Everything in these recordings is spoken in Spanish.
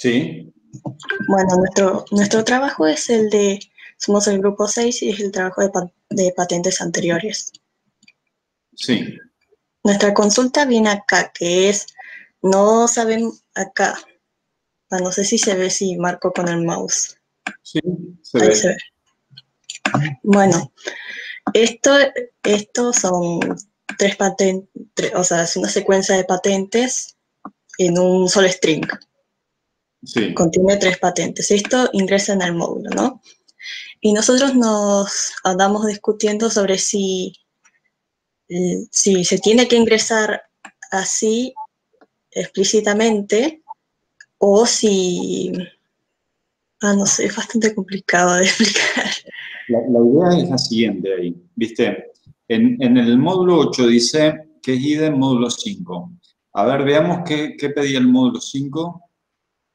Sí. Bueno, nuestro, nuestro trabajo es el de, somos el grupo 6 y es el trabajo de, patentes anteriores. Sí. Nuestra consulta viene acá, que es, no saben acá, ah, no sé si se ve si marco con el mouse. Sí, se ve. Se ve. Bueno, esto, esto son tres patentes, o sea, es una secuencia de patentes en un solo string. Sí. Contiene tres patentes. Esto ingresa en el módulo, ¿no? Y nosotros nos andamos discutiendo sobre si, si se tiene que ingresar así explícitamente o si... Ah, no sé, es bastante complicado de explicar. La, idea es la siguiente ahí, ¿viste? En, en, el módulo 8 dice que es idem módulo 5. A ver, veamos qué, qué pedía el módulo 5.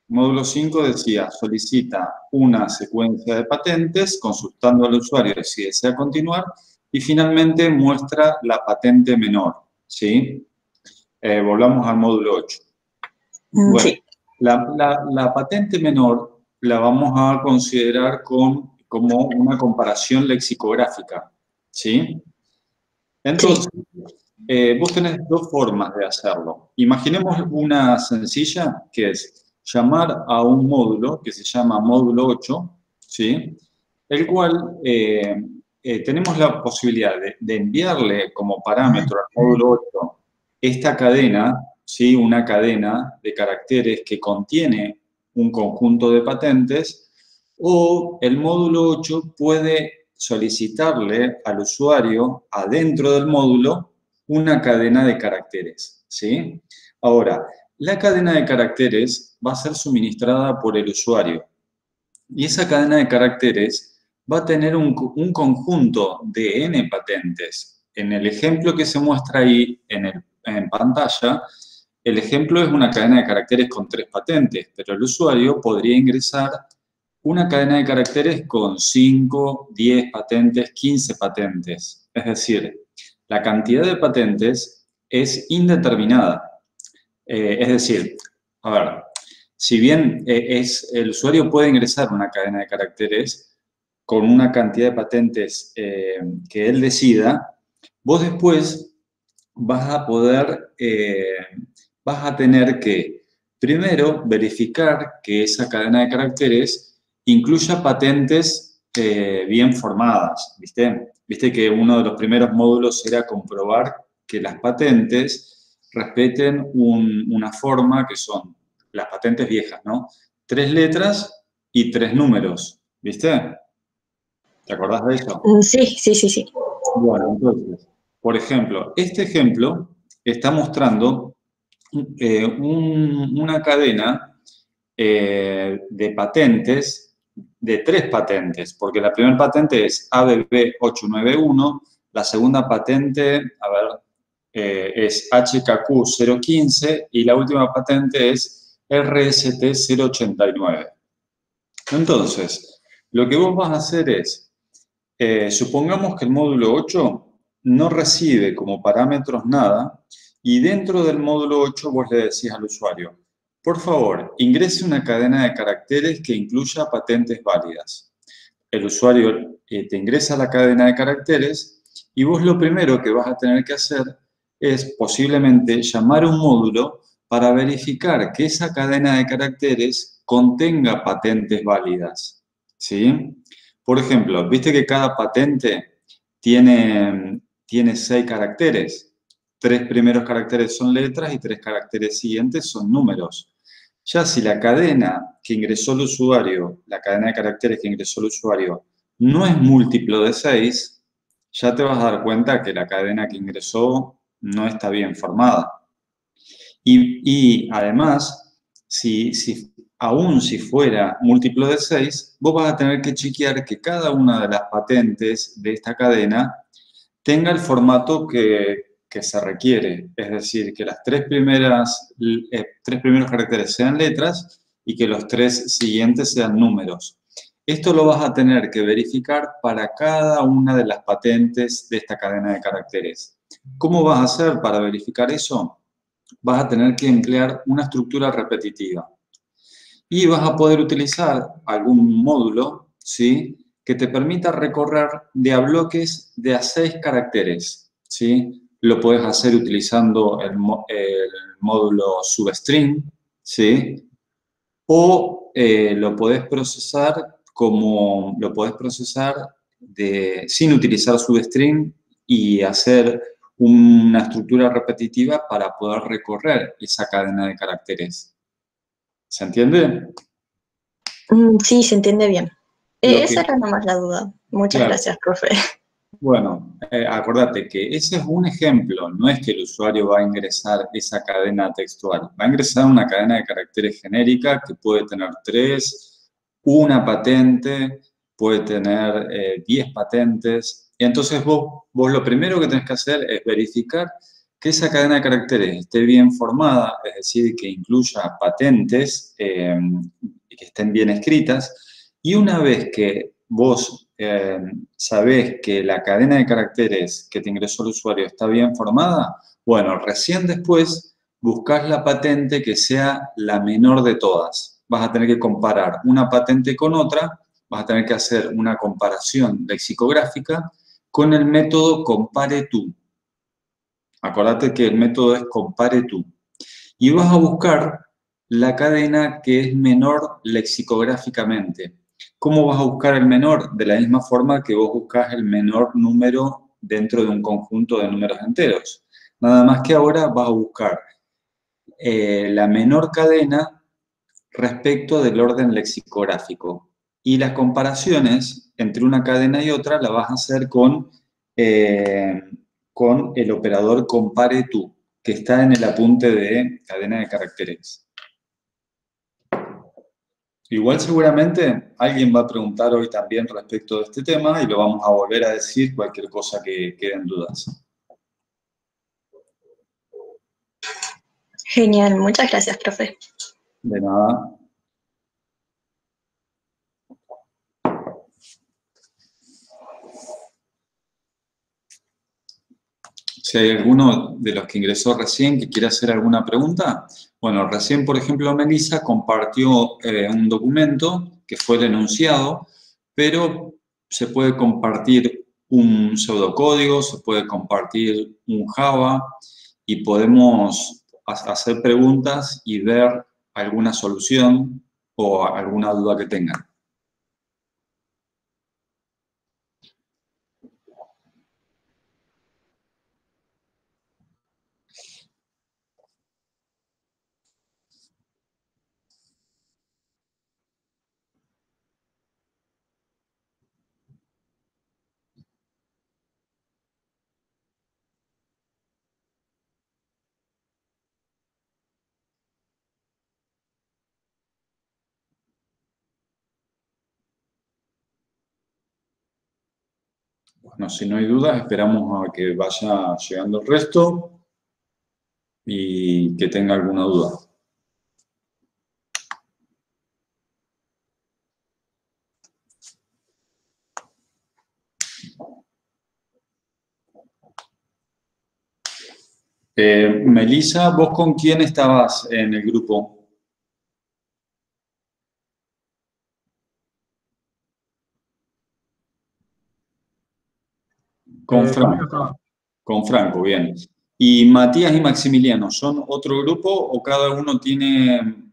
Módulo 5 decía, solicita una secuencia de patentes consultando al usuario si desea continuar y finalmente muestra la patente menor, ¿sí? Eh, volvamos al módulo 8. Mm, bueno, la, la, patente menor la vamos a considerar con, como una comparación lexicográfica, ¿sí? Entonces, eh, vos tenés dos formas de hacerlo. Imaginemos una sencilla que es llamar a un módulo que se llama módulo 8, ¿sí? el cual eh, eh, tenemos la posibilidad de, enviarle como parámetro al módulo 8 esta cadena, ¿sí? una cadena de caracteres que contiene un conjunto de patentes, o el módulo 8 puede solicitarle al usuario adentro del módulo una cadena de caracteres. ¿sí? Ahora, la cadena de caracteres va a ser suministrada por el usuario. Y esa cadena de caracteres va a tener un, conjunto de n patentes. En el ejemplo que se muestra ahí en, en pantalla, el ejemplo es una cadena de caracteres con tres patentes, pero el usuario podría ingresar una cadena de caracteres con 5, 10 patentes, 15 patentes. Es decir, la cantidad de patentes es indeterminada. Eh, es decir, a ver, si bien eh, el usuario puede ingresar una cadena de caracteres con una cantidad de patentes eh, que él decida, vos después vas a poder, vas a tener que primero verificar que esa cadena de caracteres incluya patentes bien formadas, ¿viste? Viste que uno de los primeros módulos era comprobar que las patentes respeten una forma que son las patentes viejas, ¿no? Tres letras y tres números, ¿viste? ¿Te acordás de eso? Mm, sí, sí, sí, sí. Bueno, entonces, por ejemplo, este ejemplo está mostrando eh, una cadena eh, de patentes, de tres patentes, porque la primera patente es ABB 891, la segunda patente, a ver, eh, es HKQ 015 y la última patente es RST 089. Entonces, lo que vos vas a hacer es, eh, supongamos que el módulo 8 no recibe como parámetros nada y dentro del módulo 8 vos le decís al usuario, por favor, ingrese una cadena de caracteres que incluya patentes válidas. El usuario eh, te ingresa la cadena de caracteres y vos lo primero que vas a tener que hacer es posiblemente llamar un módulo para verificar que esa cadena de caracteres contenga patentes válidas. ¿sí? Por ejemplo, viste que cada patente tiene, tiene seis caracteres. Tres primeros caracteres son letras y tres caracteres siguientes son números. Ya si la cadena que ingresó el usuario, la cadena de caracteres que ingresó el usuario, no es múltiplo de seis, ya te vas a dar cuenta que la cadena que ingresó no está bien formada. Y, además, si, si, aún si fuera múltiplo de 6, vos vas a tener que chequear que cada una de las patentes de esta cadena tenga el formato que, se requiere. Es decir, que las tres, primeras, eh, tres primeros caracteres sean letras y que los tres siguientes sean números. Esto lo vas a tener que verificar para cada una de las patentes de esta cadena de caracteres. ¿Cómo vas a hacer para verificar eso? Vas a tener que emplear una estructura repetitiva. y vas a poder utilizar algún módulo, ¿sí? Que te permita recorrer de a bloques de a seis caracteres, ¿sí? Lo puedes hacer utilizando el, módulo substring, ¿sí? O eh, lo puedes procesar como, lo puedes procesar de, sin utilizar substring y hacer una estructura repetitiva para poder recorrer esa cadena de caracteres. ¿Se entiende? Mm, sí, se entiende bien. Eh, esa era nomás la duda. Muchas gracias, profe. Bueno, eh, acuérdate que ese es un ejemplo, no es que el usuario va a ingresar esa cadena textual, va a ingresar una cadena de caracteres genérica que puede tener tres, una patente, puede tener eh, diez patentes, y entonces vos, vos lo primero que tenés que hacer es verificar que esa cadena de caracteres esté bien formada, es decir, que incluya patentes eh, que estén bien escritas, y una vez que vos eh, sabés que la cadena de caracteres que te ingresó el usuario está bien formada, bueno, recién después buscas la patente que sea la menor de todas. Vas a tener que comparar una patente con otra, vas a tener que hacer una comparación lexicográfica con el método compare tú. Acordate que el método es compare tú. Y vas a buscar la cadena que es menor lexicográficamente. ¿Cómo vas a buscar el menor? De la misma forma que vos buscas el menor número dentro de un conjunto de números enteros. Nada más que ahora vas a buscar eh, la menor cadena respecto del orden lexicográfico. Y las comparaciones entre una cadena y otra la vas a hacer con, eh, con el operador compare tú, que está en el apunte de cadena de caracteres. Igual seguramente alguien va a preguntar hoy también respecto de este tema y lo vamos a volver a decir cualquier cosa que quede en dudas. Genial, muchas gracias, profe. De nada. Si hay alguno de los que ingresó recién que quiera hacer alguna pregunta, bueno, recién, por ejemplo, Melissa compartió eh, un documento que fue el enunciado, pero se puede compartir un pseudocódigo, se puede compartir un Java y podemos hacer preguntas y ver alguna solución o alguna duda que tengan. Bueno, si no hay dudas, esperamos a que vaya llegando el resto y que tenga alguna duda. Eh, Melissa, ¿vos con quién estabas en el grupo? Con Franco. Con Franco, bien. ¿Y Matías y Maximiliano son otro grupo o cada uno tiene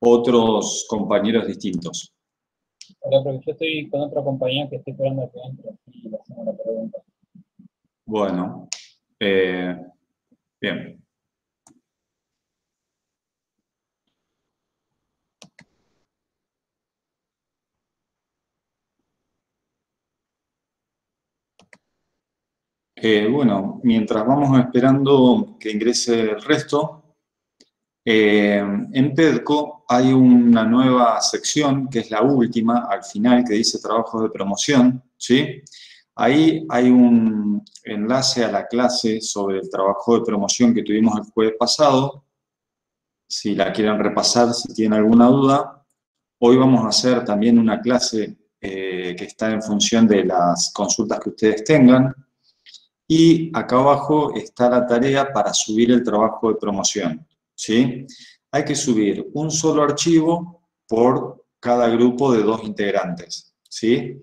otros compañeros distintos? Hola, yo estoy con otra compañía que estoy esperando que entre y le hacemos la pregunta. Bueno, eh, bien. Eh, bueno, mientras vamos esperando que ingrese el resto, eh, en PEDCO hay una nueva sección, que es la última, al final, que dice trabajos de promoción, ¿sí? Ahí hay un enlace a la clase sobre el trabajo de promoción que tuvimos el jueves pasado. Si la quieren repasar, si tienen alguna duda. Hoy vamos a hacer también una clase eh, que está en función de las consultas que ustedes tengan. Y acá abajo está la tarea para subir el trabajo de promoción. ¿sí? Hay que subir un solo archivo por cada grupo de dos integrantes, ¿sí?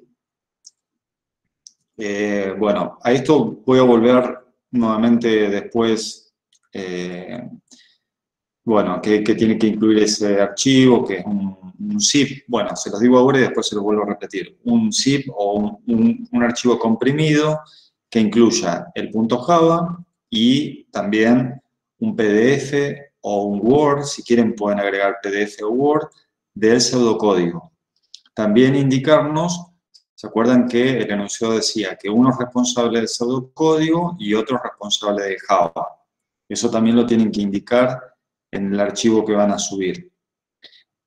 Eh, bueno, a esto voy a volver nuevamente después, eh, bueno, que, tiene que incluir ese archivo, que es un, zip, bueno, se los digo ahora y después se los vuelvo a repetir, un zip o un, un archivo comprimido que incluya el punto Java y también un PDF o un Word, si quieren pueden agregar PDF o Word, del pseudocódigo. También indicarnos, ¿se acuerdan que el enunciado decía que uno es responsable del pseudocódigo y otro es responsable de Java? Eso también lo tienen que indicar en el archivo que van a subir.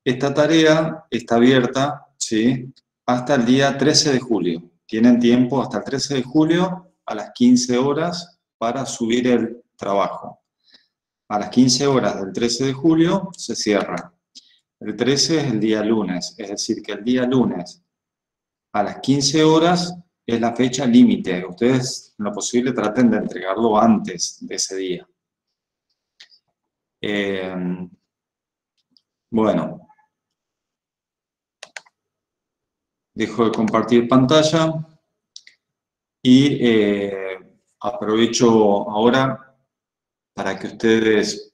Esta tarea está abierta ¿sí? hasta el día 13 de julio. Tienen tiempo hasta el 13 de julio a las 15 horas para subir el trabajo. A las 15 horas del 13 de julio se cierra. El 13 es el día lunes, es decir, que el día lunes a las 15 horas es la fecha límite. Ustedes, en lo posible, traten de entregarlo antes de ese día. Eh, bueno. Dejo de compartir pantalla y eh, aprovecho ahora para que ustedes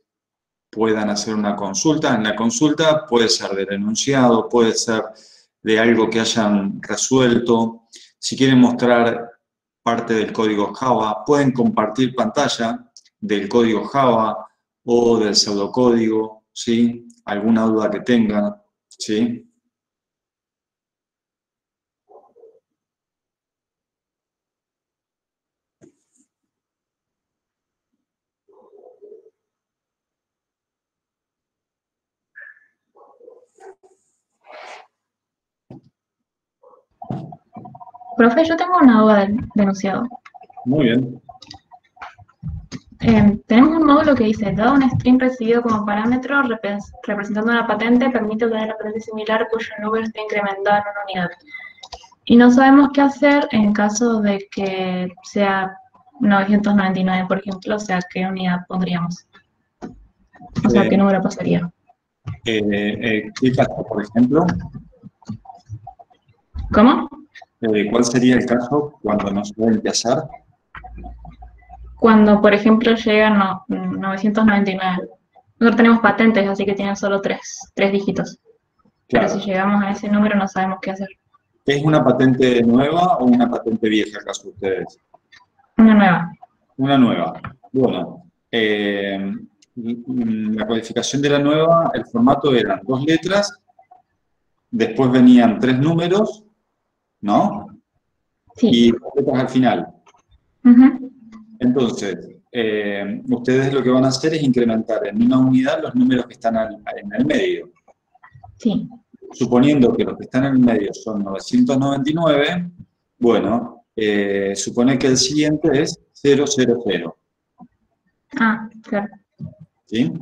puedan hacer una consulta. En la consulta puede ser del enunciado, puede ser de algo que hayan resuelto. Si quieren mostrar parte del código Java, pueden compartir pantalla del código Java o del pseudocódigo, ¿sí? Alguna duda que tengan, ¿sí? Profe, yo tengo una duda del denunciado. Muy bien. Eh, tenemos un módulo que dice, dado un string recibido como parámetro representando una patente, permite obtener una patente similar cuyo número esté incrementado en una unidad. Y no sabemos qué hacer en caso de que sea 999, por ejemplo, o sea, qué unidad pondríamos. O sea, qué número pasaría. Eh, eh, ¿Qué caso, por ejemplo? ¿Cómo? Eh, ¿Cuál sería el caso cuando no se puede empezar? Cuando, por ejemplo, llega no, 999. Nosotros tenemos patentes, así que tienen solo tres, tres dígitos. Pero si llegamos a ese número no sabemos qué hacer. ¿Es una patente nueva o una patente vieja, acaso ustedes? Una nueva. Una nueva. Bueno, eh, la codificación de la nueva, el formato eran dos letras, después venían tres números ¿no? Sí. Y letras al final. Entonces, eh, ustedes lo que van a hacer es incrementar en una unidad los números que están en el medio. Sí. Suponiendo que los que están en el medio son 999, bueno, eh, supone que el siguiente es 000. Ah, claro. ¿Sí?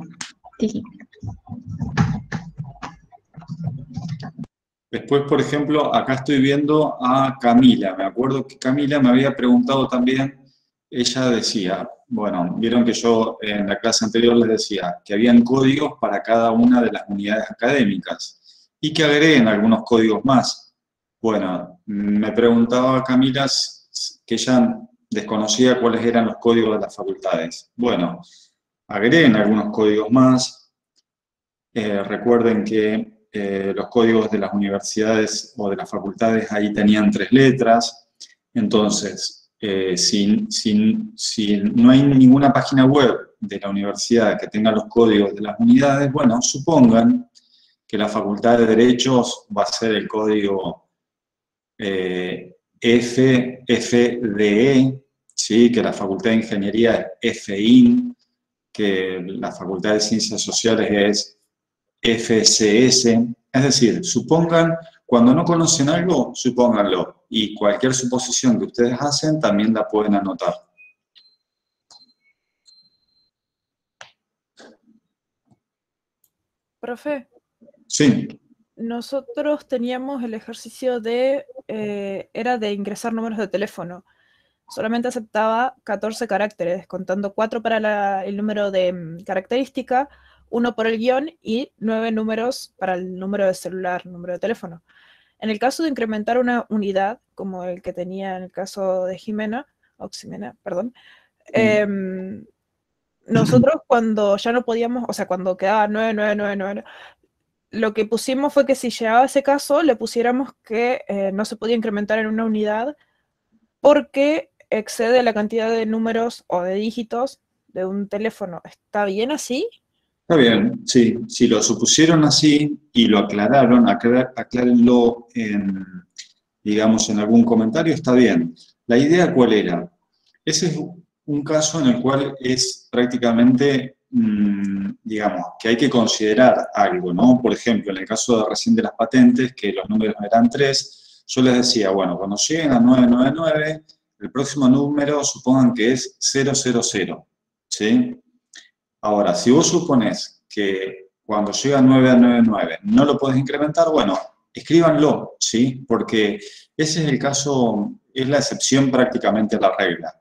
Sí, sí. Después, por ejemplo, acá estoy viendo a Camila. Me acuerdo que Camila me había preguntado también, ella decía, bueno, vieron que yo en la clase anterior les decía que habían códigos para cada una de las unidades académicas y que agreguen algunos códigos más. Bueno, me preguntaba Camila que ella desconocía cuáles eran los códigos de las facultades. Bueno, agreguen algunos códigos más. Eh, recuerden que eh, los códigos de las universidades o de las facultades ahí tenían tres letras. Entonces, eh, si, no hay ninguna página web de la universidad que tenga los códigos de las unidades, bueno, supongan que la Facultad de Derechos va a ser el código eh, FFDE, ¿sí? que la Facultad de Ingeniería es FIN, que la Facultad de Ciencias Sociales es FCS, es decir, supongan, cuando no conocen algo, supónganlo, y cualquier suposición que ustedes hacen también la pueden anotar. Profe. Sí. Nosotros teníamos el ejercicio de, eh, era de ingresar números de teléfono. Solamente aceptaba 14 caracteres, contando 4 para el número de mm, característica, uno por el guion y nueve números para el número de celular, número de teléfono. En el caso de incrementar una unidad, como el que tenía en el caso de Jimena, o Ximena, perdón, em, nosotros cuando ya no podíamos, o sea, cuando quedaba 9999, lo que pusimos fue que si llegaba ese caso, le pusiéramos que eh, no se podía incrementar en una unidad porque excede la cantidad de números o de dígitos de un teléfono. ¿Está bien así? Está bien, sí. Si lo supusieron así y lo aclararon, aclárenlo en, digamos, en algún comentario, está bien. La idea cuál era? Ese es un caso en el cual es prácticamente, mm, digamos, que hay que considerar algo, ¿no? Por ejemplo, en el caso de recién de las patentes, que los números eran tres, yo les decía, bueno, cuando lleguen a 999, el próximo número supongan que es 000, ¿sí? Ahora, si vos supones que cuando llega 999 no lo puedes incrementar, bueno, escríbanlo, ¿sí? Porque ese es el caso, es la excepción prácticamente a la regla.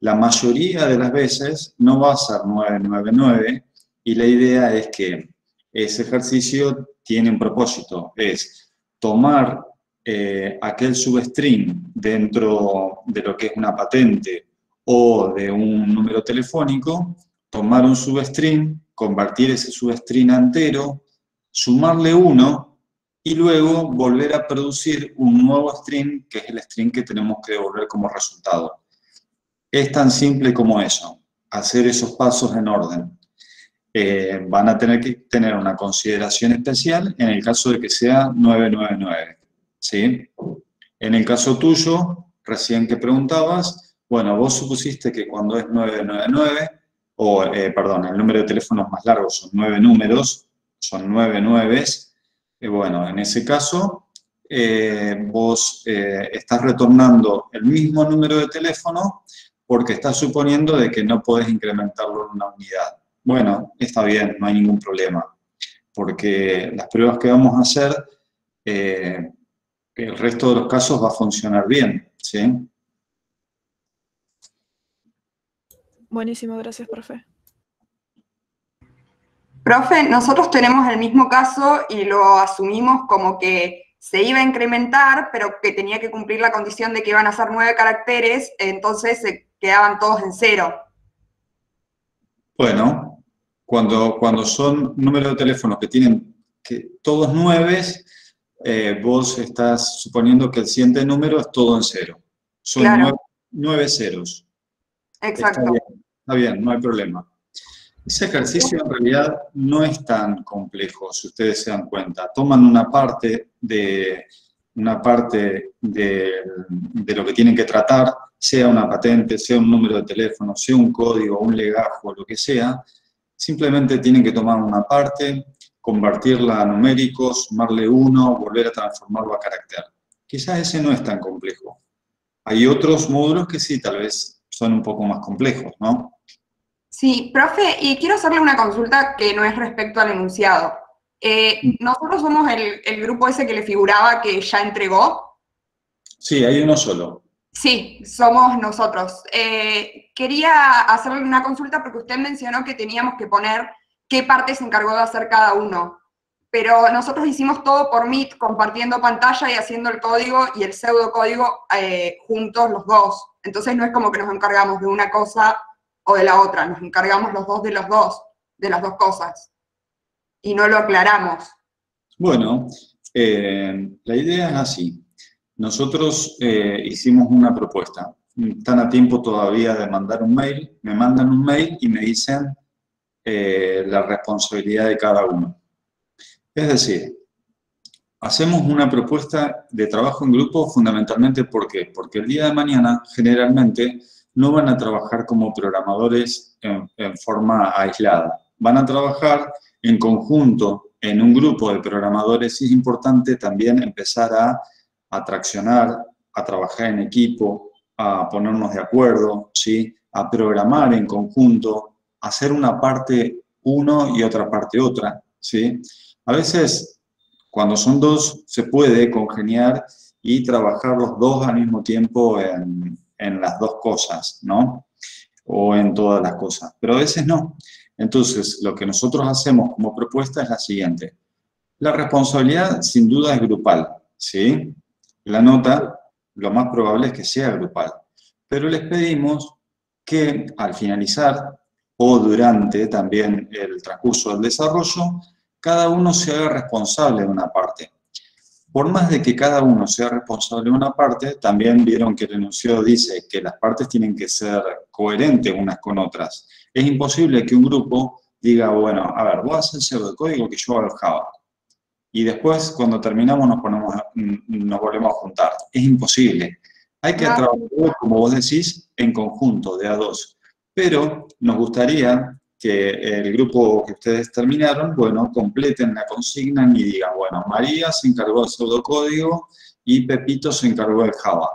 La mayoría de las veces no va a ser 999 y la idea es que ese ejercicio tiene un propósito, es tomar eh, aquel substring dentro de lo que es una patente o de un número telefónico, tomar un substring, convertir ese substring entero, sumarle uno y luego volver a producir un nuevo string, que es el string que tenemos que devolver como resultado. Es tan simple como eso, hacer esos pasos en orden. Eh, van a tener que tener una consideración especial en el caso de que sea 999. ¿sí? En el caso tuyo, recién que preguntabas, bueno, vos supusiste que cuando es 999, o eh, perdón, el número de teléfonos más largo son nueve números, son nueve nueves, eh, bueno, en ese caso, eh, vos estás retornando el mismo número de teléfono porque estás suponiendo de que no podés incrementarlo en una unidad. Bueno, está bien, no hay ningún problema, porque las pruebas que vamos a hacer el resto de los casos va a funcionar bien, ¿sí? Buenísimo, gracias, profe. Profe, nosotros tenemos el mismo caso y lo asumimos como que se iba a incrementar, pero que tenía que cumplir la condición de que iban a ser nueve caracteres, entonces se quedaban todos en cero. Bueno, cuando, cuando son números de teléfonos que tienen que, todos nueve, eh, vos estás suponiendo que el siguiente número es todo en cero. Son nueve, ceros. Exacto. Bien, no hay problema. Ese ejercicio en realidad no es tan complejo, si ustedes se dan cuenta. Toman una parte de, una parte de, de, lo que tienen que tratar, sea una patente, sea un número de teléfono, sea un código, un legajo, lo que sea, simplemente tienen que tomar una parte, convertirla a numéricos, sumarle uno, volver a transformarlo a carácter. Quizás ese no es tan complejo. Hay otros módulos que sí, tal vez son un poco más complejos, ¿no? Sí, profe, y quiero hacerle una consulta que no es respecto al enunciado. Eh, mm. ¿Nosotros somos el, grupo ese que le figuraba que ya entregó? Sí, hay uno solo. Sí, somos nosotros. Eh, quería hacerle una consulta porque usted mencionó que teníamos que poner qué parte se encargó de hacer cada uno. Pero nosotros hicimos todo por Meet, compartiendo pantalla y haciendo el código y el pseudocódigo eh, juntos los dos. Entonces no es como que nos encargamos de una cosa o de la otra, nos encargamos los dos de los dos, de las dos cosas. Y no lo aclaramos. Bueno, eh, la idea es así. Nosotros eh, hicimos una propuesta. Están a tiempo todavía de mandar un mail. Me mandan un mail y me dicen la responsabilidad de cada uno. Es decir, hacemos una propuesta de trabajo en grupo fundamentalmente ¿por? Porque el día de mañana generalmente no van a trabajar como programadores en, en forma aislada. Van a trabajar en conjunto en un grupo de programadores y es importante también empezar a atraccionar, a trabajar en equipo, a ponernos de acuerdo, ¿sí? a programar en conjunto, hacer una parte uno y otra parte otra, ¿sí? A veces, cuando son dos, se puede congeniar y trabajar los dos al mismo tiempo en, las dos cosas, ¿no? O en todas las cosas, pero a veces no. Entonces, lo que nosotros hacemos como propuesta es la siguiente. La responsabilidad sin duda es grupal, ¿sí? La nota, lo más probable es que sea grupal, pero les pedimos que al finalizar o durante también el transcurso del desarrollo, cada uno se haga responsable de una parte. Por más de que cada uno sea responsable de una parte, también vieron que el enunciado dice que las partes tienen que ser coherentes unas con otras. Es imposible que un grupo diga, bueno, a ver, voy a hacer el código que yo hago Java. Y después, cuando terminamos, nos, ponemos, nos volvemos a juntar. Es imposible. Hay que trabajar, como vos decís, en conjunto, de a dos. Pero nos gustaría que el grupo que ustedes terminaron, bueno, completen la consigna y digan, bueno, María se encargó del pseudocódigo y Pepito se encargó del Java.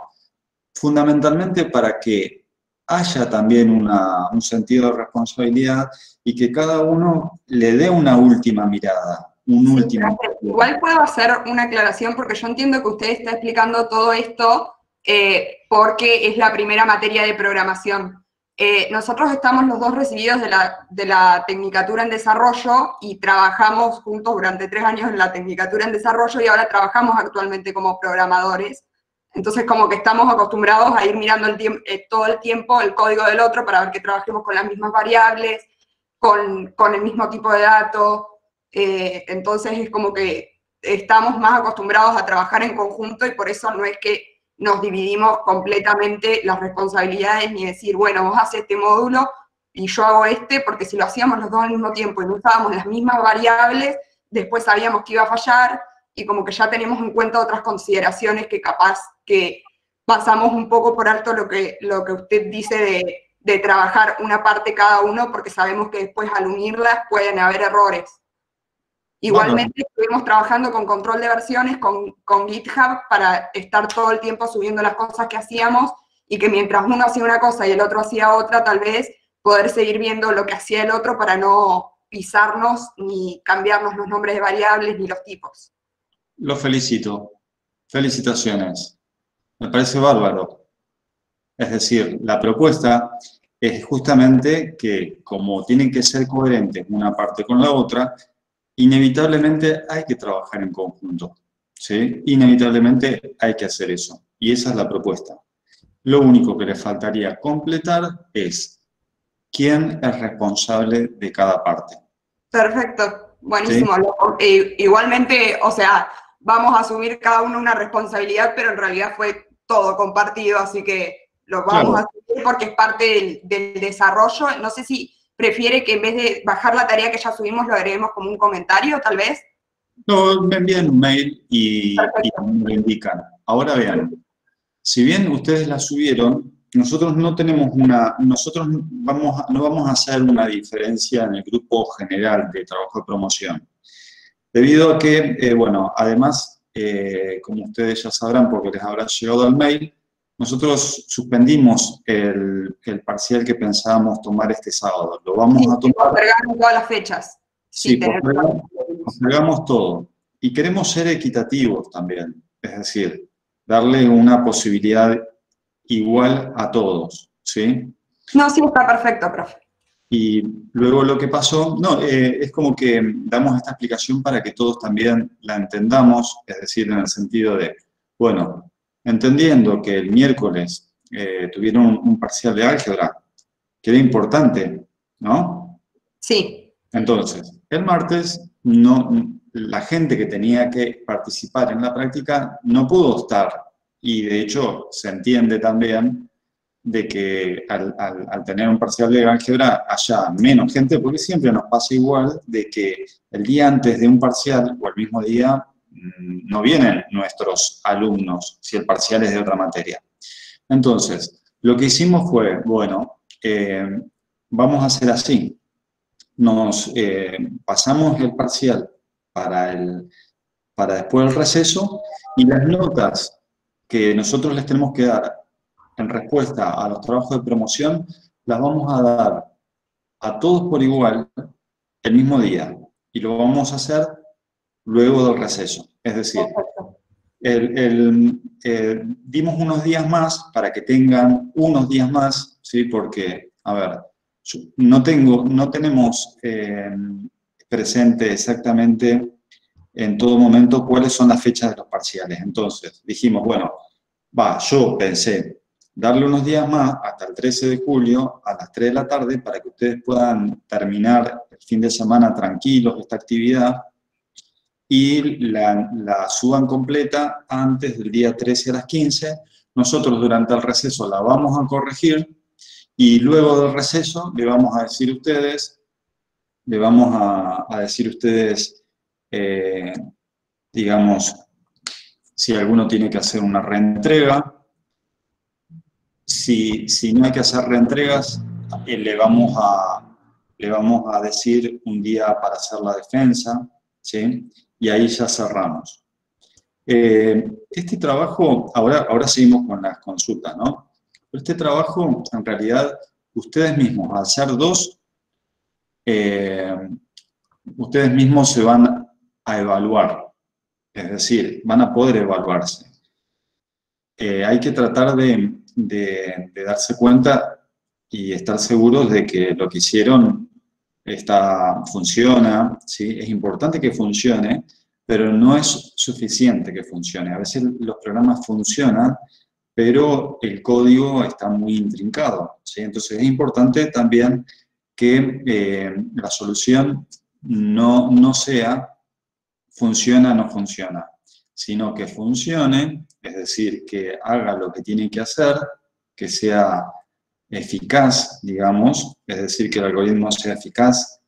Fundamentalmente para que haya también un sentido de responsabilidad y que cada uno le dé una última mirada, un último... Igual puedo hacer una aclaración porque yo entiendo que usted está explicando todo esto eh, porque es la primera materia de programación. Eh, nosotros estamos los dos recibidos de la, de la, Tecnicatura en Desarrollo y trabajamos juntos durante tres años en la Tecnicatura en Desarrollo y ahora trabajamos actualmente como programadores. Entonces como que estamos acostumbrados a ir mirando el eh, todo el tiempo el código del otro para ver que trabajemos con las mismas variables, con, con el mismo tipo de datos. Eh, entonces es como que estamos más acostumbrados a trabajar en conjunto y por eso no es que nos dividimos completamente las responsabilidades ni decir, bueno, vos haces este módulo y yo hago este, porque si lo hacíamos los dos al mismo tiempo y no usábamos las mismas variables, después sabíamos que iba a fallar y como que ya tenemos en cuenta otras consideraciones que capaz que pasamos un poco por alto lo que, lo que usted dice de, de trabajar una parte cada uno, porque sabemos que después al unirlas pueden haber errores. Igualmente estuvimos trabajando con control de versiones, con, con, GitHub, para estar todo el tiempo subiendo las cosas que hacíamos y que mientras uno hacía una cosa y el otro hacía otra, tal vez poder seguir viendo lo que hacía el otro para no pisarnos ni cambiarnos los nombres de variables ni los tipos. Lo felicito. Felicitaciones. Me parece bárbaro. Es decir, la propuesta es justamente que como tienen que ser coherentes una parte con la otra, inevitablemente hay que trabajar en conjunto. ¿sí? Inevitablemente hay que hacer eso. Y esa es la propuesta. Lo único que le faltaría completar es quién es responsable de cada parte. Perfecto, buenísimo. Eh, igualmente, o sea, vamos a asumir cada uno una responsabilidad, pero en realidad fue todo compartido, así que lo vamos a asumir porque es parte del, del desarrollo. No sé si prefiere que en vez de bajar la tarea que ya subimos, lo agreguemos como un comentario, tal vez? No, me envían un mail y, me indican. Ahora vean, si bien ustedes la subieron, nosotros no tenemos una, nosotros vamos, no vamos a hacer una diferencia en el grupo general de trabajo de promoción. Debido a que, eh, bueno, además, eh, como ustedes ya sabrán porque les habrá llegado al mail, nosotros suspendimos el, el, parcial que pensábamos tomar este sábado. Lo vamos a tomar. Postergamos todas las fechas. Sí, postergamos, todo. Y queremos ser equitativos también. Es decir, darle una posibilidad igual a todos. ¿Sí? No, sí, está perfecto, profe. Y luego lo que pasó, no, eh, es como que damos esta explicación para que todos también la entendamos, es decir, en el sentido de, bueno, entendiendo que el miércoles eh, tuvieron un, parcial de álgebra, que era importante, ¿no? Sí. Entonces, el martes, no, la gente que tenía que participar en la práctica no pudo estar, y de hecho se entiende también de que al, al, tener un parcial de álgebra haya menos gente, porque siempre nos pasa igual de que el día antes de un parcial o el mismo día no vienen nuestros alumnos si el parcial es de otra materia. Entonces, lo que hicimos fue, bueno, eh, vamos a hacer así. Nos eh, pasamos el parcial para, el, para después del receso y las notas que nosotros les tenemos que dar en respuesta a los trabajos de promoción, las vamos a dar a todos por igual el mismo día. Y lo vamos a hacer luego del receso. Es decir, el, eh, dimos unos días más para que tengan unos días más, ¿sí? Porque, a ver, no, tengo, no tenemos eh, presente exactamente en todo momento cuáles son las fechas de los parciales. Entonces, dijimos, bueno, va, yo pensé darle unos días más hasta el 13 de julio a las 3 de la tarde para que ustedes puedan terminar el fin de semana tranquilos esta actividad y la, suban completa antes del día 13 a las 15. Nosotros durante el receso la vamos a corregir y luego del receso le vamos a decir a ustedes, le vamos a, decir ustedes, eh, digamos, si alguno tiene que hacer una reentrega, si, si no hay que hacer reentregas, eh, le, vamos a, le vamos a decir un día para hacer la defensa, ¿sí? Y ahí ya cerramos. Eh, este trabajo, ahora, ahora seguimos con las consultas, ¿no? este trabajo, en realidad, ustedes mismos, al ser dos, eh, ustedes mismos se van a evaluar, es decir, van a poder evaluarse. Eh, hay que tratar de, darse cuenta y estar seguros de que lo que hicieron está, funciona, ¿sí? es importante que funcione, pero no es suficiente que funcione. A veces los programas funcionan, pero el código está muy intrincado. ¿sí? Entonces es importante también que eh, la solución no, no sea funciona no funciona, sino que funcione, es decir, que haga lo que tiene que hacer, que sea eficaz, digamos, es decir, que el algoritmo sea eficaz,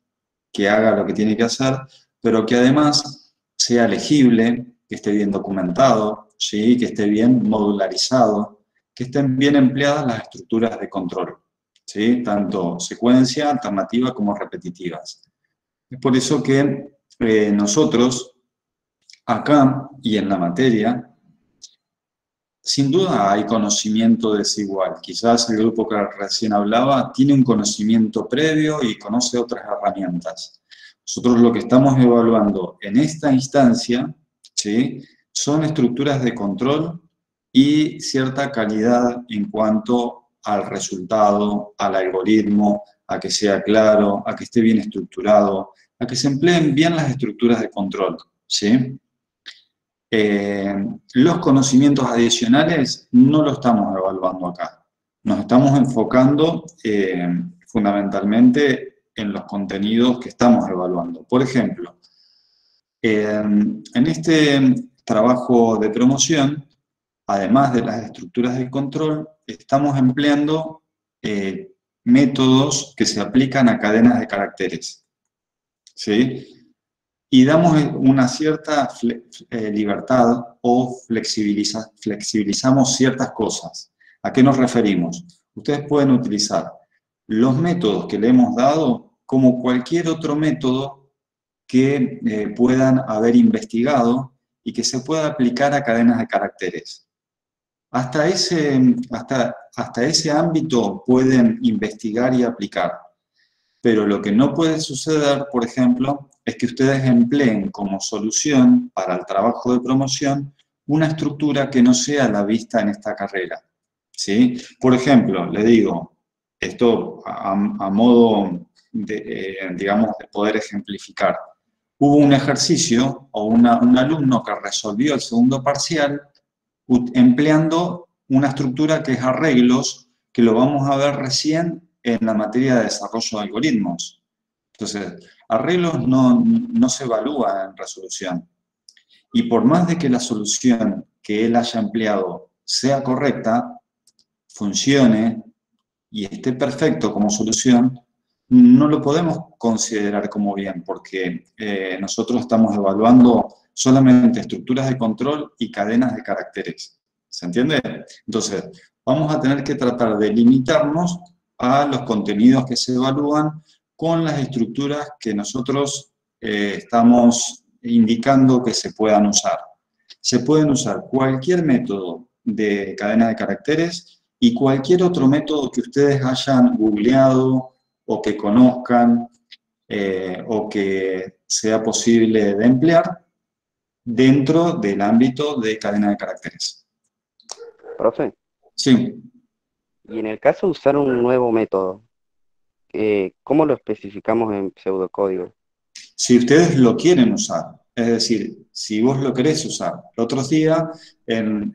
que haga lo que tiene que hacer, pero que además sea legible, que esté bien documentado, ¿sí? que esté bien modularizado, que estén bien empleadas las estructuras de control, ¿sí? tanto secuencia, alternativa como repetitivas. Es por eso que eh, nosotros, acá y en la materia, sin duda hay conocimiento desigual. Quizás el grupo que recién hablaba tiene un conocimiento previo y conoce otras herramientas. Nosotros lo que estamos evaluando en esta instancia ¿sí? son estructuras de control y cierta calidad en cuanto al resultado, al algoritmo, a que sea claro, a que esté bien estructurado, a que se empleen bien las estructuras de control. ¿sí? Eh, los conocimientos adicionales no lo estamos evaluando acá. Nos estamos enfocando eh, fundamentalmente en los contenidos que estamos evaluando. Por ejemplo, eh, en este trabajo de promoción, además de las estructuras de control, estamos empleando métodos que se aplican a cadenas de caracteres. ¿sí? Y damos una cierta eh, libertad o flexibiliza, flexibilizamos ciertas cosas. ¿A qué nos referimos? Ustedes pueden utilizar los métodos que le hemos dado como cualquier otro método que eh, puedan haber investigado y que se pueda aplicar a cadenas de caracteres. Hasta ese, hasta, hasta ese ámbito pueden investigar y aplicar. Pero lo que no puede suceder, por ejemplo, es que ustedes empleen como solución para el trabajo de promoción una estructura que no sea la vista en esta carrera. ¿sí? Por ejemplo, le digo, esto a, modo, de, eh, digamos, de poder ejemplificar hubo un ejercicio o un alumno que resolvió el segundo parcial empleando una estructura que es arreglos, que lo vamos a ver recién en la materia de desarrollo de algoritmos. Entonces, arreglos no, no se evalúa en resolución. Y por más de que la solución que él haya empleado sea correcta, funcione y esté perfecto como solución, no lo podemos considerar como bien, porque eh, nosotros estamos evaluando solamente estructuras de control y cadenas de caracteres. ¿Se entiende? Entonces, vamos a tener que tratar de limitarnos a los contenidos que se evalúan con las estructuras que nosotros eh, estamos indicando que se puedan usar. Se pueden usar cualquier método de cadena de caracteres y cualquier otro método que ustedes hayan googleado, o que conozcan eh, o que sea posible de emplear dentro del ámbito de cadena de caracteres. Profe. Sí. Y en el caso de usar un nuevo método, eh, ¿cómo lo especificamos en pseudocódigo? Si ustedes lo quieren usar, es decir, si vos lo querés usar. El otro día, en,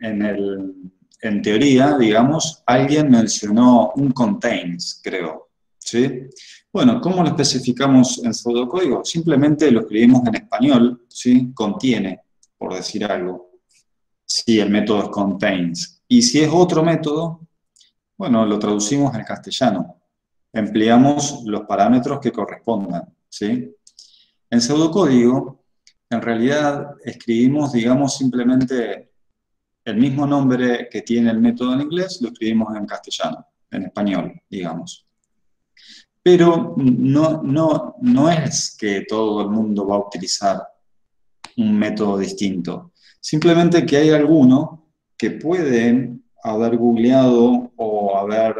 en teoría, digamos, alguien mencionó un contains, creo, ¿sí? Bueno, ¿cómo lo especificamos en pseudocódigo? Simplemente lo escribimos en español, ¿sí? Contiene, por decir algo, si el método es contains. Y si es otro método, bueno, lo traducimos en castellano. Empleamos los parámetros que correspondan, ¿sí? En pseudocódigo, en realidad escribimos, digamos, simplemente el mismo nombre que tiene el método en inglés, lo escribimos en castellano, en español, digamos. Pero no, no, no es que todo el mundo va a utilizar un método distinto. Simplemente que hay alguno que pueden haber googleado o haber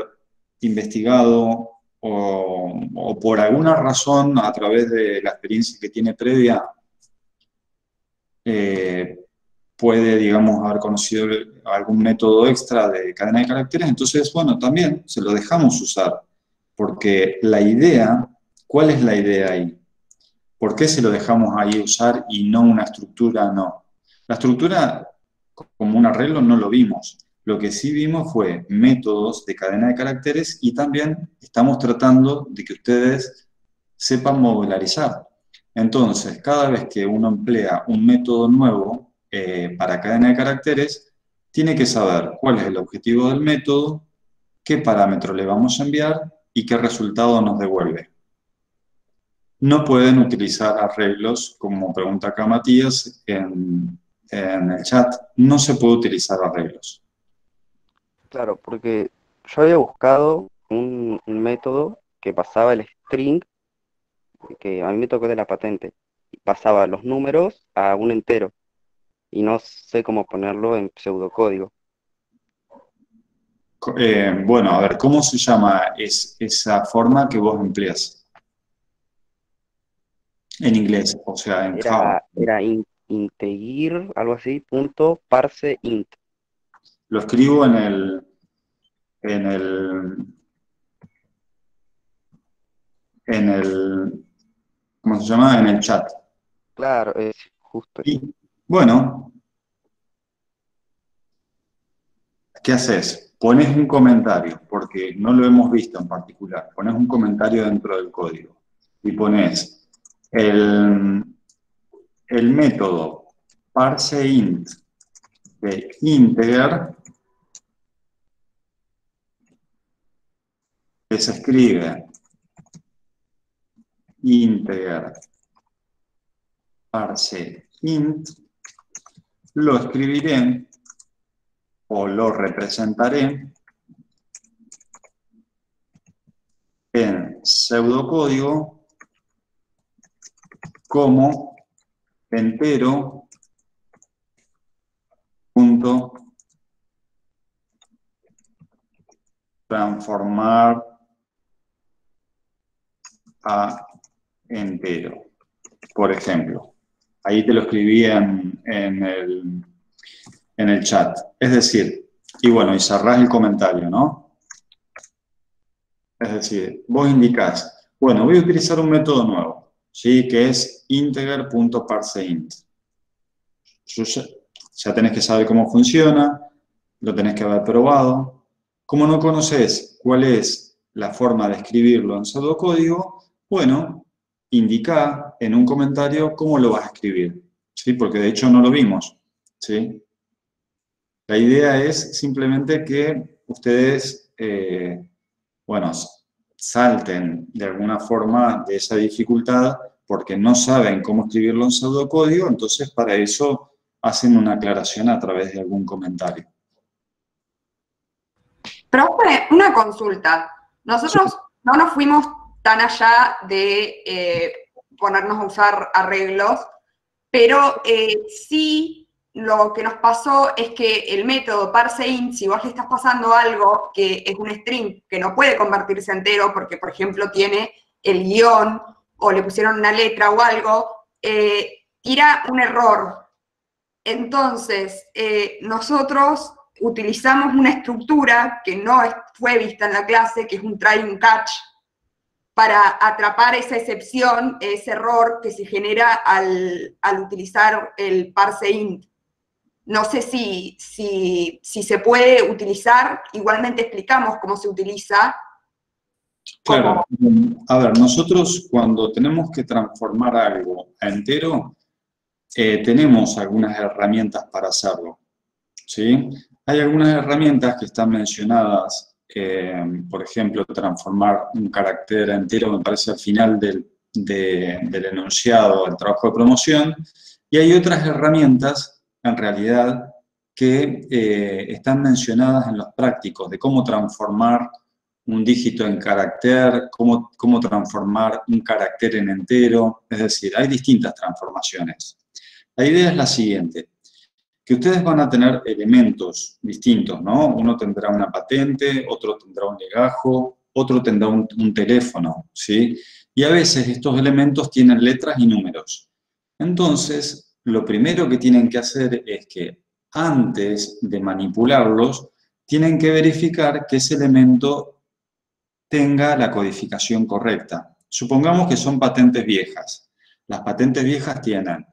investigado o, por alguna razón a través de la experiencia que tiene previa eh, puede, digamos, haber conocido algún método extra de cadena de caracteres, entonces, bueno, también se lo dejamos usar. Porque la idea, ¿cuál es la idea ahí? ¿Por qué se lo dejamos ahí usar y no una estructura no? La estructura como un arreglo no lo vimos. Lo que sí vimos fue métodos de cadena de caracteres y también estamos tratando de que ustedes sepan modularizar. Entonces, cada vez que uno emplea un método nuevo eh, para cadena de caracteres, tiene que saber cuál es el objetivo del método, qué parámetro le vamos a enviar y qué resultado nos devuelve. No pueden utilizar arreglos, como pregunta acá Matías en, el chat, no se puede utilizar arreglos. Claro, porque yo había buscado un, método que pasaba el string, que a mí me tocó de la patente, y pasaba los números a un entero, y no sé cómo ponerlo en pseudocódigo. Eh, bueno, a ver, ¿cómo se llama esa forma que vos empleas? En inglés, o sea, en Era, era integir, algo así, punto parse int. Lo escribo en el, en el, en el, ¿cómo se llama? En el chat. Claro, es justo. Y, bueno, ¿qué haces? pones un comentario, porque no lo hemos visto en particular, pones un comentario dentro del código y pones el, el método parseInt de integer se escribe integer parseInt, lo escribiré o lo representaré en pseudocódigo como entero punto transformar a entero. Por ejemplo, ahí te lo escribí en, el en el chat. Es decir, y bueno, y cerrás el comentario, ¿no? Es decir, vos indicás, bueno, voy a utilizar un método nuevo, ¿sí? Que es integer.parseInt. Ya, ya tenés que saber cómo funciona, lo tenés que haber probado. Como no conoces cuál es la forma de escribirlo en pseudocódigo, bueno, indica en un comentario cómo lo vas a escribir, ¿sí? Porque de hecho no lo vimos, ¿sí? La idea es simplemente que ustedes, eh, bueno, salten de alguna forma de esa dificultad porque no saben cómo escribirlo en pseudocódigo, entonces para eso hacen una aclaración a través de algún comentario. Profe, una consulta. Nosotros no nos fuimos tan allá de eh, ponernos a usar arreglos, pero eh, sí lo que nos pasó es que el método parseInt, si vos le estás pasando algo que es un string que no puede convertirse entero porque, por ejemplo, tiene el guion o le pusieron una letra o algo, eh, tira un error. Entonces, eh, nosotros utilizamos una estructura que no fue vista en la clase, que es un try and catch, para atrapar esa excepción, ese error que se genera al, utilizar el parse int. No sé si, si, se puede utilizar, igualmente explicamos cómo se utiliza. Claro, a ver, nosotros cuando tenemos que transformar algo a entero, eh, tenemos algunas herramientas para hacerlo. ¿sí? Hay algunas herramientas que están mencionadas por ejemplo, transformar un carácter entero, me parece al final del, del enunciado del trabajo de promoción, y hay otras herramientas, en realidad, que eh, están mencionadas en los prácticos, de cómo transformar un dígito en carácter, cómo, cómo transformar un carácter en entero, es decir, hay distintas transformaciones. La idea es la siguiente, que ustedes van a tener elementos distintos, ¿no? Uno tendrá una patente, otro tendrá un legajo, otro tendrá un, teléfono, ¿sí? Y a veces estos elementos tienen letras y números. Entonces, lo primero que tienen que hacer es que antes de manipularlos, tienen que verificar que ese elemento tenga la codificación correcta. Supongamos que son patentes viejas. Las patentes viejas tienen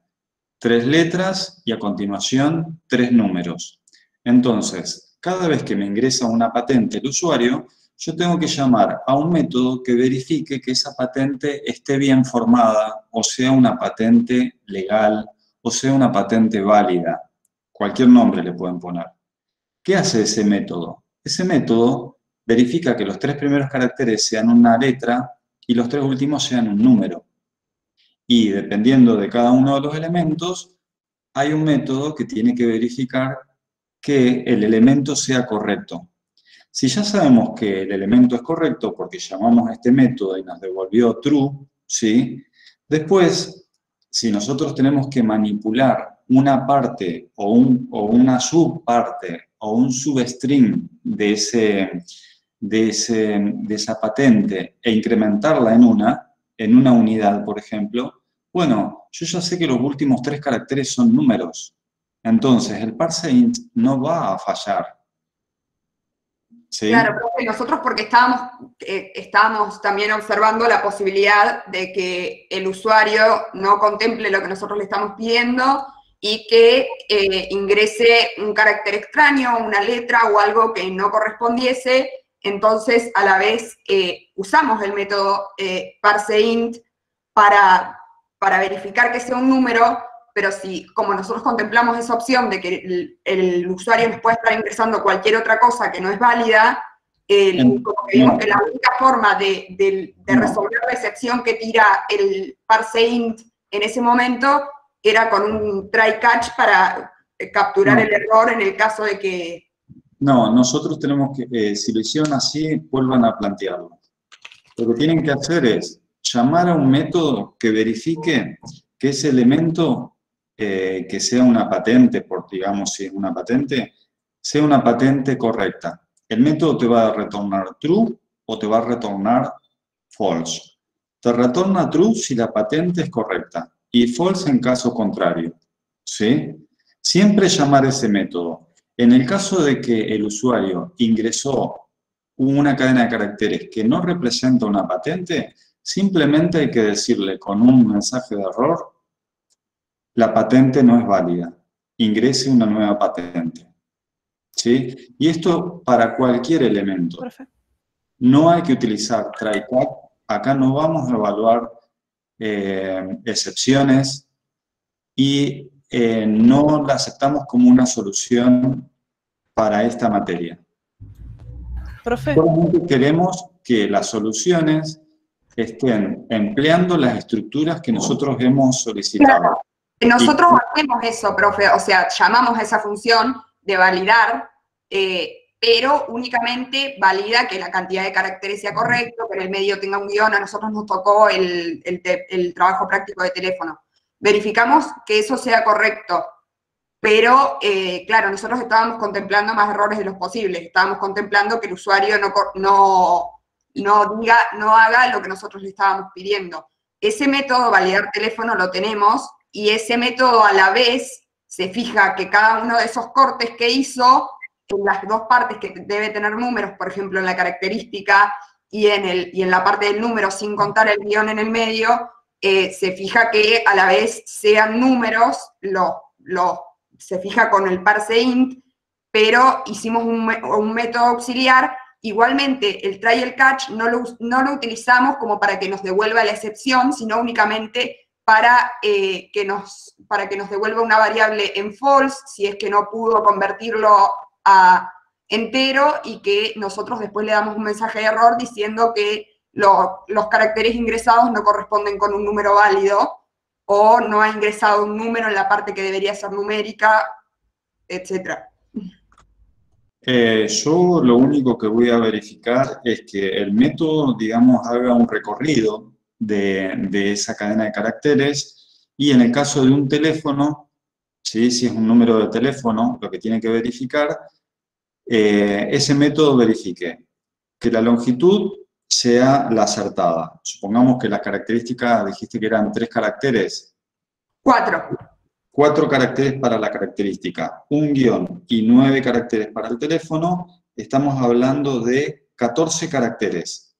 tres letras y a continuación tres números. Entonces, cada vez que me ingresa una patente el usuario, yo tengo que llamar a un método que verifique que esa patente esté bien formada o sea una patente legal o sea una patente válida. Cualquier nombre le pueden poner. ¿Qué hace ese método? Ese método verifica que los tres primeros caracteres sean una letra y los tres últimos sean un número y dependiendo de cada uno de los elementos, hay un método que tiene que verificar que el elemento sea correcto. Si ya sabemos que el elemento es correcto porque llamamos a este método y nos devolvió true, ¿sí? después, si nosotros tenemos que manipular una parte o, un, o una subparte o un substring de, ese, de, ese, de esa patente e incrementarla en una, en una unidad, por ejemplo, bueno, yo ya sé que los últimos tres caracteres son números. Entonces, el parse int no va a fallar. Claro, nosotros porque estábamos, eh, también observando la posibilidad de que el usuario no contemple lo que nosotros le estamos pidiendo y que eh, ingrese un carácter extraño, una letra o algo que no correspondiese, entonces a la vez eh, usamos el método parseInt para para verificar que sea un número, pero si, como nosotros contemplamos esa opción de que el, usuario nos puede estar ingresando cualquier otra cosa que no es válida, como que vimos que la única forma de, resolver la excepción que tira el parseInt en ese momento era con un try catch para eh, capturar el error en el caso de que... No, nosotros tenemos que, eh, si lo hicieron así, vuelvan a plantearlo. Lo que tienen que hacer es llamar a un método que verifique que ese elemento eh, que sea una patente, por digamos si es una patente, sea una patente correcta. El método te va a retornar true o te va a retornar false. Te retorna true si la patente es correcta y false en caso contrario. ¿sí? Siempre llamar ese método. En el caso de que el usuario ingresó una cadena de caracteres que no representa una patente, Simplemente hay que decirle con un mensaje de error, la patente no es válida, ingrese una nueva patente. ¿Sí? Y esto para cualquier elemento. No hay que utilizar try-catch, acá no vamos a evaluar eh, excepciones y eh, no la aceptamos como una solución para esta materia. Profe. queremos que las soluciones estén empleando las estructuras que nosotros hemos solicitado. Nosotros hacemos eso, profe, o sea, llamamos a esa función de validar, eh, pero únicamente valida que la cantidad de caracteres sea correcto, que en el medio tenga un guion, a nosotros nos tocó el, trabajo práctico de teléfono. Verificamos que eso sea correcto, pero eh, claro, nosotros estábamos contemplando más errores de los posibles, estábamos contemplando que el usuario no, no no diga, no haga lo que nosotros le estábamos pidiendo. Ese método validar teléfono lo tenemos y ese método a la vez se fija que cada uno de esos cortes que hizo, en las dos partes que debe tener números, por ejemplo, en la característica, y en, el, y en la parte del número, sin contar el guion en el medio, eh, se fija que a la vez sean números, lo, lo, se fija con el parse int, pero hicimos un, un método auxiliar. Igualmente, el try el catch no lo, no lo utilizamos como para que nos devuelva la excepción, sino únicamente para, eh, que nos, para que nos devuelva una variable en false, si es que no pudo convertirlo a entero, y que nosotros después le damos un mensaje de error diciendo que los caracteres ingresados no corresponden con un número válido, o no ha ingresado un número en la parte que debería ser numérica, etc. Eh, yo lo único que voy a verificar es que el método, digamos, haga un recorrido de, esa cadena de caracteres y en el caso de un teléfono, si es un número de teléfono, lo que tiene que verificar, eh, ese método verifique que la longitud sea la acertada. Supongamos que las características, dijiste que eran tres caracteres. Cuatro. Cuatro caracteres para la característica, un guion y nueve caracteres para el teléfono, estamos hablando de 14 caracteres.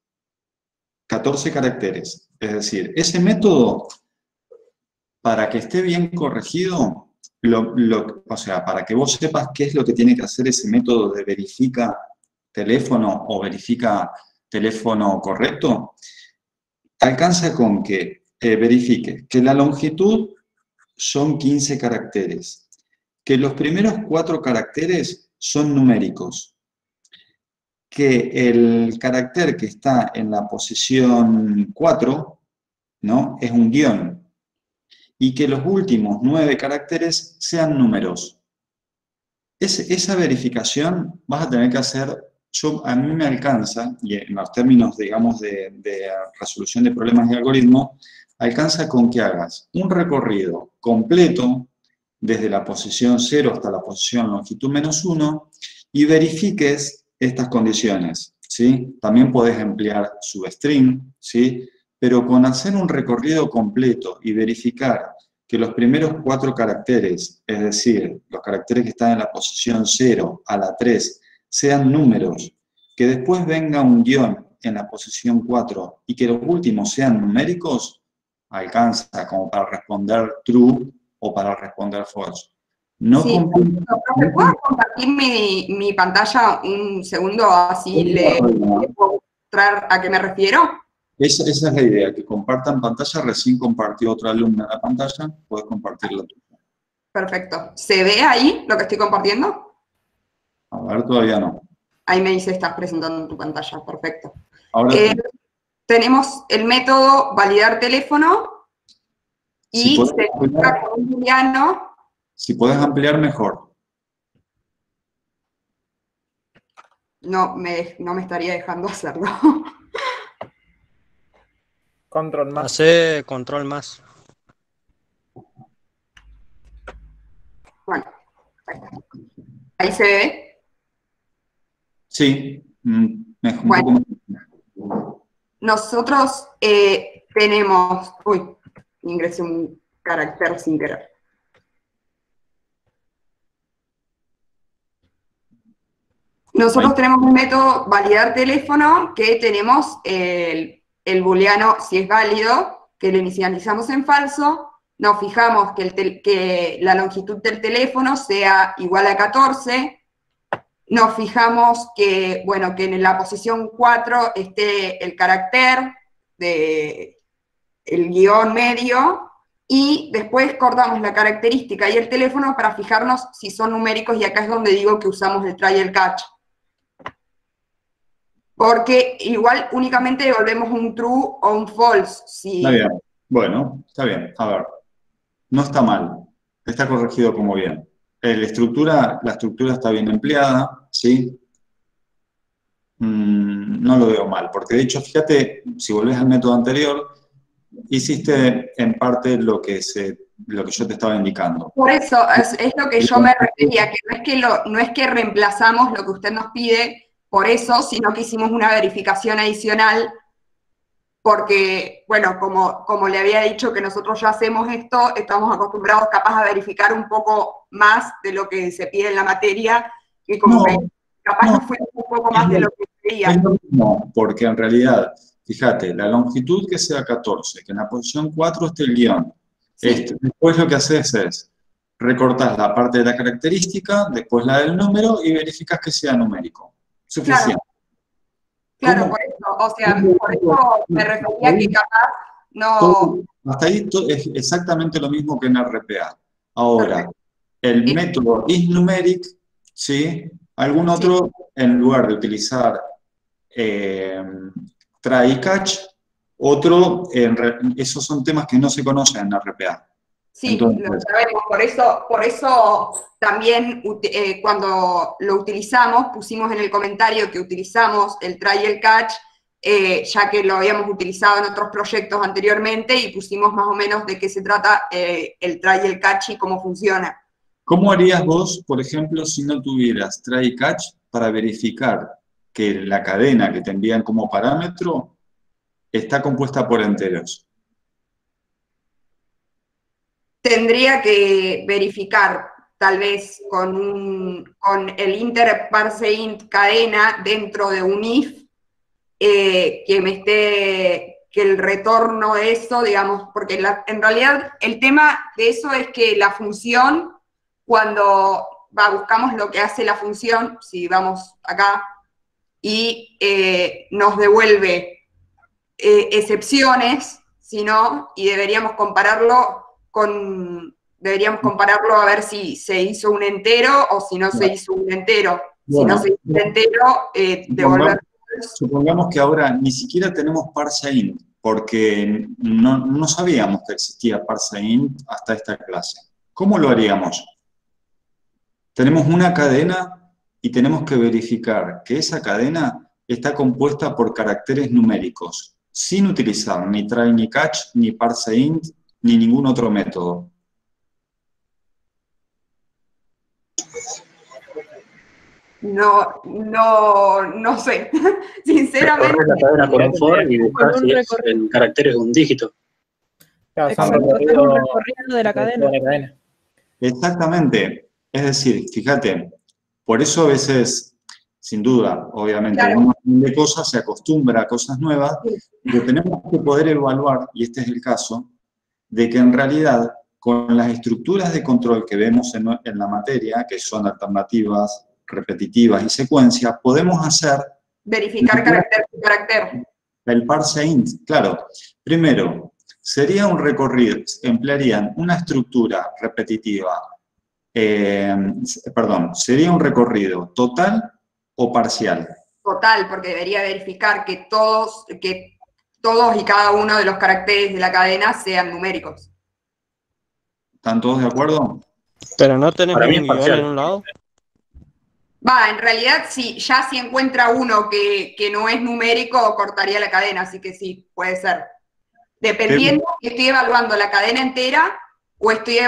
14 caracteres. Es decir, ese método, para que esté bien corregido, o sea, para que vos sepas qué es lo que tiene que hacer ese método de verifica teléfono o verifica teléfono correcto, alcanza con que eh, verifique que la longitud son 15 caracteres, que los primeros cuatro caracteres son numéricos, que el carácter que está en la posición 4 ¿no? es un guion, y que los últimos nueve caracteres sean números. esa verificación vas a tener que hacer yo, a mí me alcanza, y en los términos, digamos, de, resolución de problemas de algoritmo, alcanza con que hagas un recorrido completo desde la posición 0 hasta la posición longitud menos 1 y verifiques estas condiciones. ¿sí? También puedes emplear substring, ¿sí? pero con hacer un recorrido completo y verificar que los primeros cuatro caracteres, es decir, los caracteres que están en la posición 0 a la 3, sean números, que después venga un guion en la posición 4 y que los últimos sean numéricos, alcanza como para responder true o para responder false. No sí, ¿Puedo compartir mi, pantalla un segundo así le, puedo mostrar a qué me refiero? Esa, esa, es la idea, que compartan pantalla. Recién compartió otra alumna la pantalla, puedes compartirla tú. Perfecto. ¿Se ve ahí lo que estoy compartiendo? A ver, todavía no. Ahí me dice, estás presentando en tu pantalla, perfecto. Ahora eh, tenemos el método validar teléfono y si se con un booleano. Si puedes ampliar, mejor. No me, no me estaría dejando hacerlo. Control más. Hace control más. Bueno, ahí se ve. Sí, mm, bueno, nosotros eh, tenemos, uy, ingresé un carácter sin querer. Nosotros tenemos un método validar teléfono que tenemos el, el booleano si es válido, que lo inicializamos en falso, nos fijamos que, el que la longitud del teléfono sea igual a 14, nos fijamos que, bueno, que en la posición 4 esté el carácter de el guion medio y después cortamos la característica y el teléfono para fijarnos si son numéricos y acá es donde digo que usamos el try el catch. Porque igual únicamente devolvemos un true o un false. Si... Está bien. Bueno, está bien. A ver. No está mal. Está corregido como bien. Eh, la, estructura, la estructura está bien empleada, ¿sí? Mm, no lo veo mal, porque de hecho, fíjate, si volvés al método anterior, hiciste en parte lo que, se, lo que yo te estaba indicando. Por eso, es, lo que yo me refería, que no es que, no es que reemplazamos lo que usted nos pide por eso, sino que hicimos una verificación adicional porque, bueno, como, como le había dicho que nosotros ya hacemos esto, estamos acostumbrados capaz a verificar un poco más de lo que se pide en la materia, y como que capaz no, fue un poco más de lo que lo mismo, porque en realidad, fíjate, la longitud que sea 14, que en la posición 4 esté el guion. Sí. Este, después lo que haces es recortas la parte de la característica, después la del número y verificas que sea numérico. Suficiente. Claro, por eso, o sea, por eso me refería que capaz no... Todo- hasta ahí es exactamente lo mismo que en RPA. Ahora, el método isNumeric, ¿sí? Algún otro, en lugar de utilizar eh, try y catch, otro, en re- esos son temas que no se conocen en RPA. Sí, Entonces- lo sabemos, por eso, por eso también eh, cuando lo utilizamos, pusimos en el comentario que utilizamos el try y el catch, eh, ya que lo habíamos utilizado en otros proyectos anteriormente y pusimos más o menos de qué se trata eh, el try y el catch y cómo funciona. ¿Cómo harías vos, por ejemplo, si no tuvieras try catch para verificar que la cadena que te envían como parámetro está compuesta por enteros? Tendría que verificar tal vez con, un- con el inter parse int cadena dentro de un if eh, que me esté, que el retorno de eso, digamos, porque en realidad el tema de eso es que la función, cuando va, buscamos lo que hace la función, si vamos acá, y eh, nos devuelve eh, excepciones, si no, y deberíamos compararlo con, deberíamos compararlo a ver si se hizo un entero o si no se hizo un entero. Si Bueno. no se hizo un entero, eh, devolver Supongamos que ahora ni siquiera tenemos parseInt, porque no, no sabíamos que existía parseInt hasta esta clase. ¿Cómo lo haríamos? Tenemos una cadena y tenemos que verificar que esa cadena está compuesta por caracteres numéricos, sin utilizar ni try ni catch, ni parseInt, ni ningún otro método. No, no, no sé. Sinceramente, la cadena con un for y buscar si es en caracteres de un dígito. Claro, Exacto, hacer un recorridos recorrido de la cadena. de la cadena. Exactamente. Es decir, fíjate, por eso a veces, sin duda, obviamente, Claro. uno de cosas se acostumbra a cosas nuevas, Sí. pero tenemos que poder evaluar, y este es el caso, de que en realidad con las estructuras de control que vemos en, en la materia, que son alternativas, repetitivas y secuencias, podemos hacer verificar carácter por carácter. el parse int, claro. Primero, sería un recorrido, emplearían una estructura repetitiva, eh, perdón, sería un recorrido total o parcial. Total, porque debería verificar que todos, que todos y cada uno de los caracteres de la cadena sean numéricos. ¿Están todos de acuerdo? Pero no mí un guion parcial. en un lado. Va, en realidad sí, ya si encuentra uno que, que no es numérico, cortaría la cadena, así que sí, puede ser. Dependiendo que estoy evaluando la cadena entera o estoy,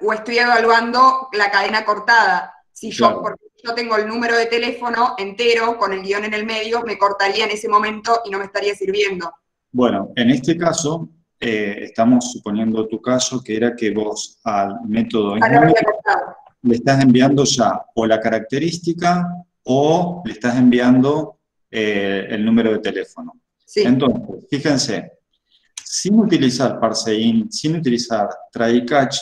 o estoy evaluando la cadena cortada. Si yo, Claro. porque yo tengo el número de teléfono entero con el guion en el medio, me cortaría en ese momento y no me estaría sirviendo. Bueno, en este caso, eh, estamos suponiendo tu caso, que era que vos al método le estás enviando ya o la característica o le estás enviando eh, el número de teléfono. Sí, Entonces, fíjense, sin utilizar parseInt, sin utilizar try catch,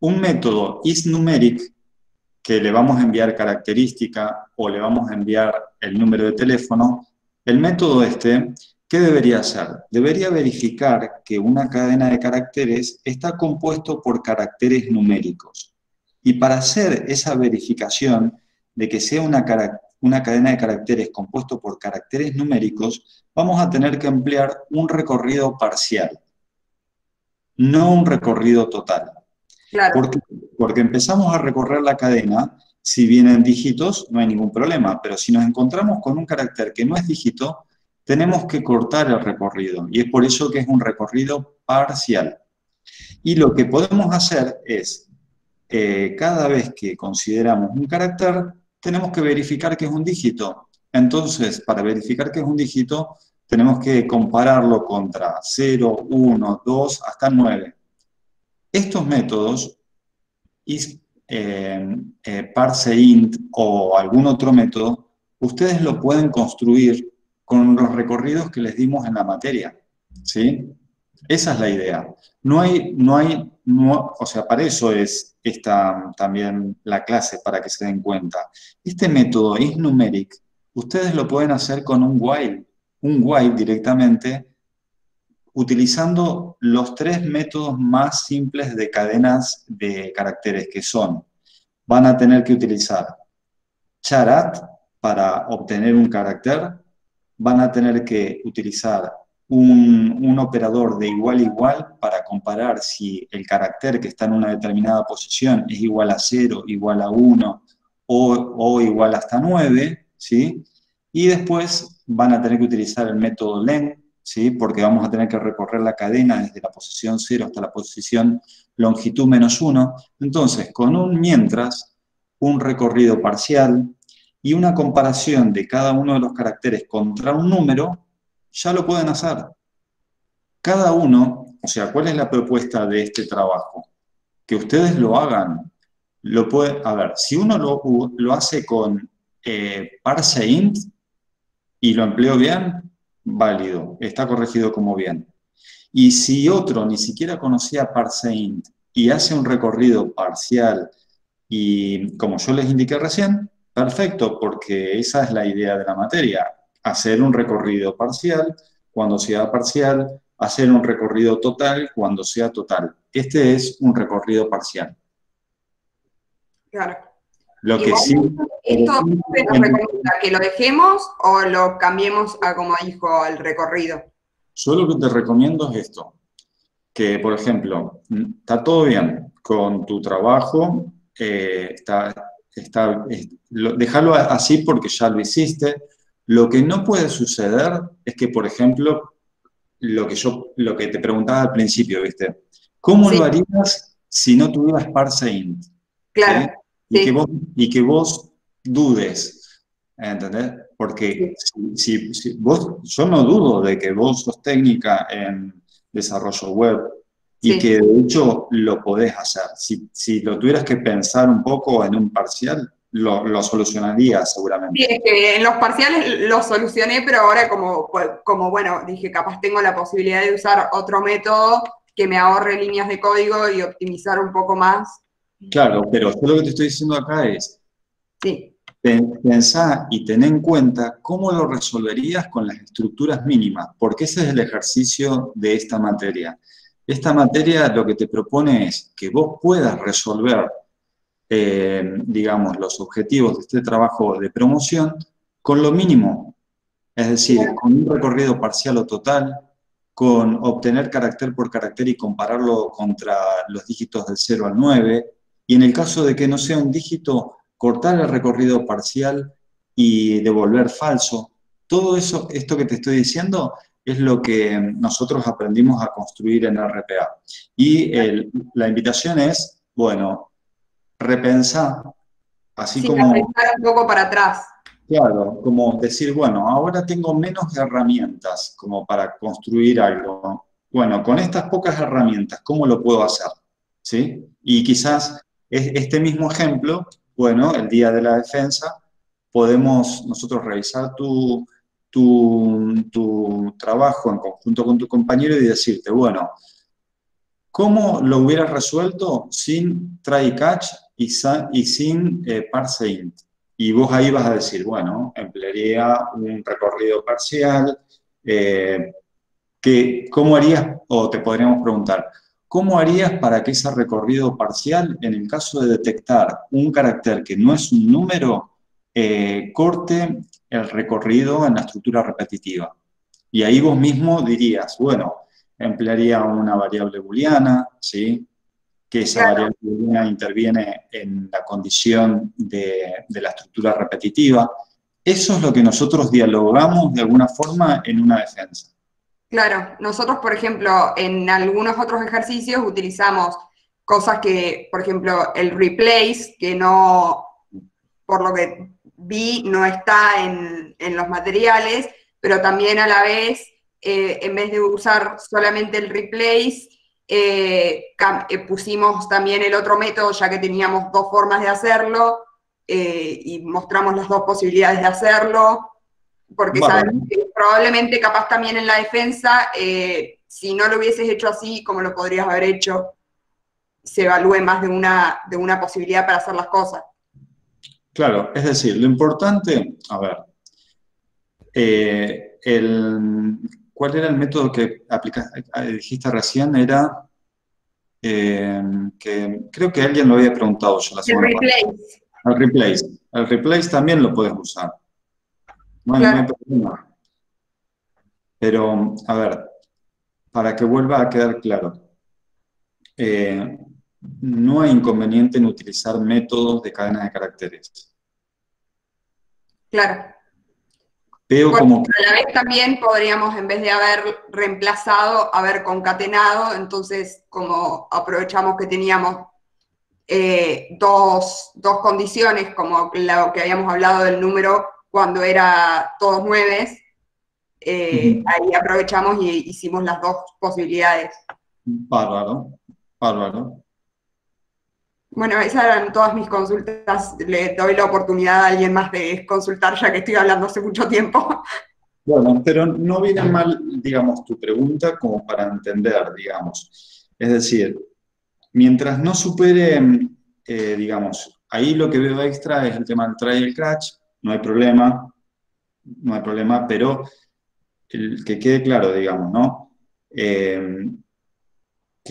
un método isNumeric que le vamos a enviar característica o le vamos a enviar el número de teléfono, el método este, ¿qué debería hacer? Debería verificar que una cadena de caracteres está compuesto por caracteres numéricos. Y para hacer esa verificación de que sea una, una cadena de caracteres compuesto por caracteres numéricos, vamos a tener que emplear un recorrido parcial, no un recorrido total. claro. ¿Por qué? Porque empezamos a recorrer la cadena, si vienen dígitos, no hay ningún problema, pero si nos encontramos con un carácter que no es dígito, tenemos que cortar el recorrido, y es por eso que es un recorrido parcial. Y lo que podemos hacer es, eh, cada vez que consideramos un carácter, tenemos que verificar que es un dígito. Entonces, para verificar que es un dígito, tenemos que compararlo contra 0, 1, 2, hasta 9. Estos métodos, eh, eh, parseInt o algún otro método, ustedes lo pueden construir con los recorridos que les dimos en la materia, ¿sí? Esa es la idea. No hay, no hay, no, o sea, para eso es esta, también la clase, para que se den cuenta. Este método isNumeric, ustedes lo pueden hacer con un while, un while directamente, utilizando los tres métodos más simples de cadenas de caracteres, que son, van a tener que utilizar charat para obtener un carácter, van a tener que utilizar un, operador de igual a igual para comparar si el carácter que está en una determinada posición es igual a 0, igual a 1 o, igual hasta 9, ¿sí? Y después van a tener que utilizar el método len, ¿sí? Porque vamos a tener que recorrer la cadena desde la posición 0 hasta la posición longitud menos 1. Entonces, con un mientras, un recorrido parcial y una comparación de cada uno de los caracteres contra un número, ya lo pueden hacer. Cada uno, o sea, ¿cuál es la propuesta de este trabajo? Que ustedes lo hagan. Lo puede, a ver, si uno lo, hace con eh, parse int y lo empleo bien, válido, está corregido como bien. Y si otro ni siquiera conocía parse int y hace un recorrido parcial y como yo les indiqué recién, perfecto, porque esa es la idea de la materia, hacer un recorrido parcial cuando sea parcial, hacer un recorrido total cuando sea total. Este es un recorrido parcial. Claro. Lo que sí, ¿Esto se nos recomienda que lo dejemos o lo cambiemos a como dijo el recorrido? Yo lo que te recomiendo es esto, que por ejemplo, está todo bien con tu trabajo, eh, está, está, déjalo así porque ya lo hiciste, lo que no puede suceder es que, por ejemplo, lo que yo, lo que te preguntaba al principio, ¿viste? ¿Cómo lo harías si no tuvieras parse int? Claro. Y, que vos, y que vos dudes, ¿entendés? Porque si, vos, yo no dudo de que vos sos técnica en desarrollo web y que de hecho lo podés hacer. Si, si lo tuvieras que pensar un poco en un parcial, lo, solucionaría seguramente. Sí, es que en los parciales lo solucioné, pero ahora como, como, bueno, dije, capaz tengo la posibilidad de usar otro método que me ahorre líneas de código y optimizar un poco más. Claro, pero yo lo que te estoy diciendo acá es, sí. pensá y ten en cuenta cómo lo resolverías con las estructuras mínimas, porque ese es el ejercicio de esta materia. Esta materia lo que te propone es que vos puedas resolver eh, digamos, los objetivos de este trabajo de promoción con lo mínimo, es decir, con un recorrido parcial o total, con obtener carácter por carácter y compararlo contra los dígitos del 0 al 9, y en el caso de que no sea un dígito, cortar el recorrido parcial y devolver falso. Todo eso, esto que te estoy diciendo, es lo que nosotros aprendimos a construir en RPA. Y la invitación es, bueno, repensar, así como... Repensar un poco para atrás. Claro, como decir, bueno, ahora tengo menos herramientas como para construir algo. Bueno, con estas pocas herramientas, ¿cómo lo puedo hacer? ¿Sí? Y quizás este mismo ejemplo, bueno, el día de la defensa, podemos nosotros revisar tu, tu, tu trabajo en conjunto con tu compañero y decirte, bueno, ¿cómo lo hubieras resuelto sin try catch y, sin eh, parse int. Y vos ahí vas a decir, bueno, emplearía un recorrido parcial, eh, que, ¿cómo harías? O te podríamos preguntar, ¿cómo harías para que ese recorrido parcial, en el caso de detectar un carácter que no es un número, eh, corte el recorrido en la estructura repetitiva? Y ahí vos mismo dirías, bueno, emplearía una variable booleana, ¿sí? Que esa variable interviene en la condición de, la estructura repetitiva. Eso es lo que nosotros dialogamos de alguna forma en una defensa. Claro, nosotros, por ejemplo, en algunos otros ejercicios utilizamos cosas que, por ejemplo, el replace, que no, por lo que vi, no está en, los materiales, pero también a la vez, eh, en vez de usar solamente el replace, eh, eh, pusimos también el otro método, ya que teníamos dos formas de hacerlo, eh, y mostramos las dos posibilidades de hacerlo, porque Vale. sabemos que probablemente capaz también en la defensa, eh, si no lo hubieses hecho así, como lo podrías haber hecho, se evalúe más de una, de una posibilidad para hacer las cosas. Claro, es decir, lo importante, a ver, eh, el, ¿cuál era el método que aplicaste, eh, dijiste recién? Era eh, que creo que alguien lo había preguntado yo la semana pasada. replace, El replace. El replace también lo puedes usar. No hay, no hay problema. Pero, a ver, para que vuelva a quedar claro, eh, no hay inconveniente en utilizar métodos de cadenas de caracteres. claro. Veo Bueno, como que a la vez también podríamos, en vez de haber reemplazado, haber concatenado, entonces como aprovechamos que teníamos eh, dos, dos condiciones, como lo que habíamos hablado del número cuando era todos nueves, eh, ahí aprovechamos y hicimos las dos posibilidades. bárbaro, bárbaro. Bueno, esas eran todas mis consultas. Le doy la oportunidad a alguien más de consultar, ya que estoy hablando hace mucho tiempo. Bueno, pero no viene mal, digamos, tu pregunta como para entender, digamos. Es decir, mientras no supere, eh, digamos, ahí lo que veo extra es el tema del trial catch, no hay problema, no hay problema, pero que quede claro, digamos, ¿no? Eh,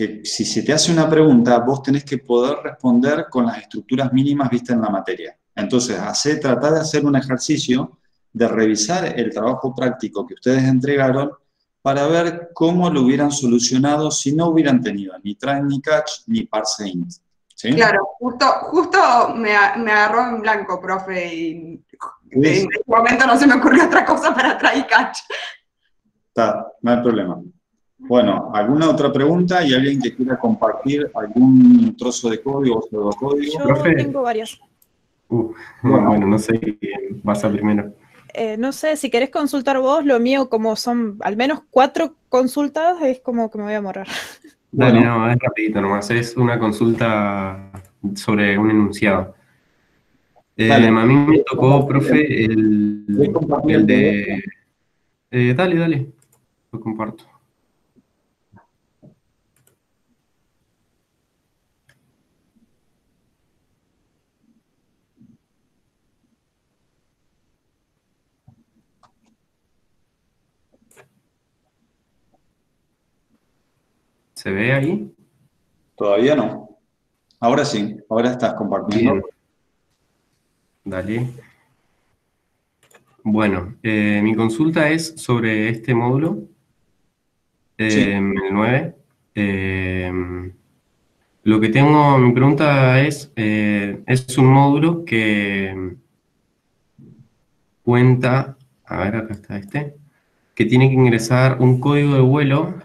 que si se te hace una pregunta, vos tenés que poder responder con las estructuras mínimas vistas en la materia. Entonces, hace, tratar de hacer un ejercicio de revisar el trabajo práctico que ustedes entregaron para ver cómo lo hubieran solucionado si no hubieran tenido ni try ni catch ni parse int. ¿sí? Claro, justo, justo me, me agarró en blanco, profe, y en Sí, este momento no se me ocurrió otra cosa para try catch. Está, no hay problema. Bueno, ¿alguna otra pregunta? ¿Y alguien que quiera compartir algún trozo de código o pseudocódigo? Yo Profe. tengo varias. Uh, Bueno. bueno, no sé quién pasa primero. Eh, no sé, si querés consultar vos, lo mío como son al menos cuatro consultas, es como que me voy a morir. Dale, Bueno. no, es rapidito nomás, es una consulta sobre un enunciado. Eh, Dale. a mí me tocó, profe, el, ¿Querés compartir el el de... eh, dale, dale, lo comparto. ¿Se ve ahí? Todavía no. Ahora sí, ahora estás compartiendo. Bien. Dale. Bueno, eh, mi consulta es sobre este módulo, eh, Sí. el 9. Eh, lo que tengo, mi pregunta es, eh, es un módulo que cuenta, a ver, acá está este, que tiene que ingresar un código de vuelo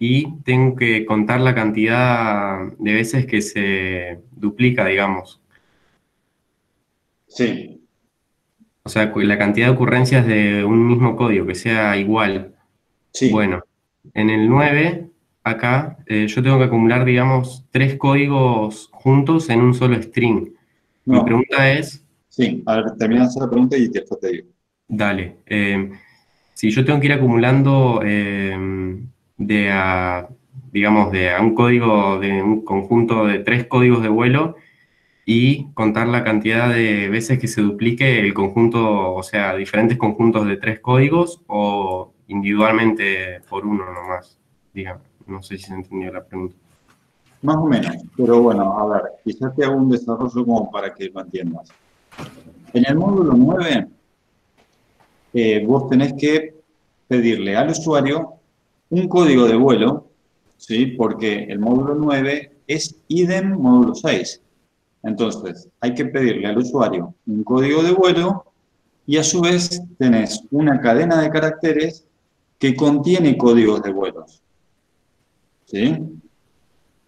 y tengo que contar la cantidad de veces que se duplica, digamos. Sí, O sea, la cantidad de ocurrencias de un mismo código, que sea igual. sí. Bueno, en el 9, acá, eh, yo tengo que acumular, digamos, tres códigos juntos en un solo string. Mi pregunta es, sí. A ver, termina la pregunta y después te digo. dale, eh, si yo tengo que ir acumulando eh, de a, digamos, de a un código, de un conjunto de tres códigos de vuelo y contar la cantidad de veces que se duplique el conjunto, o sea, diferentes conjuntos de tres códigos o individualmente por uno nomás, digamos. No sé si se entendió la pregunta. Más o menos, pero bueno, a ver, quizás te hago un desarrollo como para que lo entiendas. En el módulo 9, eh, vos tenés que pedirle al usuario un código de vuelo, ¿sí? Porque el módulo 9 es idem módulo 6. Entonces, hay que pedirle al usuario un código de vuelo y a su vez tenés una cadena de caracteres que contiene códigos de vuelos. ¿Sí?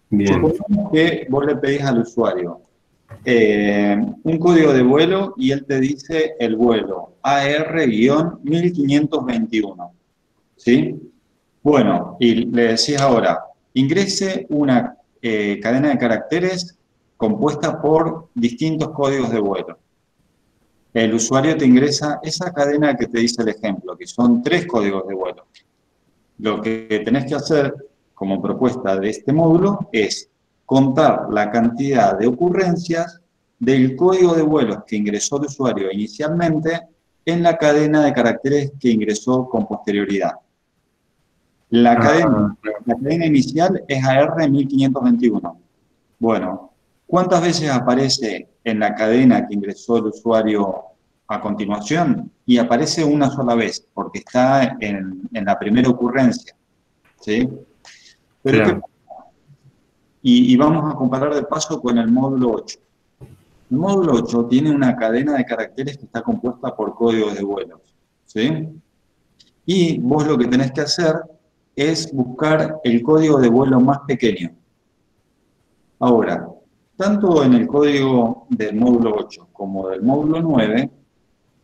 Bien, Supongamos que vos le pedís al usuario eh, un código de vuelo y él te dice el vuelo AR-1521. ¿Sí? Bueno, y le decís ahora, ingrese una eh, cadena de caracteres compuesta por distintos códigos de vuelo. el usuario te ingresa esa cadena que te dice el ejemplo, que son tres códigos de vuelo. Lo que tenés que hacer como propuesta de este módulo es contar la cantidad de ocurrencias del código de vuelo que ingresó el usuario inicialmente en la cadena de caracteres que ingresó con posterioridad. La, Ah, cadena, la cadena inicial es AR1521. Bueno, ¿cuántas veces aparece en la cadena que ingresó el usuario a continuación? Y aparece una sola vez, porque está en, en la primera ocurrencia. ¿Sí? Pero y, y vamos a comparar de paso con el módulo 8. El módulo 8 tiene una cadena de caracteres que está compuesta por códigos de vuelos. ¿Sí? Y vos lo que tenés que hacer es buscar el código de vuelo más pequeño. Ahora, tanto en el código del módulo 8 como del módulo 9,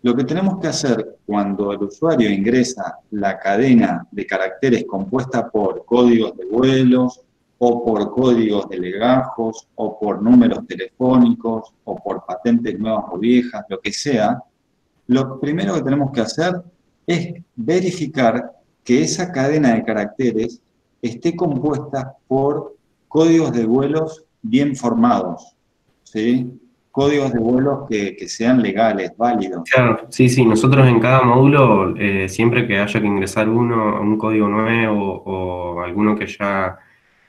lo que tenemos que hacer cuando el usuario ingresa la cadena de caracteres compuesta por códigos de vuelos, o por códigos de legajos, o por números telefónicos, o por patentes nuevas o viejas, lo que sea, lo primero que tenemos que hacer es verificar que esa cadena de caracteres esté compuesta por códigos de vuelos bien formados, ¿sí? Códigos de vuelos que, que sean legales, válidos. Claro, sí, sí, nosotros en cada módulo, eh, siempre que haya que ingresar uno, un código nuevo o alguno que ya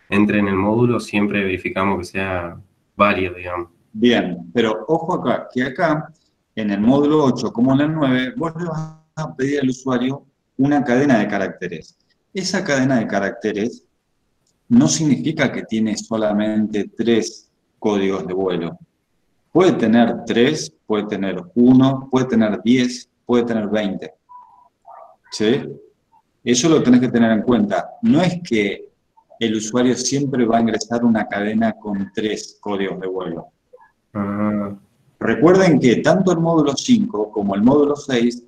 entre en el módulo, siempre verificamos que sea válido, digamos. Bien, pero ojo acá, que acá, en el módulo 8 como en el 9, vos le vas a pedir al usuario una cadena de caracteres. Esa cadena de caracteres no significa que tiene solamente tres códigos de vuelo. Puede tener tres, puede tener uno, puede tener diez, puede tener veinte. ¿Sí? Eso lo tenés que tener en cuenta. No es que el usuario siempre va a ingresar una cadena con tres códigos de vuelo. Ah, Recuerden que tanto el módulo 5 como el módulo 6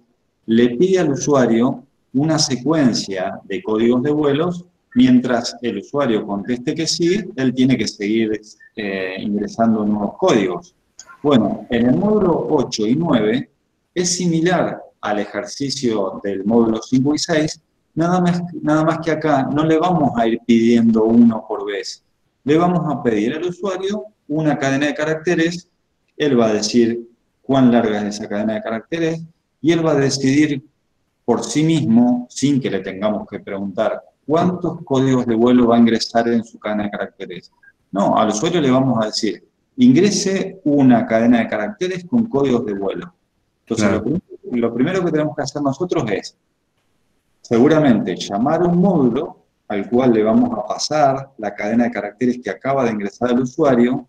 le pide al usuario una secuencia de códigos de vuelos, mientras el usuario conteste que sí, él tiene que seguir eh, ingresando nuevos códigos. Bueno, en el módulo 8 y 9 es similar al ejercicio del módulo 5 y 6, nada más, nada más que acá no le vamos a ir pidiendo uno por vez. Le vamos a pedir al usuario una cadena de caracteres, él va a decir cuán larga es esa cadena de caracteres y él va a decidir por sí mismo, sin que le tengamos que preguntar, cuántos códigos de vuelo va a ingresar en su cadena de caracteres. No, al usuario le vamos a decir, ingrese una cadena de caracteres con códigos de vuelo. Entonces, Claro. lo, lo primero que tenemos que hacer nosotros es, seguramente, llamar un módulo al cual le vamos a pasar la cadena de caracteres que acaba de ingresar el usuario,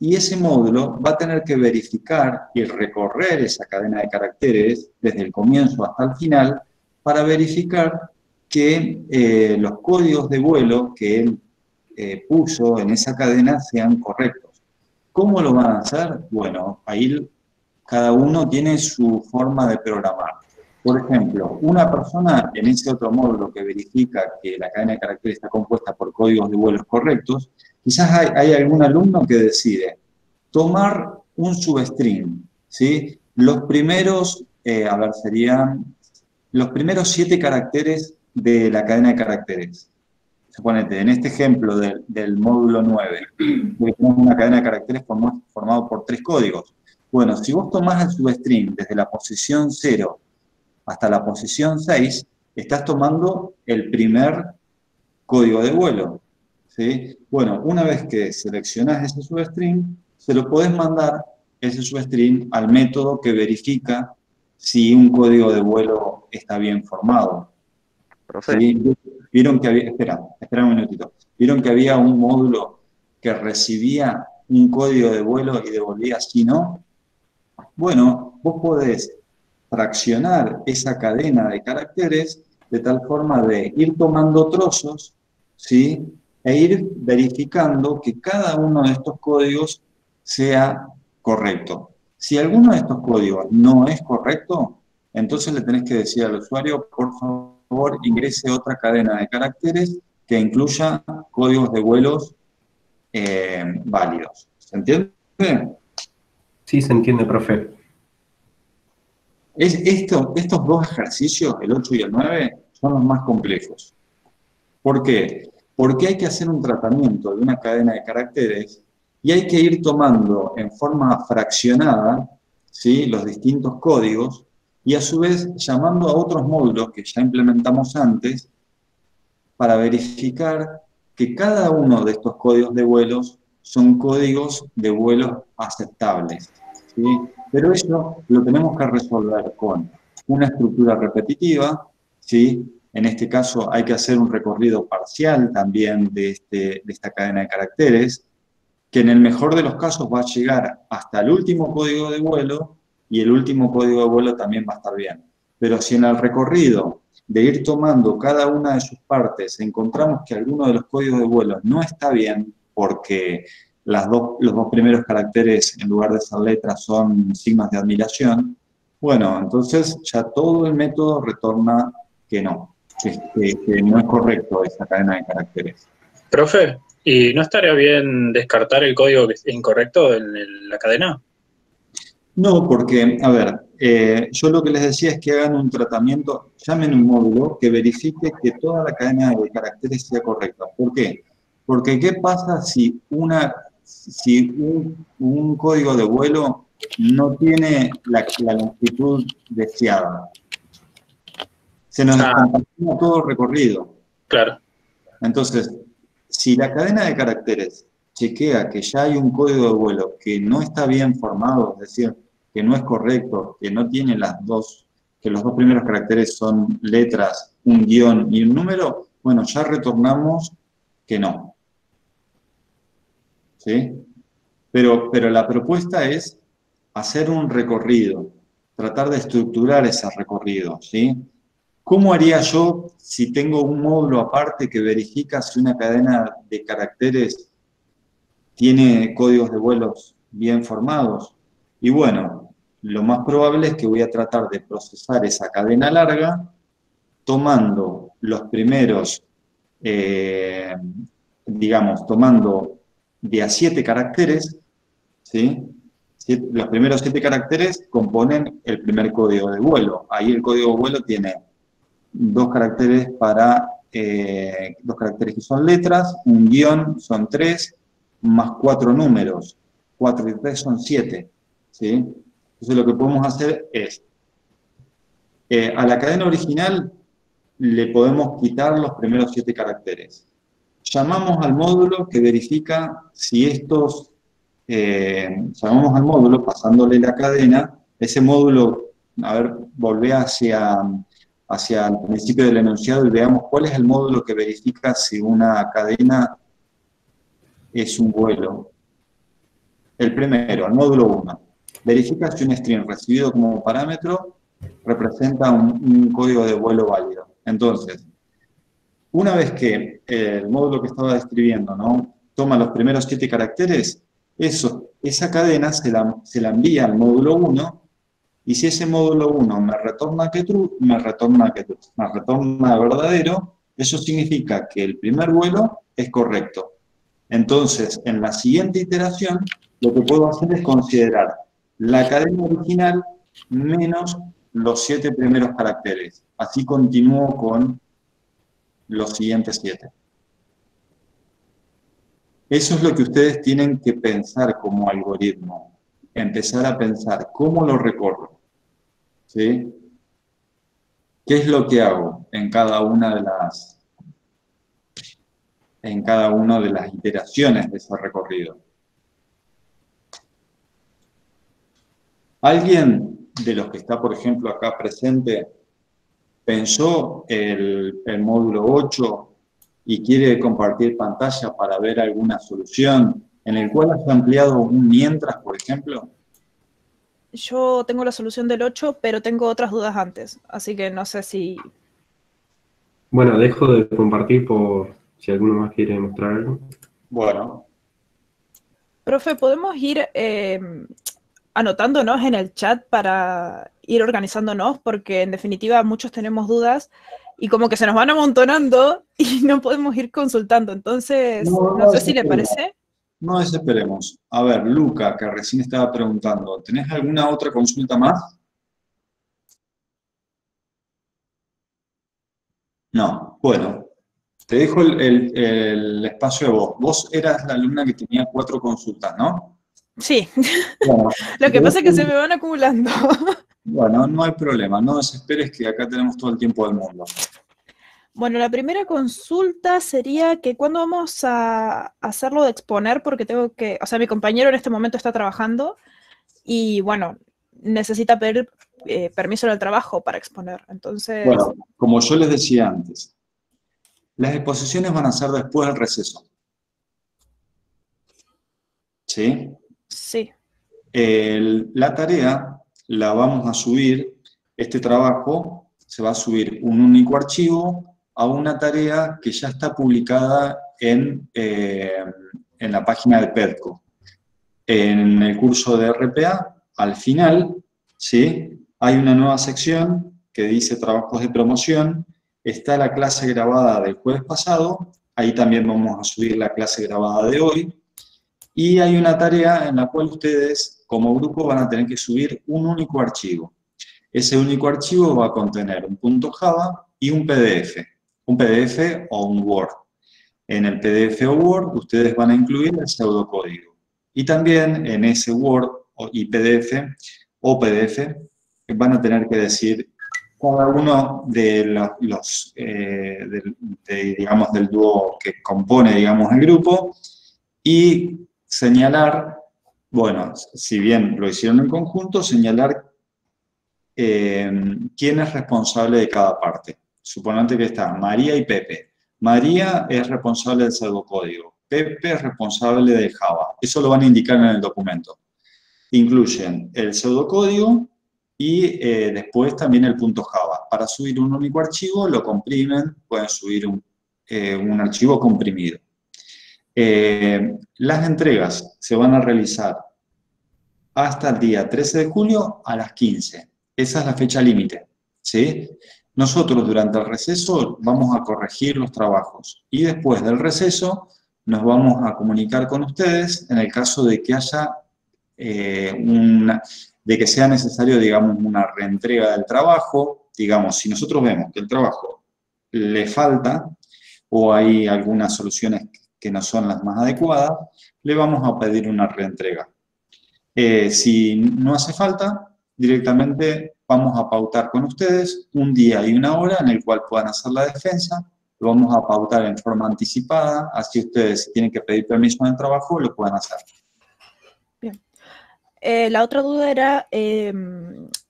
y ese módulo va a tener que verificar y recorrer esa cadena de caracteres desde el comienzo hasta el final para verificar que eh, los códigos de vuelo que él eh, puso en esa cadena sean correctos. ¿Cómo lo van a hacer? Bueno, ahí cada uno tiene su forma de programar. Por ejemplo, una persona en ese otro módulo que verifica que la cadena de caracteres está compuesta por códigos de vuelos correctos, quizás hay, algún alumno que decide tomar un substring, ¿sí? Los primeros, eh, a ver, serían los primeros siete caracteres de la cadena de caracteres. Suponete, en este ejemplo del, del módulo 9, que tenemos una cadena de caracteres formado por tres códigos. Bueno, si vos tomás el substring desde la posición 0 hasta la posición 6, estás tomando el primer código de vuelo. ¿Sí? Bueno, una vez que seleccionás ese substring, se lo podés mandar ese substring al método que verifica si un código de vuelo está bien formado. Vieron que había, espera, espera un minutito. Vieron que había un módulo que recibía un código de vuelo y devolvía si no. Bueno, vos podés fraccionar esa cadena de caracteres de tal forma de ir tomando trozos, ¿sí? E ir verificando que cada uno de estos códigos sea correcto. Si alguno de estos códigos no es correcto, entonces le tenés que decir al usuario, por favor, ingrese otra cadena de caracteres que incluya códigos de vuelos eh, válidos. ¿Se entiende? sí, se entiende, profe. Es, esto, estos dos ejercicios, el 8 y el 9, son los más complejos. ¿Por qué? Porque hay que hacer un tratamiento de una cadena de caracteres y hay que ir tomando en forma fraccionada ¿sí? los distintos códigos y a su vez llamando a otros módulos que ya implementamos antes para verificar que cada uno de estos códigos de vuelos son códigos de vuelos aceptables. ¿sí? Pero eso lo tenemos que resolver con una estructura repetitiva, ¿sí? En este caso hay que hacer un recorrido parcial también de, este, de esta cadena de caracteres, que en el mejor de los casos va a llegar hasta el último código de vuelo y el último código de vuelo también va a estar bien. Pero si en el recorrido de ir tomando cada una de sus partes encontramos que alguno de los códigos de vuelo no está bien porque los dos primeros caracteres en lugar de ser letras son signos de admiración, bueno, entonces ya todo el método retorna que no, que, que no es correcto esa cadena de caracteres. Profe, ¿y no estaría bien descartar el código que es incorrecto en la cadena? No, porque, a ver, eh, yo lo que les decía es que hagan un tratamiento, llamen un módulo que verifique que toda la cadena de caracteres sea correcta. ¿Por qué? Porque ¿qué pasa si, una, si un, código de vuelo no tiene la, longitud deseada? Se nos ah. todo el recorrido. Claro. Entonces, si la cadena de caracteres chequea que ya hay un código de vuelo que no está bien formado, es decir, que no es correcto, que no tiene las dos, que los dos primeros caracteres son letras, un guion y un número, bueno, ya retornamos que no. ¿Sí? Pero, pero la propuesta es hacer un recorrido, tratar de estructurar ese recorrido, ¿sí? ¿Cómo haría yo si tengo un módulo aparte que verifica si una cadena de caracteres tiene códigos de vuelos bien formados? Y bueno, lo más probable es que voy a tratar de procesar esa cadena larga tomando los primeros, eh, digamos, tomando de a siete caracteres, ¿sí? los primeros siete caracteres componen el primer código de vuelo. Ahí el código de vuelo tiene dos caracteres para, eh, dos caracteres que son letras, un guion son tres, más cuatro números, cuatro y tres son siete. Entonces lo que podemos hacer es, eh, a la cadena original le podemos quitar los primeros siete caracteres. Llamamos al módulo que verifica si estos, eh, llamamos al módulo pasándole la cadena, ese módulo, a ver, volvé hacia, hacia el principio del enunciado y veamos cuál es el módulo que verifica si una cadena es un vuelo. El primero, el módulo 1 verifica si un string recibido como parámetro representa un, código de vuelo válido. Entonces, una vez que el módulo que estaba describiendo ¿no? toma los primeros siete caracteres, eso, esa cadena se la, se la envía al módulo 1 y si ese módulo 1 me retorna que true, me retorna que true, me retorna verdadero, eso significa que el primer vuelo es correcto. Entonces, en la siguiente iteración, lo que puedo hacer es considerar la cadena original menos los siete primeros caracteres. Así continúo con los siguientes siete. Eso es lo que ustedes tienen que pensar como algoritmo. Empezar a pensar cómo lo recorro. ¿Sí? ¿Qué es lo que hago en cada una de las en cada una de las iteraciones de ese recorrido? ¿Alguien de los que está, por ejemplo, acá presente pensó el, módulo 8 y quiere compartir pantalla para ver alguna solución en el cual has ampliado un mientras, por ejemplo? Yo tengo la solución del 8, pero tengo otras dudas antes, así que no sé si... Bueno, dejo de compartir por si alguno más quiere mostrar algo. Bueno. Profe, ¿podemos ir eh, anotándonos en el chat para ir organizándonos, porque en definitiva muchos tenemos dudas y como que se nos van amontonando y no podemos ir consultando. Entonces, no, sé si le parece. No desesperemos. A ver, Luca, que recién estaba preguntando, ¿tenés alguna otra consulta más? No, bueno, te dejo el, espacio de vos. Vos eras la alumna que tenía cuatro consultas, ¿no? Sí. Lo que pasa es que se me van acumulando. Bueno, no hay problema, no desesperes que acá tenemos todo el tiempo del mundo. Bueno, la primera consulta sería que cuándo vamos a hacerlo de exponer, porque tengo que, o sea, mi compañero en este momento está trabajando y bueno, necesita pedir eh, permiso del trabajo para exponer. Entonces, Bueno, como yo les decía antes, las exposiciones van a ser después del receso. ¿Sí? sí, El- la tarea la vamos a subir, este trabajo se va a subir un único archivo a una tarea que ya está publicada en, eh, en la página de PEDCO. En el curso de RPA, al final, ¿sí? hay una nueva sección que dice trabajos de promoción, está la clase grabada del jueves pasado, ahí también vamos a subir la clase grabada de hoy, y hay una tarea en la cual ustedes, como grupo, van a tener que subir un único archivo. Ese único archivo va a contener un punto Java y un PDF, un PDF o un Word. En el PDF o Word, ustedes van a incluir el pseudocódigo. Y también en ese Word y PDF o PDF van a tener que decir cada uno de los, los, eh, digamos, del dúo que compone, digamos, el grupo y señalar, bueno, si bien lo hicieron en conjunto, señalar eh, quién es responsable de cada parte. Suponete que está María y Pepe. María es responsable del pseudocódigo. Pepe es responsable de Java. Eso lo van a indicar en el documento. Incluyen el pseudocódigo y eh, después también el punto Java. Para subir un único archivo lo comprimen, pueden subir un, eh, archivo comprimido. Eh, las entregas se van a realizar hasta el día 13 de julio a las 15. Esa es la fecha límite, ¿sí? Nosotros durante el receso vamos a corregir los trabajos y después del receso nos vamos a comunicar con ustedes en el caso de que haya eh, una, de que sea necesario, digamos, una reentrega del trabajo. Digamos, si nosotros vemos que el trabajo le falta o hay algunas soluciones que no son las más adecuadas, le vamos a pedir una reentrega. Eh, si no hace falta, directamente vamos a pautar con ustedes un día y una hora en el cual puedan hacer la defensa, lo vamos a pautar en forma anticipada, así ustedes si tienen que pedir permiso en el trabajo, lo puedan hacer. Eh, la otra duda era eh,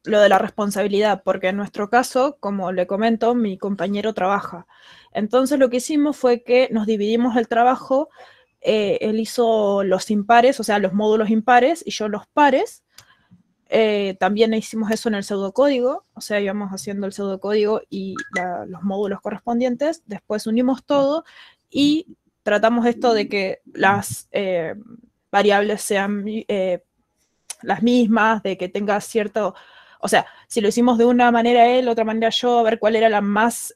lo de la responsabilidad, porque en nuestro caso, como le comento, mi compañero trabaja. Entonces lo que hicimos fue que nos dividimos el trabajo, eh, él hizo los impares, o sea, los módulos impares, y yo los pares. Eh, también hicimos eso en el pseudocódigo, o sea, íbamos haciendo el pseudocódigo y los módulos correspondientes, después unimos todo y tratamos esto de que las eh, variables sean eh, las mismas, de que tenga cierto, o sea, si lo hicimos de una manera él, otra manera yo, a ver cuál era la más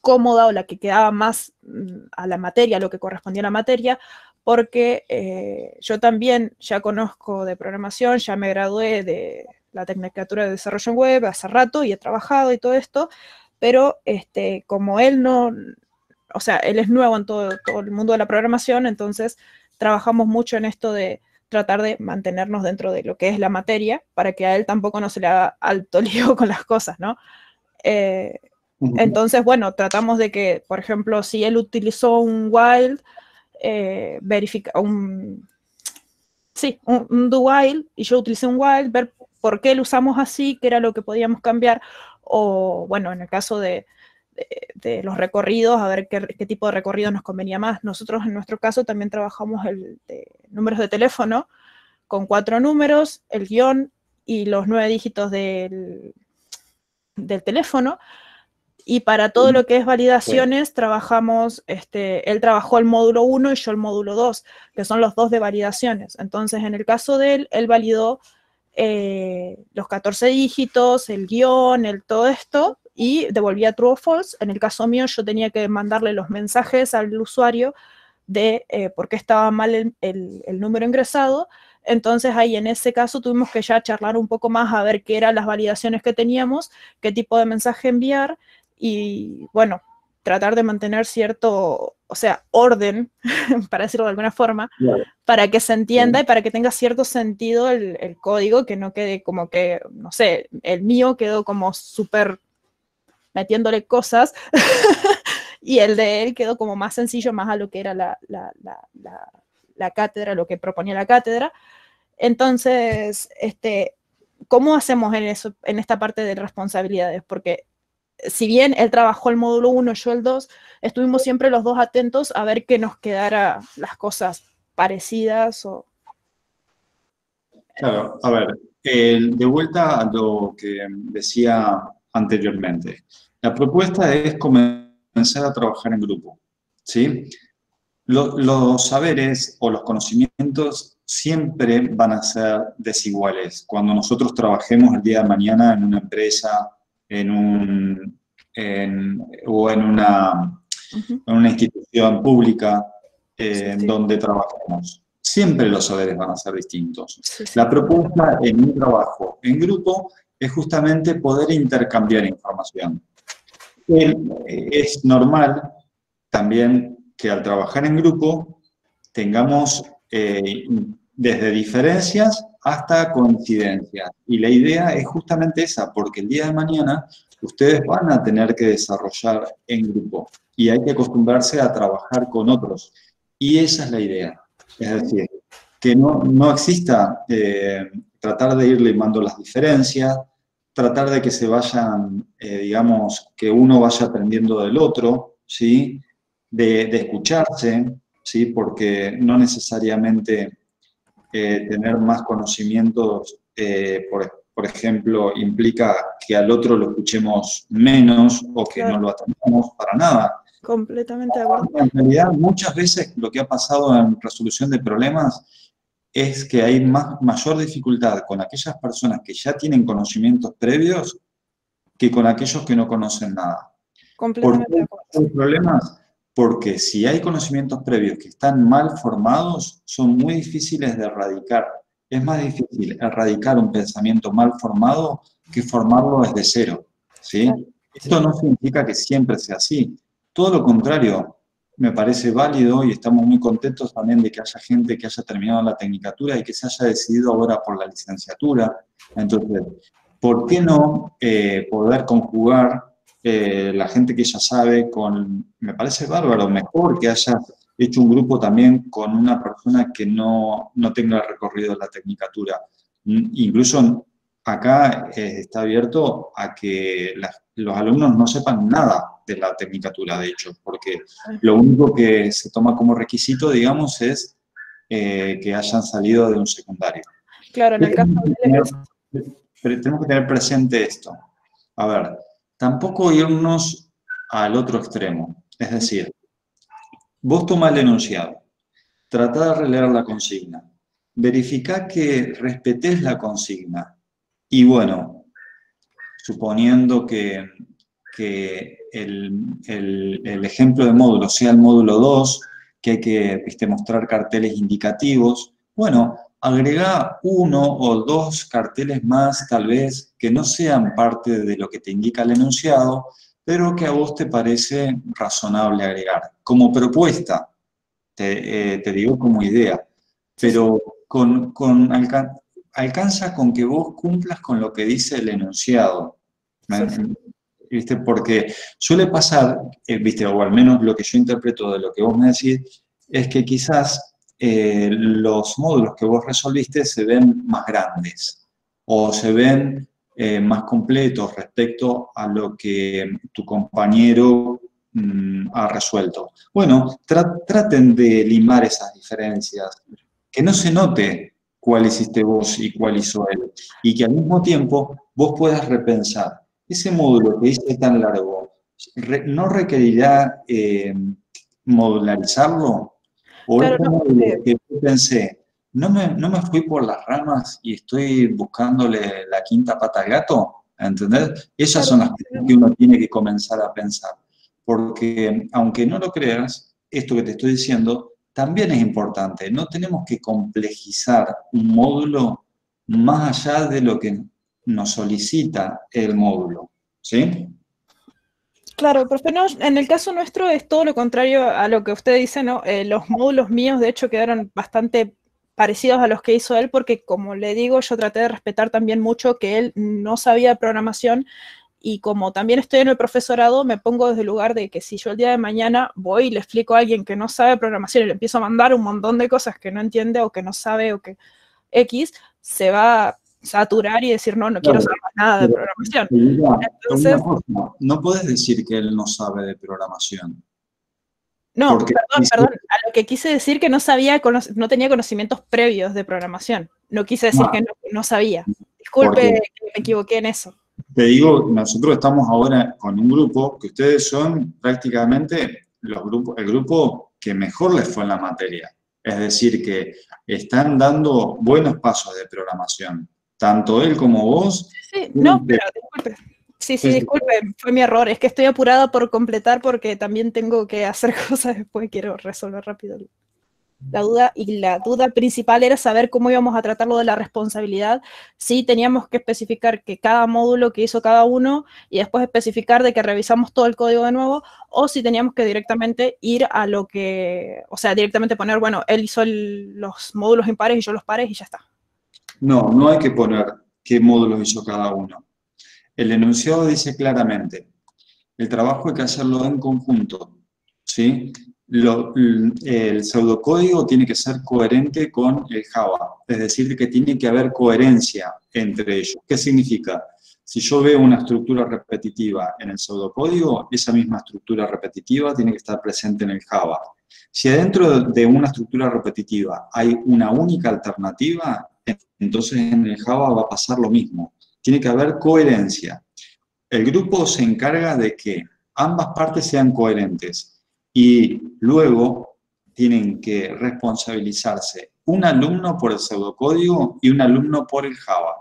cómoda o la que quedaba más mm, a la materia, lo que correspondía a la materia, porque eh, yo también ya conozco de programación, ya me gradué de la Tecnicatura de Desarrollo en Web hace rato y he trabajado y todo esto, pero este, como él no, o sea, él es nuevo en todo, todo el mundo de la programación, entonces trabajamos mucho en esto de tratar de mantenernos dentro de lo que es la materia para que a él tampoco no se le haga alto lío con las cosas, ¿no? Eh, entonces, bueno, tratamos de que, por ejemplo, si él utilizó un while, eh, verifica un, sí, un, do while y yo utilicé un while, ver por qué lo usamos así, qué era lo que podíamos cambiar, o bueno, en el caso de, de, de los recorridos, a ver qué, qué, tipo de recorrido nos convenía más. Nosotros en nuestro caso también trabajamos el de números de teléfono con cuatro números, el guion y los nueve dígitos del, del teléfono. Y para todo lo que es validaciones, trabajamos, este, él trabajó el módulo 1 y yo el módulo 2, que son los dos de validaciones. Entonces, en el caso de él, él validó eh, los 14 dígitos, el guion, el todo esto, y devolvía true o false. En el caso mío, yo tenía que mandarle los mensajes al usuario de eh, por qué estaba mal el, el, el, número ingresado. Entonces ahí en ese caso tuvimos que ya charlar un poco más a ver qué eran las validaciones que teníamos, qué tipo de mensaje enviar y bueno, tratar de mantener cierto, o sea, orden, para decirlo de alguna forma, para que se entienda y para que tenga cierto sentido el, el, código, que no quede como que, no sé, el mío quedó como súper metiéndole cosas y el de él quedó como más sencillo, más a lo que era la, la, la, la cátedra, lo que proponía la cátedra. Entonces, este, ¿cómo hacemos en, eso, en esta parte de responsabilidades? Porque si bien él trabajó el módulo 1, yo el 2, estuvimos siempre los dos atentos a ver que nos quedara las cosas parecidas o... Claro, a ver, de vuelta a lo que decía anteriormente. La propuesta es comenzar a trabajar en grupo, ¿sí? los saberes o los conocimientos siempre van a ser desiguales. Cuando nosotros trabajemos el día de mañana en una empresa, en un, o en una, en una institución pública eh, donde trabajemos. Siempre los saberes van a ser distintos. La propuesta en un trabajo en grupo es justamente poder intercambiar información. Es normal también que al trabajar en grupo tengamos eh, desde diferencias hasta coincidencias. Y la idea es justamente esa, porque el día de mañana ustedes van a tener que desarrollar en grupo y hay que acostumbrarse a trabajar con otros. Y esa es la idea. Es decir, que no, no exista eh, tratar de ir limando las diferencias, tratar de que se vayan, eh, digamos, que uno vaya aprendiendo del otro, ¿sí? De, de escucharse, ¿sí? Porque no necesariamente eh, tener más conocimientos, eh, por, por, ejemplo, implica que al otro lo escuchemos menos o que no lo atendamos para nada. Completamente de acuerdo. En realidad, muchas veces lo que ha pasado en resolución de problemas es que hay más, mayor dificultad con aquellas personas que ya tienen conocimientos previos que con aquellos que no conocen nada. Completamente de acuerdo. problemas porque si hay conocimientos previos que están mal formados, son muy difíciles de erradicar. Es más difícil erradicar un pensamiento mal formado que formarlo desde cero. ¿sí? Esto no significa que siempre sea así. Todo lo contrario, me parece válido y estamos muy contentos también de que haya gente que haya terminado la tecnicatura y que se haya decidido ahora por la licenciatura. Entonces, ¿por qué no eh, poder conjugar eh, la gente que ya sabe, con, me parece bárbaro, mejor que haya hecho un grupo también con una persona que no, no tenga recorrido de la tecnicatura. Incluso acá eh, está abierto a que los alumnos no sepan nada de la tecnicatura, de hecho, porque lo único que se toma como requisito, digamos, es eh, que hayan salido de un secundario. Claro, en el caso de... tenemos que tener presente esto. A ver, tampoco irnos al otro extremo. Es decir, vos tomás el enunciado, tratá de releer la consigna, verificá que respetés la consigna y bueno, suponiendo que, el, ejemplo de módulo sea el módulo 2, que hay que mostrar carteles indicativos, bueno, agrega uno o dos carteles más, tal vez, que no sean parte de lo que te indica el enunciado, pero que a vos te parece razonable agregar. Como propuesta, te, eh, digo como idea, pero con, alcanza con que vos cumplas con lo que dice el enunciado. ¿Viste? Porque suele pasar, eh, ¿viste? o al menos lo que yo interpreto de lo que vos me decís, es que quizás eh, los módulos que vos resolviste se ven más grandes o se ven eh, más completos respecto a lo que tu compañero mm, ha resuelto. Bueno, traten de limar esas diferencias, que no se note cuál hiciste vos y cuál hizo él, y que al mismo tiempo vos puedas repensar. Ese módulo que hice tan largo, ¿no requerirá eh, modularizarlo? O que pensé, ¿no me, ¿no me fui por las ramas y estoy buscándole la quinta pata al gato? ¿Entendés? Esas son las cosas que uno tiene que comenzar a pensar. Porque aunque no lo creas, esto que te estoy diciendo también es importante. No tenemos que complejizar un módulo más allá de lo que nos solicita el módulo. ¿Sí? Claro, profe, no, en el caso nuestro es todo lo contrario a lo que usted dice, ¿no? Eh, los módulos míos, de hecho, quedaron bastante parecidos a los que hizo él, porque como le digo, yo traté de respetar también mucho que él no sabía programación y como también estoy en el profesorado, me pongo desde el lugar de que si yo el día de mañana voy y le explico a alguien que no sabe programación y le empiezo a mandar un montón de cosas que no entiende o que no sabe o que X, se va saturar y decir, no, no quiero saber más nada de programación. Entonces, no puedes decir que él no sabe de programación. No, perdón, perdón. A lo que quise decir que no sabía, no tenía conocimientos previos de programación. No quise decir que no, sabía. Disculpe que me equivoqué en eso. Te digo, nosotros estamos ahora con un grupo que ustedes son prácticamente los grupos, el grupo que mejor les fue en la materia. Es decir, que están dando buenos pasos de programación tanto él como vos. Sí, no, pero disculpe. Sí, sí, disculpe, fue mi error. Es que estoy apurada por completar porque también tengo que hacer cosas después, quiero resolver rápido la duda. Y la duda principal era saber cómo íbamos a tratar lo de la responsabilidad. Sí, teníamos que especificar que cada módulo que hizo cada uno y después especificar de que revisamos todo el código de nuevo, o si teníamos que directamente ir a lo que, o sea, directamente poner, bueno, él hizo los módulos impares y yo los pares y ya está. No, no hay que poner qué módulos hizo cada uno. El enunciado dice claramente, el trabajo hay que hacerlo en conjunto, ¿sí? el pseudocódigo tiene que ser coherente con el Java, es decir, que tiene que haber coherencia entre ellos. ¿Qué significa? Si yo veo una estructura repetitiva en el pseudocódigo, esa misma estructura repetitiva tiene que estar presente en el Java. Si adentro de una estructura repetitiva hay una única alternativa, entonces en el Java va a pasar lo mismo. Tiene que haber coherencia. El grupo se encarga de que ambas partes sean coherentes y luego tienen que responsabilizarse un alumno por el pseudocódigo y un alumno por el Java.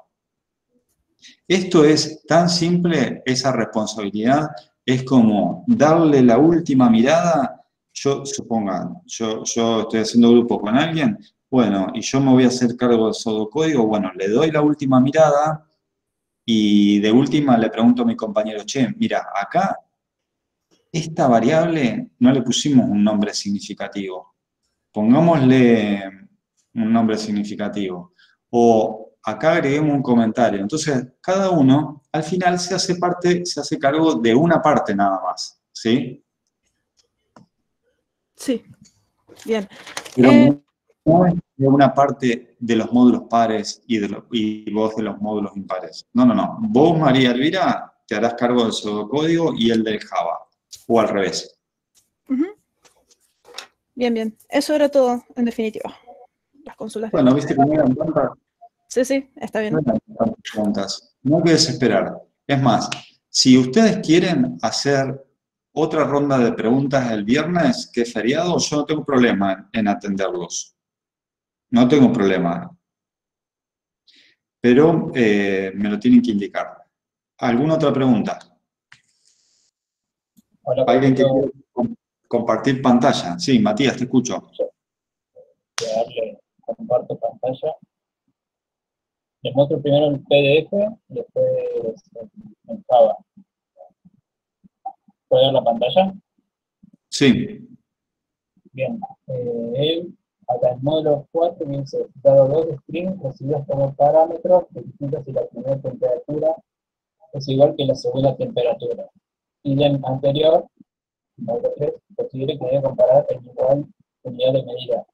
Esto es tan simple, esa responsabilidad, es como darle la última mirada, yo suponga, yo, yo estoy haciendo grupo con alguien, bueno, y yo me voy a hacer cargo del pseudocódigo, bueno, le doy la última mirada y de última le pregunto a mi compañero, che, mira, acá esta variable no le pusimos un nombre significativo. Pongámosle un nombre significativo. O acá agreguemos un comentario. Entonces, cada uno al final se hace parte, se hace cargo de una parte nada más. ¿Sí? Sí. Bien. Eh, de una parte de los módulos pares y, de y vos de los módulos impares. No, no, no. Vos, María Elvira, te harás cargo del pseudocódigo y el del Java. O al revés. Bien, bien. Eso era todo, en definitiva. Las consultas. Bueno, viste que no eran tantas. Sí, sí, está bien. No hay que desesperar. Es más, si ustedes quieren hacer otra ronda de preguntas el viernes, que es feriado, yo no tengo problema en atenderlos. No tengo problema. Pero eh, me lo tienen que indicar. ¿Alguna otra pregunta? ¿Alguien que compartir pantalla? Sí, Matías, te escucho. Darle comparto pantalla. Les muestro primero el PDF y después en Java. ¿Puede ver la pantalla? Sí. Bien. Eh, Acá en módulo 4 dice, dado dos strings recibidos como parámetros, verifica si la primera temperatura es igual que la segunda temperatura. Y en anterior, módulo 3, considere que debe comparar el igual unidad de medida.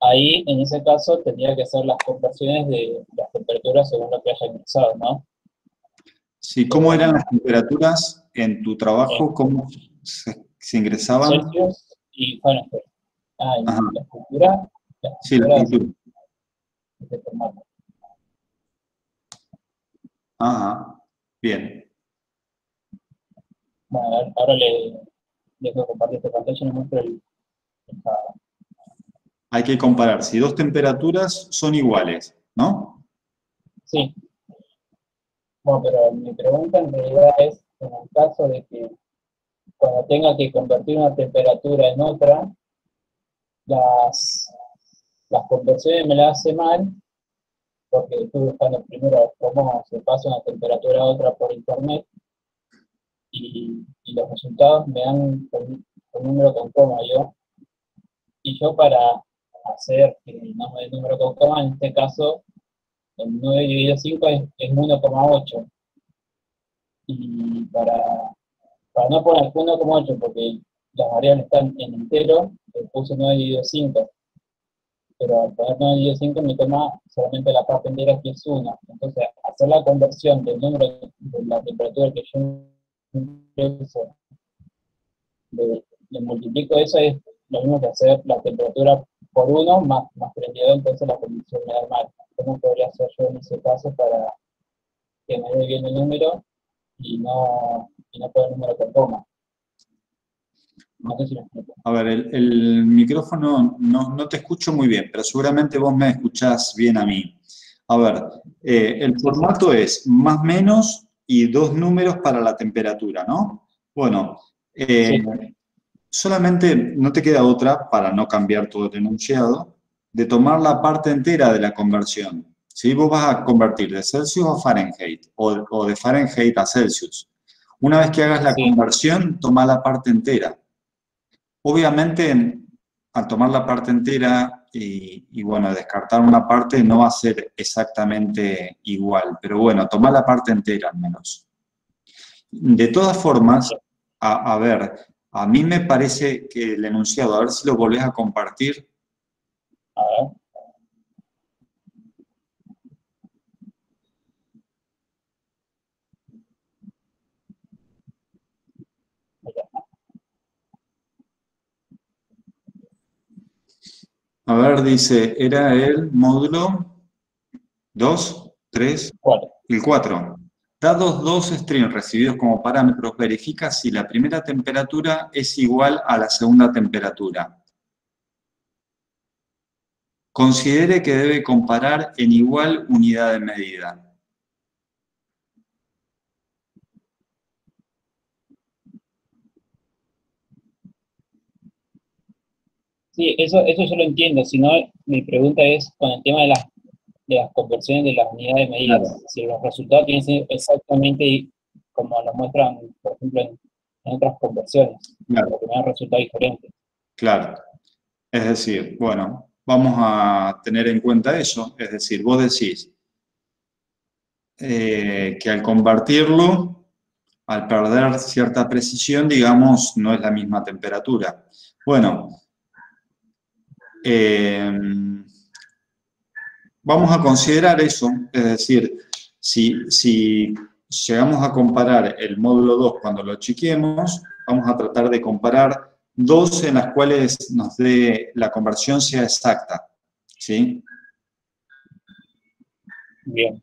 Ahí, en ese caso, tendría que hacer las conversiones de las temperaturas según lo que haya ingresado, ¿no? Sí, ¿cómo eran las temperaturas en tu trabajo? ¿Cómo se, se ingresaban? Celsius y Fahrenheit. Ah, y la escultura. sí, la escultura. Ajá, bien. Bueno, ahora le dejo compartir esta pantalla y le muestro el, Hay que comparar si dos temperaturas son iguales, ¿no? Sí. Bueno, pero mi pregunta en realidad es, en el caso de que cuando tenga que convertir una temperatura en otra, las, las conversiones me las hace mal, porque estoy buscando primero cómo se pasa una temperatura a otra por internet, y y, los resultados me dan con, con número con coma yo. Y yo para hacer el nombre del número con coma, en este caso, el 9 dividido 5 es, es 1,8. Y para, para no poner 1,8 porque las variables están en entero, puse 9 dividido 5. Pero al poner 9 dividido 5 me toma solamente la parte entera que es 1. Entonces, hacer la conversión del número de la temperatura que yo ingreso, le, le multiplico eso, es lo mismo que hacer la temperatura por 1 más, más 32, entonces la condición me da mal. ¿Cómo podría hacer yo en ese caso para que me dé bien el número y no, y no poner el número con coma? No sé si me explico. A ver, el, el micrófono no, no te escucho muy bien, pero seguramente vos me escuchás bien a mí. A ver, eh, el formato es más menos y dos números para la temperatura, ¿no? Bueno, eh, Sí. solamente no te queda otra, para no cambiar todo el enunciado, de tomar la parte entera de la conversión. Si vos vas a convertir de Celsius a Fahrenheit o, o de Fahrenheit a Celsius, una vez que hagas la Sí. conversión, toma la parte entera. Obviamente, al tomar la parte entera y, bueno, descartar una parte no va a ser exactamente igual, pero bueno, toma la parte entera al menos. De todas formas, a, ver, a mí me parece que el enunciado, a ver si lo volvés a compartir. A ver, dice, era el módulo 2, 3, Cuatro. el 4. Dados dos strings recibidos como parámetros, verifica si la primera temperatura es igual a la segunda temperatura. Considere que debe comparar en igual unidad de medida. Sí, eso, eso yo lo entiendo, si no, mi pregunta es con el tema de las, de las conversiones de las unidades de medida. Claro. Si los resultados tienen que ser exactamente como lo muestran, por ejemplo, en, en otras conversiones, Claro. porque me dan resultados diferentes. Claro. Es decir, bueno, vamos a tener en cuenta eso. Es decir, vos decís eh, que al convertirlo, al perder cierta precisión, digamos, no es la misma temperatura. Bueno, eh, vamos a considerar eso. Es decir, si, si llegamos a comparar el módulo 2 cuando lo chequeemos, vamos a tratar de comparar dos en las cuales nos dé la conversión sea exacta, ¿sí? Bien.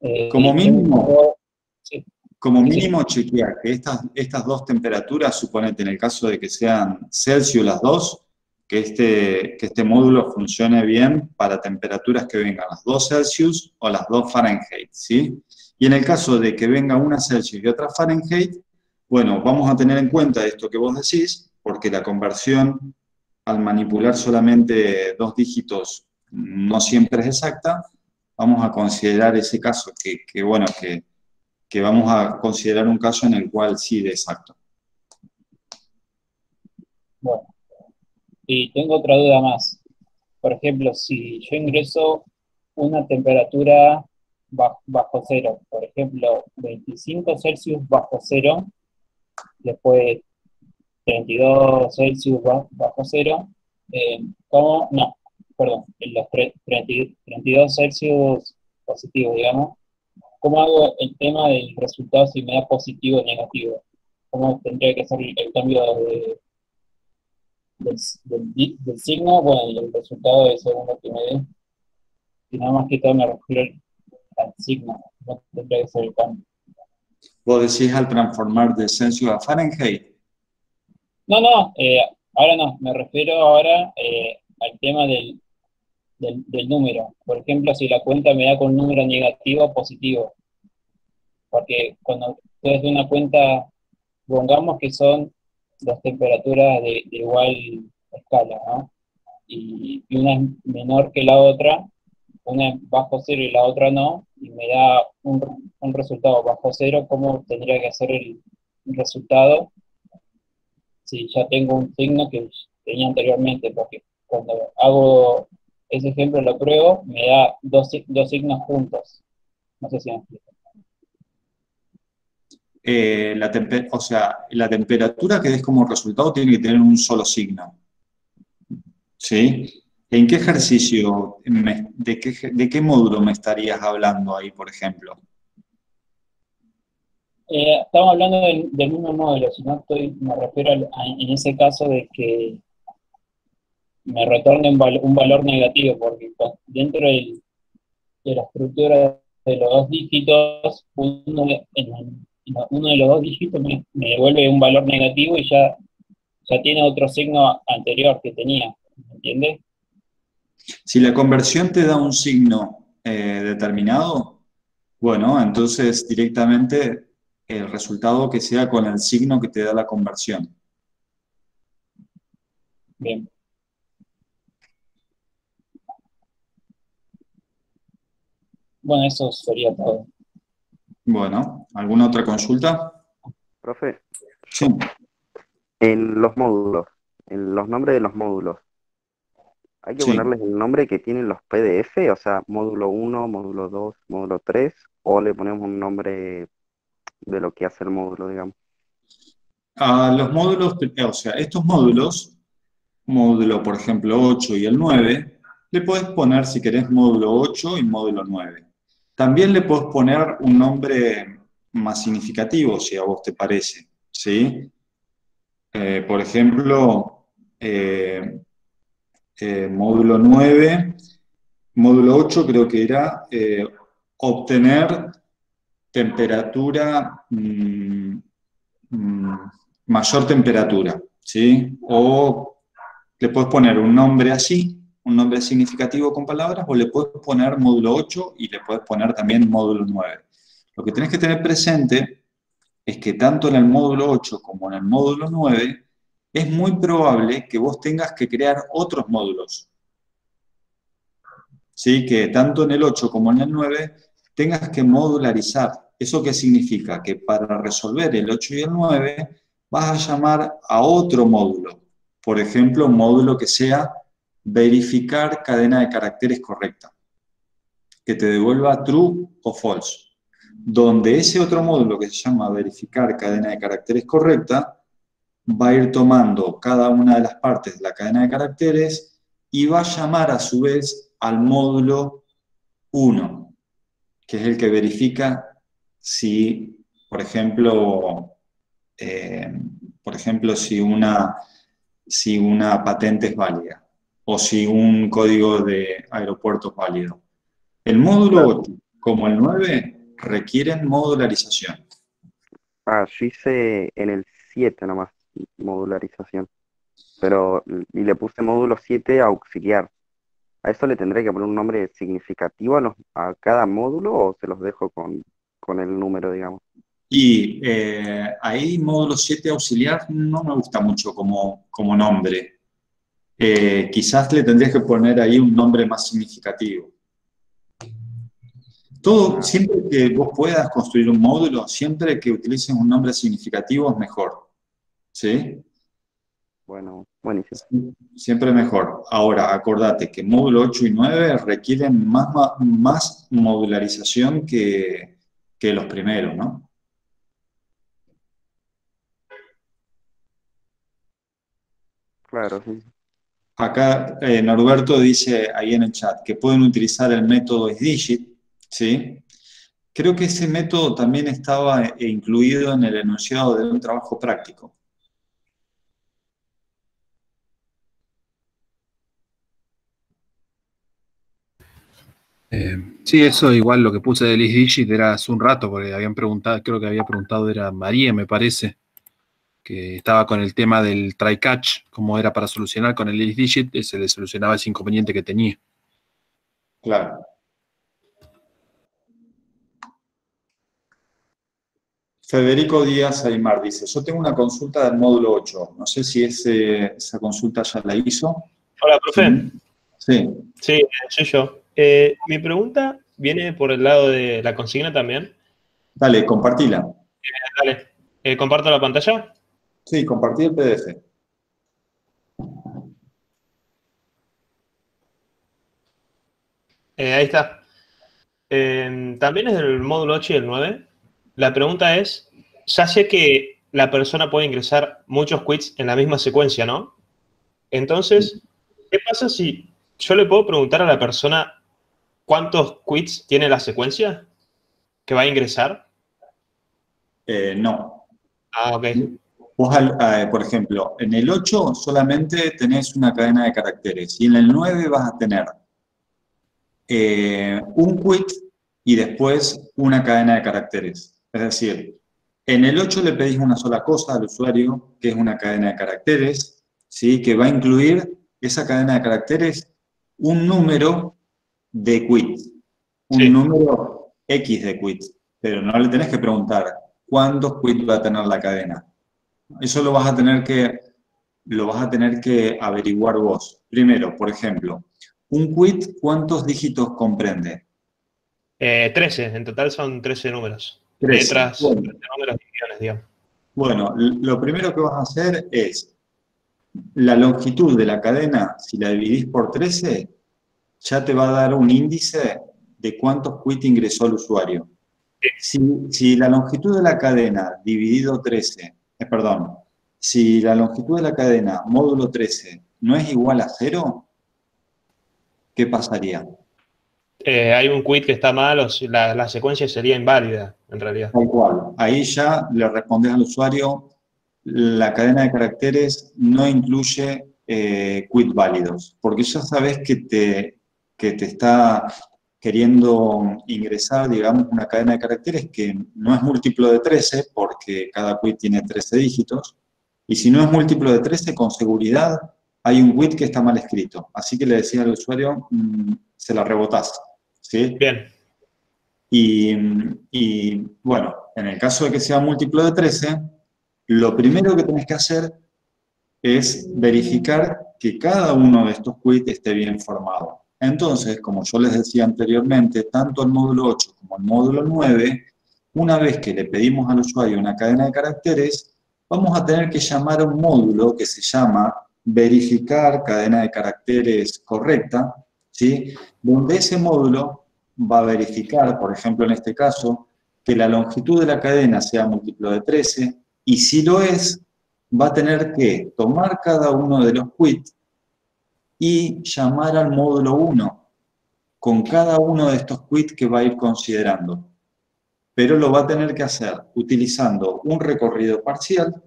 Eh, Como mínimo. sí, Como mínimo chequear que estas, estas dos temperaturas, suponete en el caso de que sean Celsius las dos, que este, que este módulo funcione bien para temperaturas que vengan las dos Celsius o las dos Fahrenheit, ¿sí? Y en el caso de que venga una Celsius y otra Fahrenheit, bueno, vamos a tener en cuenta esto que vos decís, porque la conversión al manipular solamente dos dígitos no siempre es exacta, vamos a considerar ese caso, que, que bueno, que, que vamos a considerar un caso en el cual sí de exacto. Bueno, y tengo otra duda más. Por ejemplo, si yo ingreso una temperatura bajo, bajo cero, por ejemplo, 25 Celsius bajo cero, después 32 Celsius ba- bajo cero, eh, ¿cómo? No, perdón, en los tre- 30 32 Celsius positivos, digamos. ¿Cómo hago el tema del resultado si me da positivo o negativo? ¿Cómo tendría que el el cambio de, del, del, del signo, bueno, y el resultado de según lo que me dé. Y nada más que todo me refiero al, signo, no tendría que ser el cambio. Vos decís al transformar de Celsius a Fahrenheit. No, no, eh, ahora no, me refiero ahora eh, al tema del, del, del número. Por ejemplo, si la cuenta me da con un número negativo o positivo. Porque cuando ustedes de una cuenta, pongamos que son dos temperaturas de, de igual escala, ¿no? Y, y una es menor que la otra, una es bajo cero y la otra no, y me da un, un resultado bajo cero, ¿cómo tendría que hacer el, resultado si ya tengo un signo que tenía anteriormente, porque cuando hago ese ejemplo, lo pruebo, me da dos, dos signos juntos. No sé si me explico. Eh, la o sea, la temperatura que des como resultado tiene que tener un solo signo. ¿Sí? ¿En qué ejercicio, de, qué, módulo me estarías hablando ahí, por ejemplo? Eh, estamos hablando del, mismo módulo, si no estoy, me refiero en ese caso de que me retorne un, valor negativo, porque dentro de la estructura de los dos dígitos, uno, en, uno de los dos dígitos me, devuelve un valor negativo y ya, ya tiene otro signo anterior que tenía, ¿me entiendes? Si la conversión te da un signo eh, determinado, bueno, entonces directamente el resultado que sea con el signo que te da la conversión. Bien. Bueno, eso sería todo. Bueno, ¿alguna otra consulta? Profe. Sí. En los módulos, en los nombres de los módulos, ¿hay que ponerles el nombre que tienen los PDF? O sea, módulo 1, módulo 2, módulo 3, o le ponemos un nombre de lo que hace el módulo, digamos. A los módulos, o sea, estos módulos, módulo, por ejemplo, 8 y el 9, le puedes poner, si querés, módulo 8 y módulo 9. También le puedes poner un nombre más significativo, si a vos te parece, ¿sí? Eh, por ejemplo, eh, eh, módulo 9, módulo 8 creo que era obtener temperatura, mm, mm, mayor temperatura, ¿sí? O le puedes poner un nombre así, un nombre significativo con palabras, o le puedes poner módulo 8 y le puedes poner también módulo 9. Lo que tienes que tener presente es que tanto en el módulo 8 como en el módulo 9 es muy probable que vos tengas que crear otros módulos. ¿Sí? Que tanto en el 8 como en el 9 tengas que modularizar. ¿Eso qué significa? Que para resolver el 8 y el 9 vas a llamar a otro módulo. Por ejemplo, un módulo que sea verificar cadena de caracteres correcta, que te devuelva true o false, donde ese otro módulo que se llama verificar cadena de caracteres correcta va a ir tomando cada una de las partes de la cadena de caracteres y va a llamar a su vez al módulo 1, que es el que verifica si, por ejemplo, eh, por ejemplo, si una, si una patente es válida o si un código de aeropuerto es válido. El módulo 8 como el 9 requieren modularización. Ah, yo hice en el 7 nomás modularización. Pero, y le puse módulo 7 auxiliar. ¿A eso le tendré que poner un nombre significativo a, cada módulo o se los dejo con, el número, digamos? Y eh, ahí módulo 7 auxiliar no me gusta mucho como, como nombre. Eh, quizás le tendrías que poner ahí un nombre más significativo. Todo, siempre que vos puedas construir un módulo, siempre que utilices un nombre significativo es mejor. ¿Sí? Bueno, buenísimo. Siempre mejor. Ahora, acordate que módulo 8 y 9 requieren más, más modularización que, que los primeros, ¿no? Claro, sí. Acá eh, Norberto dice ahí en el chat que pueden utilizar el método isDigit, ¿sí? Creo que ese método también estaba eh, incluido en el enunciado de un trabajo práctico. Eh, sí, eso igual lo que puse del isDigit era hace un rato, porque habían preguntado, creo que había preguntado, era María, me parece, que estaba con el tema del try catch, como era para solucionar con el digit, se le solucionaba ese inconveniente que tenía. Claro. Federico Díaz Aymar dice, yo tengo una consulta del módulo 8, no sé si esa consulta ya la hizo. Hola, profe. Sí. Sí, soy yo. Eh, mi pregunta viene por el lado de la consigna también. Dale, compartila. Eh, dale. Eh, ¿Comparto la pantalla? Sí, compartí el PDF. Eh, ahí está. Eh, también es el módulo 8 y el 9. La pregunta es, ya sé que la persona puede ingresar muchos quits en la misma secuencia, ¿no? Entonces, ¿qué pasa si yo le puedo preguntar a la persona cuántos quits tiene la secuencia que va a ingresar? Eh, no. Ah, ok. Vos, eh, por ejemplo, en el 8 solamente tenés una cadena de caracteres y en el 9 vas a tener eh, un quit y después una cadena de caracteres. Es decir, en el 8 le pedís una sola cosa al usuario, que es una cadena de caracteres, ¿sí? que va a incluir esa cadena de caracteres un número de quits, un Sí. número X de quits, pero no le tenés que preguntar cuántos quits va a tener la cadena. Eso lo vas a tener que, lo vas a tener que averiguar vos. Primero, por ejemplo, un quit, ¿cuántos dígitos comprende? Eh, 13, en total son 13 números. 13. Letras, Bueno. 13 números y millones, digamos. Bueno, lo primero que vas a hacer es la longitud de la cadena, si la dividís por 13, ya te va a dar un índice de cuántos quits ingresó el usuario. Si, si la longitud de la cadena dividido 13, eh, perdón, si la longitud de la cadena módulo 13 no es igual a 0, ¿qué pasaría? Eh, hay un quit que está mal, o la secuencia sería inválida, en realidad. Tal cual. Ahí ya le respondes al usuario, la cadena de caracteres no incluye eh, quit válidos, porque ya sabes que te, que te está queriendo ingresar, digamos, una cadena de caracteres que no es múltiplo de 13, porque cada quit tiene 13 dígitos, y si no es múltiplo de 13, con seguridad hay un quit que está mal escrito. Así que le decís al usuario, mm, se la rebotás. ¿sí? Bien. Y, y, bueno, en el caso de que sea múltiplo de 13, lo primero que tenés que hacer es verificar que cada uno de estos quits esté bien formado. Entonces, como yo les decía anteriormente, tanto el módulo 8 como el módulo 9, una vez que le pedimos al usuario una cadena de caracteres, vamos a tener que llamar a un módulo que se llama verificar cadena de caracteres correcta, ¿sí? donde ese módulo va a verificar, por ejemplo en este caso, que la longitud de la cadena sea múltiplo de 13, y si lo es, va a tener que tomar cada uno de los quits y llamar al módulo 1 con cada uno de estos quits que va a ir considerando. Pero lo va a tener que hacer utilizando un recorrido parcial,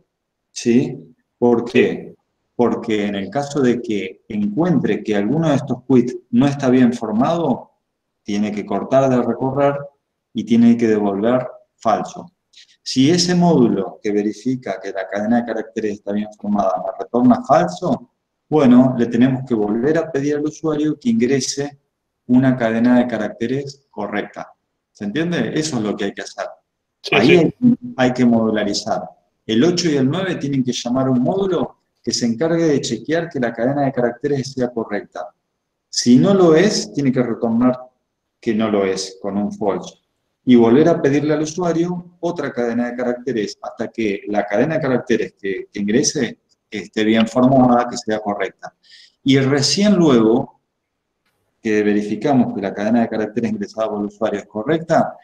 ¿sí? ¿Por qué? Porque en el caso de que encuentre que alguno de estos quits no está bien formado, tiene que cortar de recorrer y tiene que devolver falso. Si ese módulo que verifica que la cadena de caracteres está bien formada me retorna falso, bueno, le tenemos que volver a pedir al usuario que ingrese una cadena de caracteres correcta. ¿Se entiende? Eso es lo que hay que hacer. Sí, Ahí sí. hay, hay que modularizar. El 8 y el 9 tienen que llamar a un módulo que se encargue de chequear que la cadena de caracteres sea correcta. Si no lo es, tiene que retornar que no lo es con un false. Y volver a pedirle al usuario otra cadena de caracteres hasta que la cadena de caracteres que, que ingrese esté bien formada, que sea correcta. Y recién luego que verificamos que la cadena de caracteres ingresada por el usuario es correcta,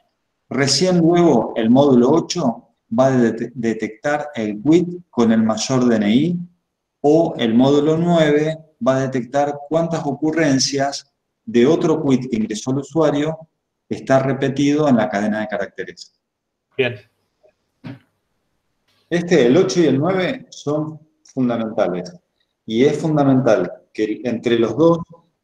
recién luego el módulo 8 va a det- detectar el quit con el mayor DNI o el módulo 9 va a detectar cuántas ocurrencias de otro quit que ingresó el usuario está repetido en la cadena de caracteres. Bien. Este, el 8 y el 9 son fundamentales. Y es fundamental que entre los dos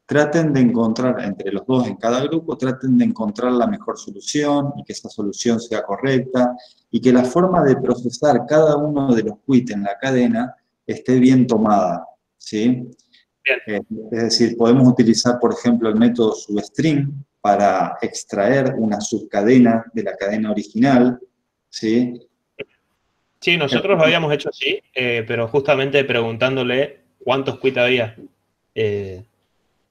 traten de encontrar, entre los dos en cada grupo, traten de encontrar la mejor solución y que esa solución sea correcta y que la forma de procesar cada uno de los quits en la cadena esté bien tomada. ¿sí? Eh, es decir, podemos utilizar, por ejemplo, el método substring para extraer una subcadena de la cadena original. ¿sí? Sí, nosotros lo habíamos hecho así, eh, pero justamente preguntándole cuántos quits había. Eh,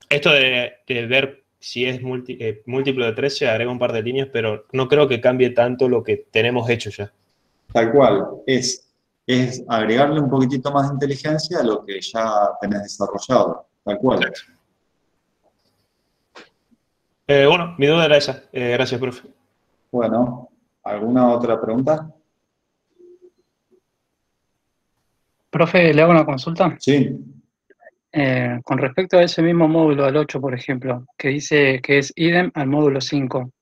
esto de, de ver si es multi- eh, múltiplo de 13, agrega un par de líneas, pero no creo que cambie tanto lo que tenemos hecho ya. Tal cual, es, es agregarle un poquitito más de inteligencia a lo que ya tenés desarrollado, tal cual. Eh, bueno, mi duda era esa. Eh, gracias, profe. Bueno, ¿alguna otra pregunta? Profe, ¿le hago una consulta? Sí. Eh, con respecto a ese mismo módulo, al 8, por ejemplo, que dice que es idem al módulo 5.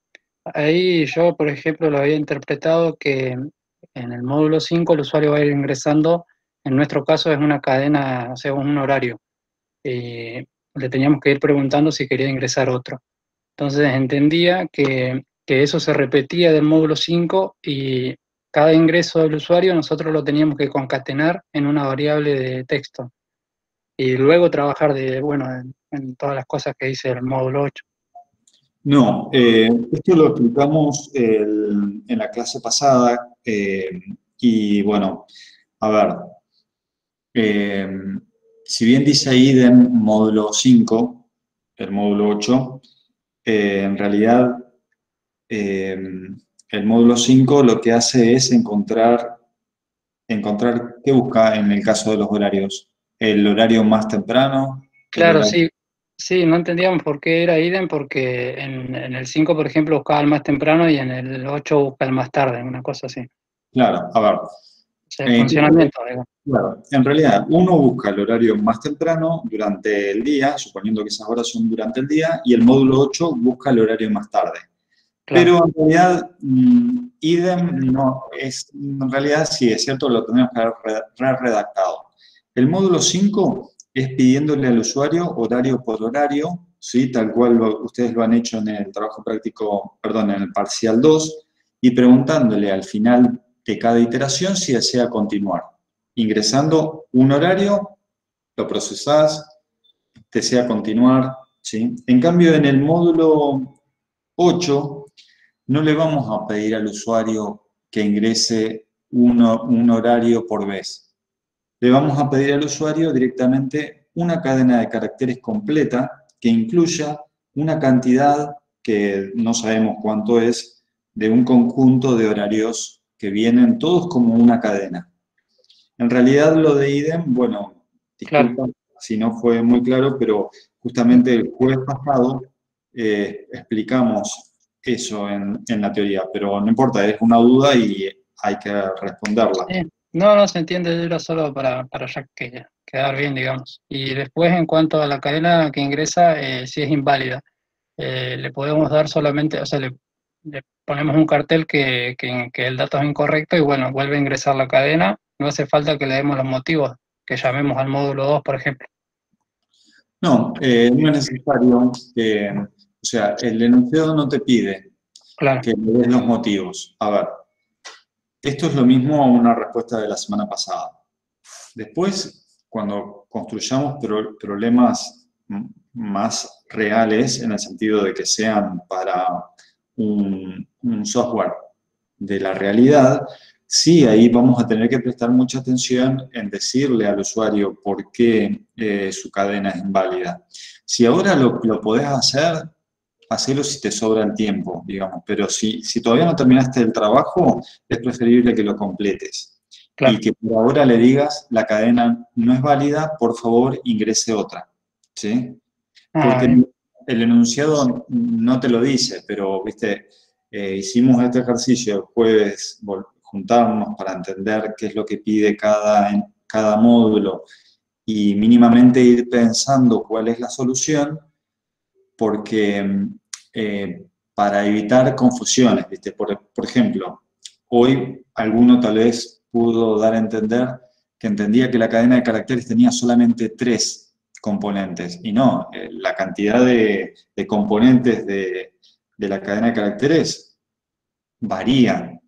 Ahí yo, por ejemplo, lo había interpretado que en el módulo 5 el usuario va a ir ingresando, en nuestro caso es una cadena, o sea, un horario. Y le teníamos que ir preguntando si quería ingresar otro. Entonces entendía que, que eso se repetía del módulo 5 y cada ingreso del usuario nosotros lo teníamos que concatenar en una variable de texto y luego trabajar de, bueno, en, todas las cosas que dice el módulo 8. No, eh, esto lo explicamos en la clase pasada eh, y bueno, a ver, eh, si bien dice idem módulo 5, el módulo 8, en realidad el módulo 5 lo que hace es encontrar, encontrar qué busca en el caso de los horarios. El horario más temprano. Claro, sí. Sí, no entendíamos por qué era idem, porque en, el 5, por ejemplo, buscaba el más temprano y en el 8 busca el más tarde, una cosa así. Claro, a ver. O sea, el funcionamiento, Claro, en realidad uno busca el horario más temprano durante el día, suponiendo que esas horas son durante el día, y el módulo 8 busca el horario más tarde. Pero en realidad, mm, idem no es, en realidad sí, es cierto, lo tenemos que haber redactado. El módulo 5 es pidiéndole al usuario horario por horario, ¿sí? tal cual ustedes lo han hecho en el trabajo práctico, perdón, en el parcial 2, y preguntándole al final de cada iteración si desea continuar. Ingresando un horario, lo procesás, desea continuar, ¿sí? En cambio, en el módulo 8, no le vamos a pedir al usuario que ingrese un horario por vez. Le vamos a pedir al usuario directamente una cadena de caracteres completa que incluya una cantidad que no sabemos cuánto es, de un conjunto de horarios que vienen todos como una cadena. En realidad lo de idem, bueno, disculpa si no fue muy claro, pero justamente el jueves pasado eh, explicamos eso en, la teoría, pero no importa, es una duda y hay que responderla. No, no se entiende, era solo para, para ya que, quedar bien, digamos. Y después, en cuanto a la cadena que ingresa, eh, si es inválida, eh, le podemos dar solamente, o sea, le, ponemos un cartel que, que, el dato es incorrecto y bueno, vuelve a ingresar la cadena, no hace falta que le demos los motivos, que llamemos al módulo 2, por ejemplo. No, eh, no es necesario o sea, el enunciado no te pide que le des los motivos. A ver, esto es lo mismo a una respuesta de la semana pasada. Después, cuando construyamos problemas más reales, en el sentido de que sean para un, software de la realidad, sí, ahí vamos a tener que prestar mucha atención en decirle al usuario por qué eh, su cadena es inválida. Si ahora lo, lo podés hacer, hacelo si te sobra el tiempo, digamos, pero si, si todavía no terminaste el trabajo, es preferible que lo completes. Y que por ahora le digas, la cadena no es válida, por favor ingrese otra. ¿Sí? Ah, Porque el enunciado no te lo dice, pero, viste, eh, hicimos este ejercicio el jueves, juntarnos para entender qué es lo que pide cada, cada módulo y mínimamente ir pensando cuál es la solución, porque eh, para evitar confusiones, ¿viste? Por, ejemplo, hoy alguno tal vez pudo dar a entender que entendía que la cadena de caracteres tenía solamente tres componentes, y no, eh, la cantidad de, componentes de, la cadena de caracteres varía.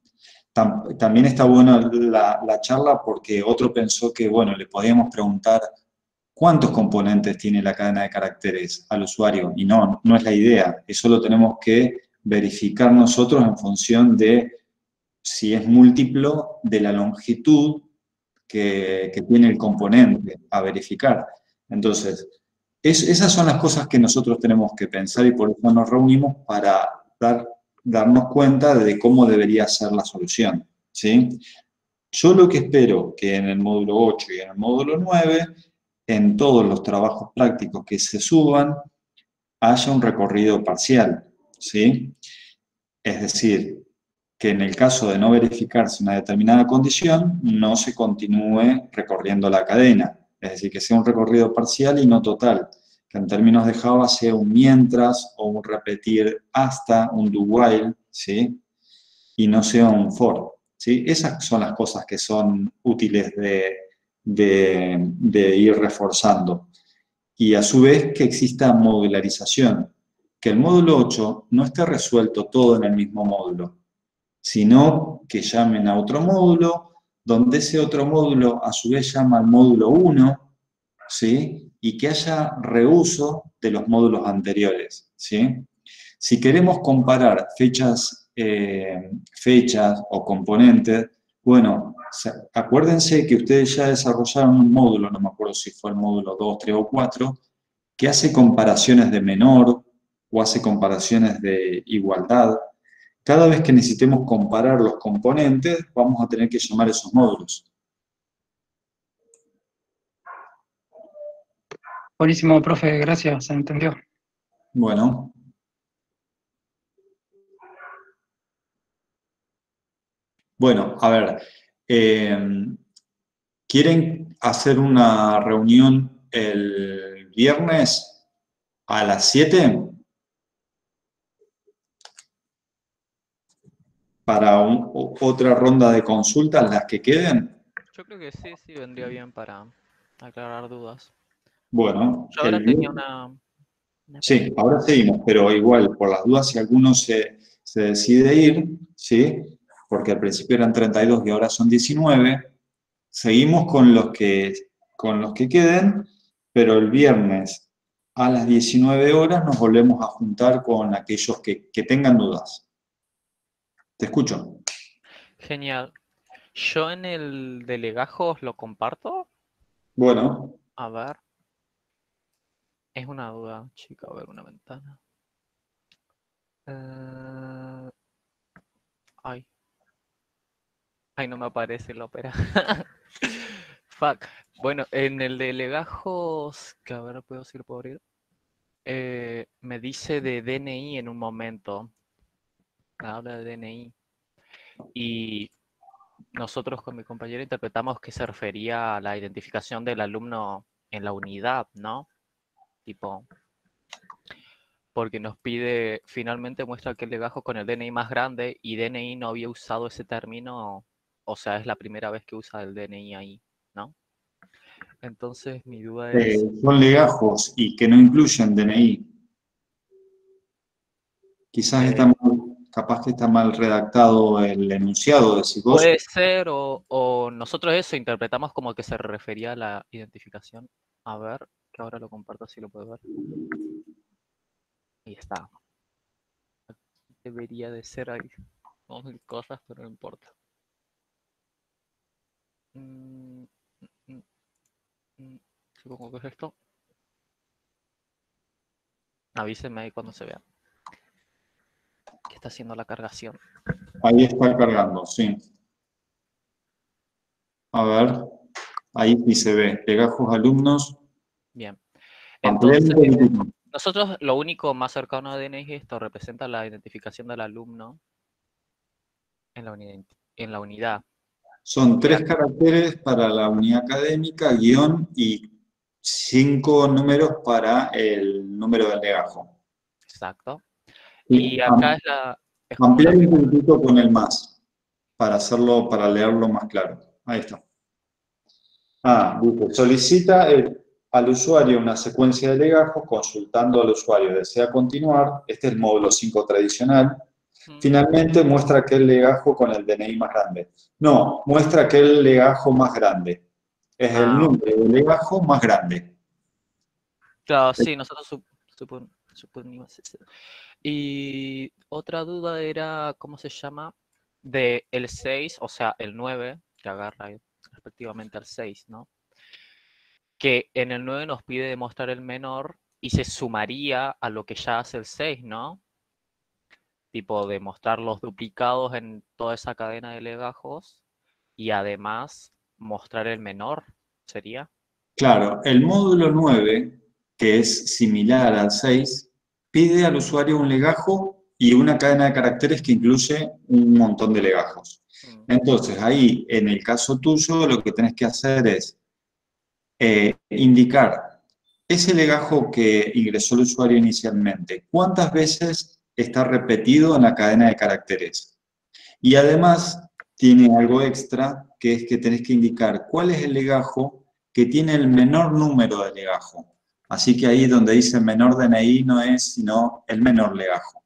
también está buena la, la, charla porque otro pensó que, bueno, le podíamos preguntar cuántos componentes tiene la cadena de caracteres al usuario. Y no, no es la idea. Eso lo tenemos que verificar nosotros en función de si es múltiplo de la longitud que, tiene el componente a verificar. Entonces, esas son las cosas que nosotros tenemos que pensar y por eso nos reunimos para dar, darnos cuenta de cómo debería ser la solución. ¿sí? Yo lo que espero que en el módulo 8 y en el módulo 9, en todos los trabajos prácticos que se suban, haya un recorrido parcial, ¿sí? Es decir, que en el caso de no verificarse una determinada condición, no se continúe recorriendo la cadena. Es decir, que sea un recorrido parcial y no total. Que en términos de Java sea un mientras o un repetir hasta, un do while, ¿sí? Y no sea un for. ¿sí? Esas son las cosas que son útiles de, de ir reforzando. Y a su vez que exista modularización. Que el módulo 8 no esté resuelto todo en el mismo módulo sino que llamen a otro módulo, donde ese otro módulo a su vez llama al módulo 1, ¿sí? y que haya reuso de los módulos anteriores. ¿sí? Si queremos comparar fechas, eh, fechas o componentes, bueno, acuérdense que ustedes ya desarrollaron un módulo, no me acuerdo si fue el módulo 2, 3 o 4, que hace comparaciones de menor o hace comparaciones de igualdad, cada vez que necesitemos comparar los componentes, vamos a tener que llamar esos módulos. Buenísimo, profe, gracias, se entendió. Bueno. Bueno, a ver, eh, ¿quieren hacer una reunión el viernes a las 7? para otra ronda de consultas, las que queden? Yo creo que sí, sí, vendría bien para aclarar dudas. Bueno. Yo ahora tenía una, Sí, ahora seguimos, pero igual, por las dudas, si alguno se, se decide ir, ¿sí? Porque al principio eran 32 y ahora son 19, seguimos con los que, con los que queden, pero el viernes a las 19 horas nos volvemos a juntar con aquellos que, que tengan dudas. Te escucho. Genial. Yo en el de legajos lo comparto. Bueno. A ver. Es una duda, chica. A ver, una ventana. Eh, ay. Ay, no me aparece la ópera. Fuck. Bueno, en el de legajos, que a ver, puedo decir por abrir. Eh, me dice de DNI en un momento habla de DNI. Y nosotros con mi compañero interpretamos que se refería a la identificación del alumno en la unidad, ¿no? Tipo, porque nos pide, finalmente muestra que el legajo con el DNI más grande y DNI no había usado ese término, o sea, es la primera vez que usa el DNI ahí, ¿no? Entonces mi duda es... Eh, son legajos y que no incluyen DNI. Quizás eh, estamos capaz que está mal redactado el enunciado de si Puede ser, o, nosotros eso interpretamos como que se refería a la identificación. A ver, que ahora lo comparto si lo puedo ver. Ahí está. Debería de ser ahí. mil cosas, pero no importa. Mm, mm, mm, Supongo que es esto. Avísenme ahí cuando se vea que está haciendo la cargación. Ahí está cargando, sí. A ver, ahí sí se ve. Legajos alumnos. Bien. Entonces, nosotros lo único más cercano a DNI esto representa la identificación del alumno en la, unidad, en la unidad. Son tres caracteres para la unidad académica, guion y cinco números para el número del legajo. Exacto. Y acá es la... ampliar un puntito con el más, para hacerlo, para leerlo más claro. Ahí está. Ah, dice, solicita al usuario una secuencia de legajos consultando al usuario. Desea continuar. Este es el módulo 5 tradicional. Finalmente muestra aquel legajo con el DNI más grande. No, muestra aquel legajo más grande. Es el ah. número de legajo más grande. Claro, sí, nosotros suponemos eso. Y otra duda era, ¿cómo se llama? De el 6, o sea, el 9, que agarra respectivamente al 6, ¿no? Que en el 9 nos pide demostrar el menor y se sumaría a lo que ya hace el 6, ¿no? Tipo, demostrar los duplicados en toda esa cadena de legajos y además mostrar el menor, ¿sería? Claro, el módulo 9, que es similar al 6, pide al usuario un legajo y una cadena de caracteres que incluye un montón de legajos. Entonces, ahí, en el caso tuyo, lo que tenés que hacer es eh, indicar ese legajo que ingresó el usuario inicialmente, cuántas veces está repetido en la cadena de caracteres. Y además, tiene algo extra, que es que tenés que indicar cuál es el legajo que tiene el menor número de legajo. Así que ahí donde dice menor DNI no es sino el menor legajo.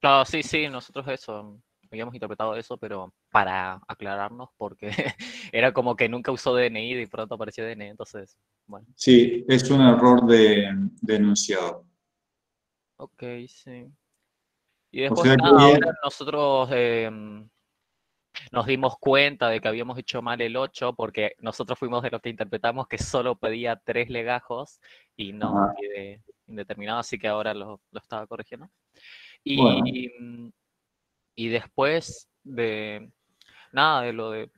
Claro, sí, sí, nosotros eso, habíamos interpretado eso, pero para aclararnos, porque era como que nunca usó DNI y de pronto apareció DNI, entonces, bueno. Sí, es un error de, de enunciado. Ok, sí. Y después, nada, ahora nosotros em, nos dimos cuenta de que habíamos hecho mal el 8 porque nosotros fuimos de los que interpretamos que solo pedía tres legajos y no pide indeterminado, así que ahora lo, estaba corrigiendo. Y, y después de nada, de lo de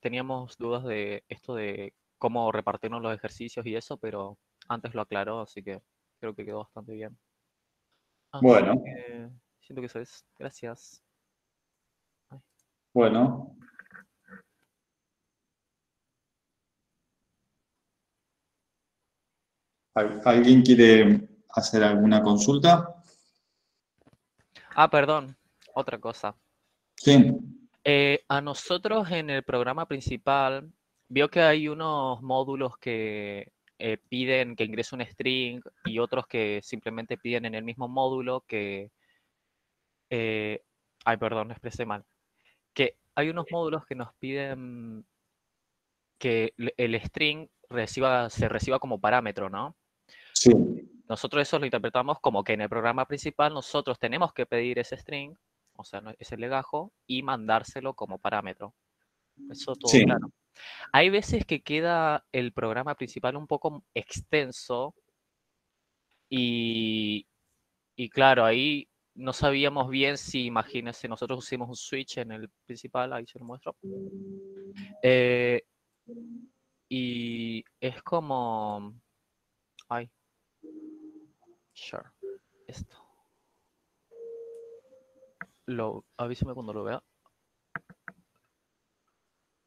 teníamos dudas de esto de cómo repartirnos los ejercicios y eso, pero antes lo aclaró, así que creo que quedó bastante bien. bueno. Siento que eso es. Gracias. Bueno. ¿Alguien quiere hacer alguna consulta? Ah, perdón, otra cosa. Sí. Eh, a nosotros en el programa principal, vio que hay unos módulos que eh, piden que ingrese un string y otros que simplemente piden en el mismo módulo que... Eh, ay, perdón, expresé mal que hay unos módulos que nos piden que el string reciba, se reciba como parámetro, ¿no? Sí. Nosotros eso lo interpretamos como que en el programa principal nosotros tenemos que pedir ese string, o sea, ese legajo, y mandárselo como parámetro. Eso todo claro. Hay veces que queda el programa principal un poco extenso y, y claro, ahí no sabíamos bien si, imagínense, nosotros hicimos un switch en el principal, ahí se lo muestro. Eh, y es como... Ay. Sure. Esto. Lo, avísame cuando lo vea.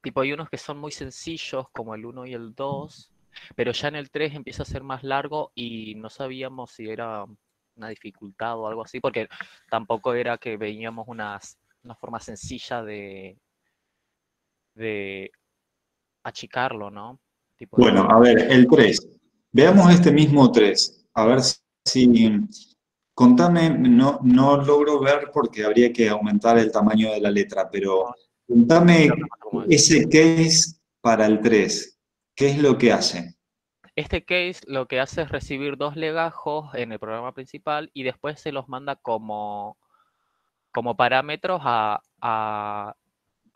Tipo, hay unos que son muy sencillos, como el 1 y el 2, pero ya en el 3 empieza a ser más largo y no sabíamos si era una dificultad o algo así, porque tampoco era que veíamos una, una forma sencilla de, de achicarlo, ¿no? bueno, a ver, el 3. Veamos este mismo 3. A ver si... Contame, no, no logro ver porque habría que aumentar el tamaño de la letra, pero contame ese case para el 3. ¿Qué es lo que hace? Este case lo que hace es recibir dos legajos en el programa principal y después se los manda como, como parámetros a,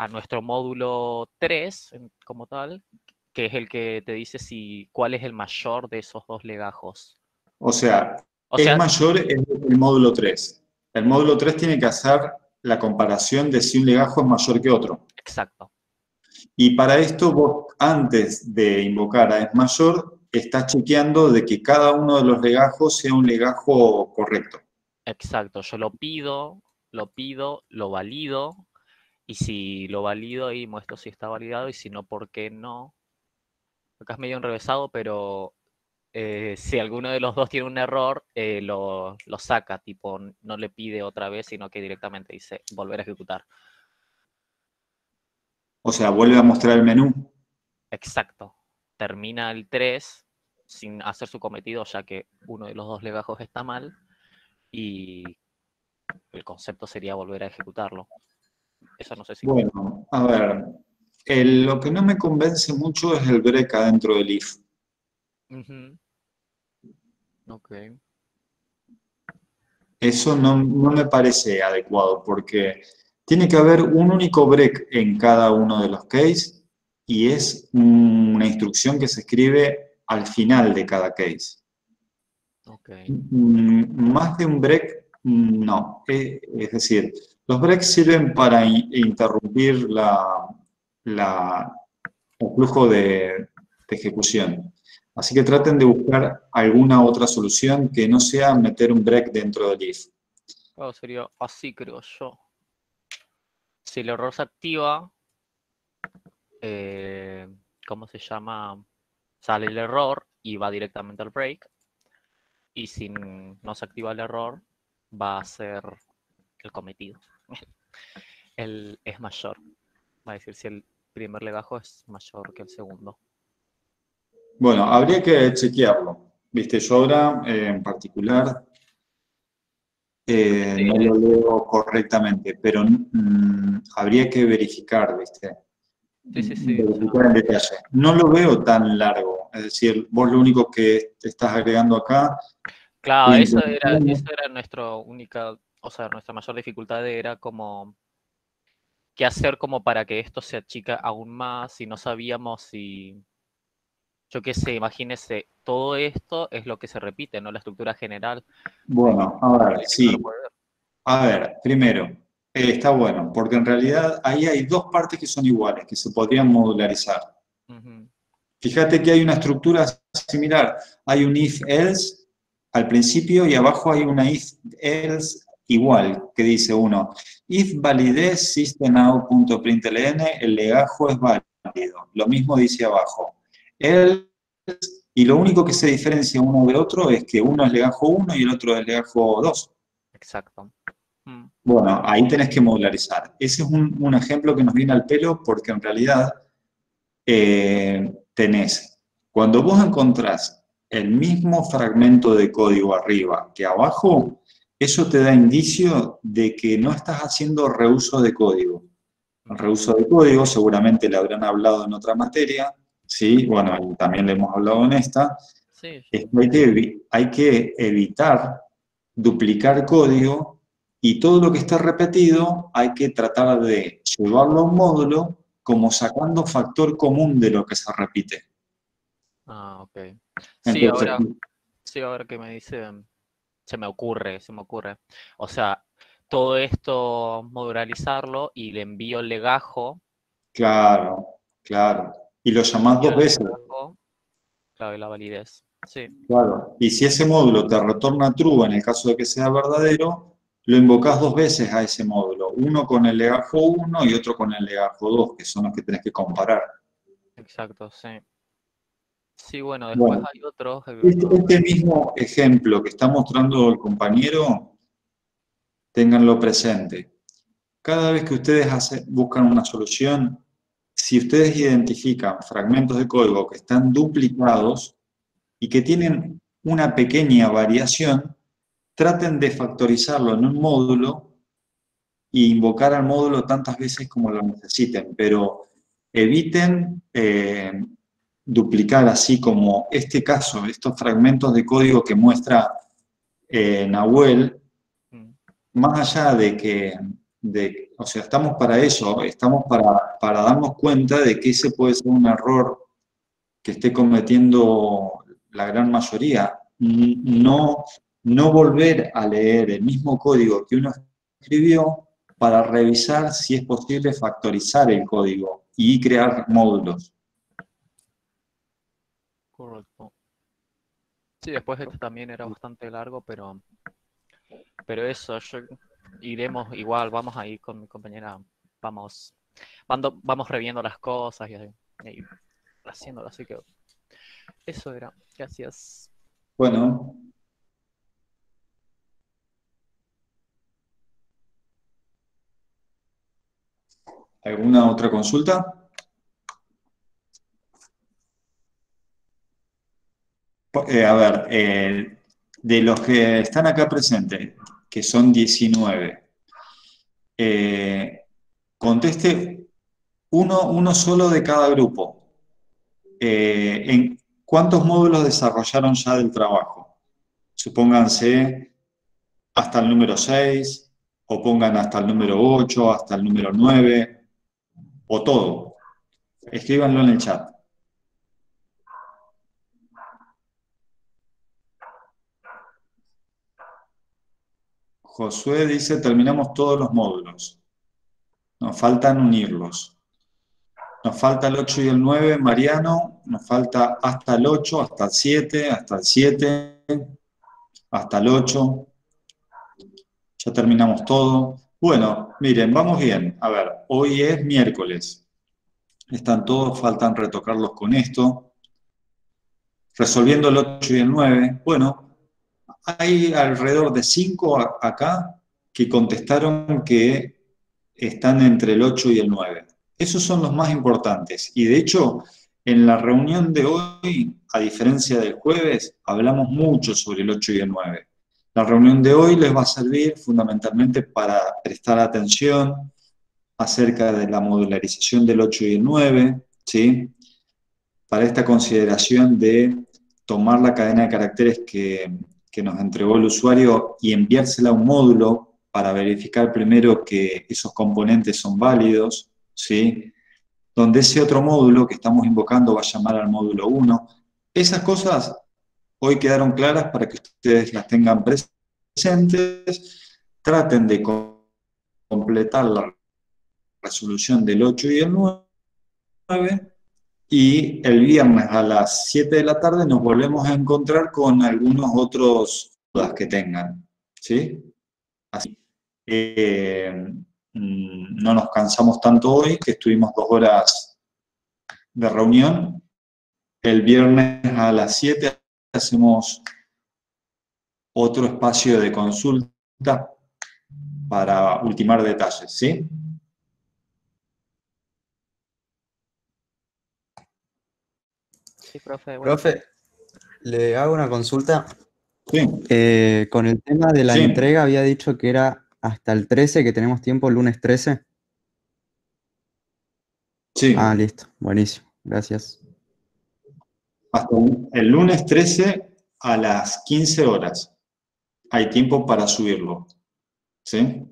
nuestro módulo 3 como tal, que es el que te dice si cuál es el mayor de esos dos legajos. O sea, el mayor es el módulo 3. El módulo 3 tiene que hacer la comparación de si un legajo es mayor que otro. Exacto. Y para esto vos, antes de invocar a es mayor, está chequeando de que cada uno de los legajos sea un legajo correcto. Exacto, yo lo pido, lo pido, lo valido, y si lo valido ahí muestro si está validado, y si no, ¿por qué no? Acá es medio enrevesado, pero eh, si alguno de los dos tiene un error, eh, lo, lo, saca, tipo, no le pide otra vez, sino que directamente dice volver a ejecutar. O sea, vuelve a mostrar el menú. Exacto termina el 3 sin hacer su cometido, ya que uno de los dos legajos está mal, y el concepto sería volver a ejecutarlo. Eso no sé si... Bueno, a ver, lo que no me convence mucho es el break adentro del if. Ok. Eso no, no, me parece adecuado porque tiene que haber un único break en cada uno de los cases y es una instrucción que se escribe al final de cada case. Mm, más de un break, no. Es decir, los breaks sirven para interrumpir la, la, el flujo de, de ejecución. Así que traten de buscar alguna otra solución que no sea meter un break dentro del if. Claro, sería así, creo yo. Si el error se activa, eh, ¿cómo se llama? Sale el error y va directamente al break. Y si no se activa el error, va a ser el cometido. El, es mayor. Va a decir si el primer legajo es mayor que el segundo. Bueno, habría que chequearlo. Viste, yo ahora eh, en particular eh, no lo leo correctamente, pero mm, habría que verificar, viste. Sí, sí, sí. Verificar en detalle. No lo veo tan largo, es decir, vos lo único que te estás agregando acá. Claro, eso era, eso era nuestra única, o sea, nuestra mayor dificultad era como qué hacer como para que esto se achica aún más y no sabíamos si, yo qué sé, imagínese, todo esto es lo que se repite, ¿no? La estructura general. Bueno, a ver, sí. A ver, primero, eh, está bueno, porque en realidad ahí hay dos partes que son iguales, que se podrían modularizar. Fíjate que hay una estructura similar. Hay un if-else al principio y abajo hay una if-else igual, que dice uno, if validez systemout.println, el legajo es válido. Lo mismo dice abajo. Else, y lo único que se diferencia uno de otro es que uno es legajo 1 y el otro es legajo 2. Exacto. Bueno, ahí tenés que modularizar. Ese es un, un ejemplo que nos viene al pelo porque en realidad eh, tenés, cuando vos encontrás el mismo fragmento de código arriba que abajo, eso te da indicio de que no estás haciendo reuso de código. El reuso de código seguramente le habrán hablado en otra materia, ¿sí? Bueno, y también le hemos hablado en esta. Sí, que, hay que evitar duplicar código y todo lo que está repetido hay que tratar de llevarlo a un módulo como sacando factor común de lo que se repite. Ah, ok. Sí, ahora, sí, ahora que me dice, se me ocurre, se me ocurre. O sea, todo esto modularizarlo y le envío el legajo. claro, claro. Y lo llamás dos veces, legajo, Claro, y la validez. Sí. claro. Y si ese módulo te retorna true en el caso de que sea verdadero, lo invocás dos veces a ese módulo. Uno con el legajo 1 y otro con el legajo 2, que son los que tenés que comparar. Exacto, sí. Sí, bueno, después Bueno. hay otros. eh, Este, este mismo ejemplo que está mostrando el compañero, ténganlo presente. Cada vez que ustedes hace- buscan una solución, si ustedes identifican fragmentos de código que están duplicados y que tienen una pequeña variación, traten de factorizarlo en un módulo e invocar al módulo tantas veces como lo necesiten, pero eviten eh, duplicar así como este caso, estos fragmentos de código que muestra eh, Nahuel, más allá de que, de, o sea, estamos para eso, estamos para, para darnos cuenta de que ese puede ser un error que esté cometiendo la gran mayoría. No, no volver a leer el mismo código que uno escribió para revisar si es posible factorizar el código y crear módulos. Correcto. Sí, después este también era bastante largo, pero, pero eso, yo iremos igual, vamos ahí con mi compañera, vamos, vando- vamos reviendo las cosas y, y haciéndolo, así que eso era, gracias. Bueno, ¿alguna otra consulta? Eh, a ver, eh, de los que están acá presentes, que son 19, eh, conteste uno, uno solo de cada grupo. ¿en cuántos módulos desarrollaron ya del trabajo? Supónganse hasta el número 6, o pongan hasta el número 8, hasta el número 9, o todo. Escríbanlo en el chat. Josué dice, terminamos todos los módulos. Nos faltan unirlos. Nos falta el 8 y el 9, Mariano. Nos falta hasta el 8, hasta el 7, hasta el 7, hasta el 8. Ya terminamos todo. Bueno, miren, vamos bien. A ver, hoy es miércoles. Están todos, faltan retocarlos con esto. Resolviendo el 8 y el 9. Bueno, hay alrededor de 5 acá que contestaron que están entre el 8 y el 9. Esos son los más importantes. Y de hecho, en la reunión de hoy, a diferencia del jueves, hablamos mucho sobre el 8 y el 9. La reunión de hoy les va a servir fundamentalmente para prestar atención acerca de la modularización del 8 y el 9, ¿sí? para esta consideración de tomar la cadena de caracteres que, que nos entregó el usuario y enviársela a un módulo para verificar primero que esos componentes son válidos, ¿sí? donde ese otro módulo que estamos invocando va a llamar al módulo 1. Esas cosas hoy quedaron claras para que ustedes las tengan presentes. Traten de completar la resolución del 8 y el 9. Y el viernes a las 7 de la tarde nos volvemos a encontrar con algunos otros dudas que tengan. ¿Sí? Así. Mm, no nos cansamos tanto hoy, que estuvimos dos horas de reunión. El viernes a las 7 hacemos otro espacio de consulta para ultimar detalles, ¿sí? Sí, profe. Profe, le hago una consulta. Sí. Eh, con el tema de la Sí. entrega había dicho que era hasta el 13, que tenemos tiempo, lunes 13. Sí. Ah, listo, buenísimo, gracias. Hasta el lunes 13 a las 15 horas. Hay tiempo para subirlo. ¿Sí?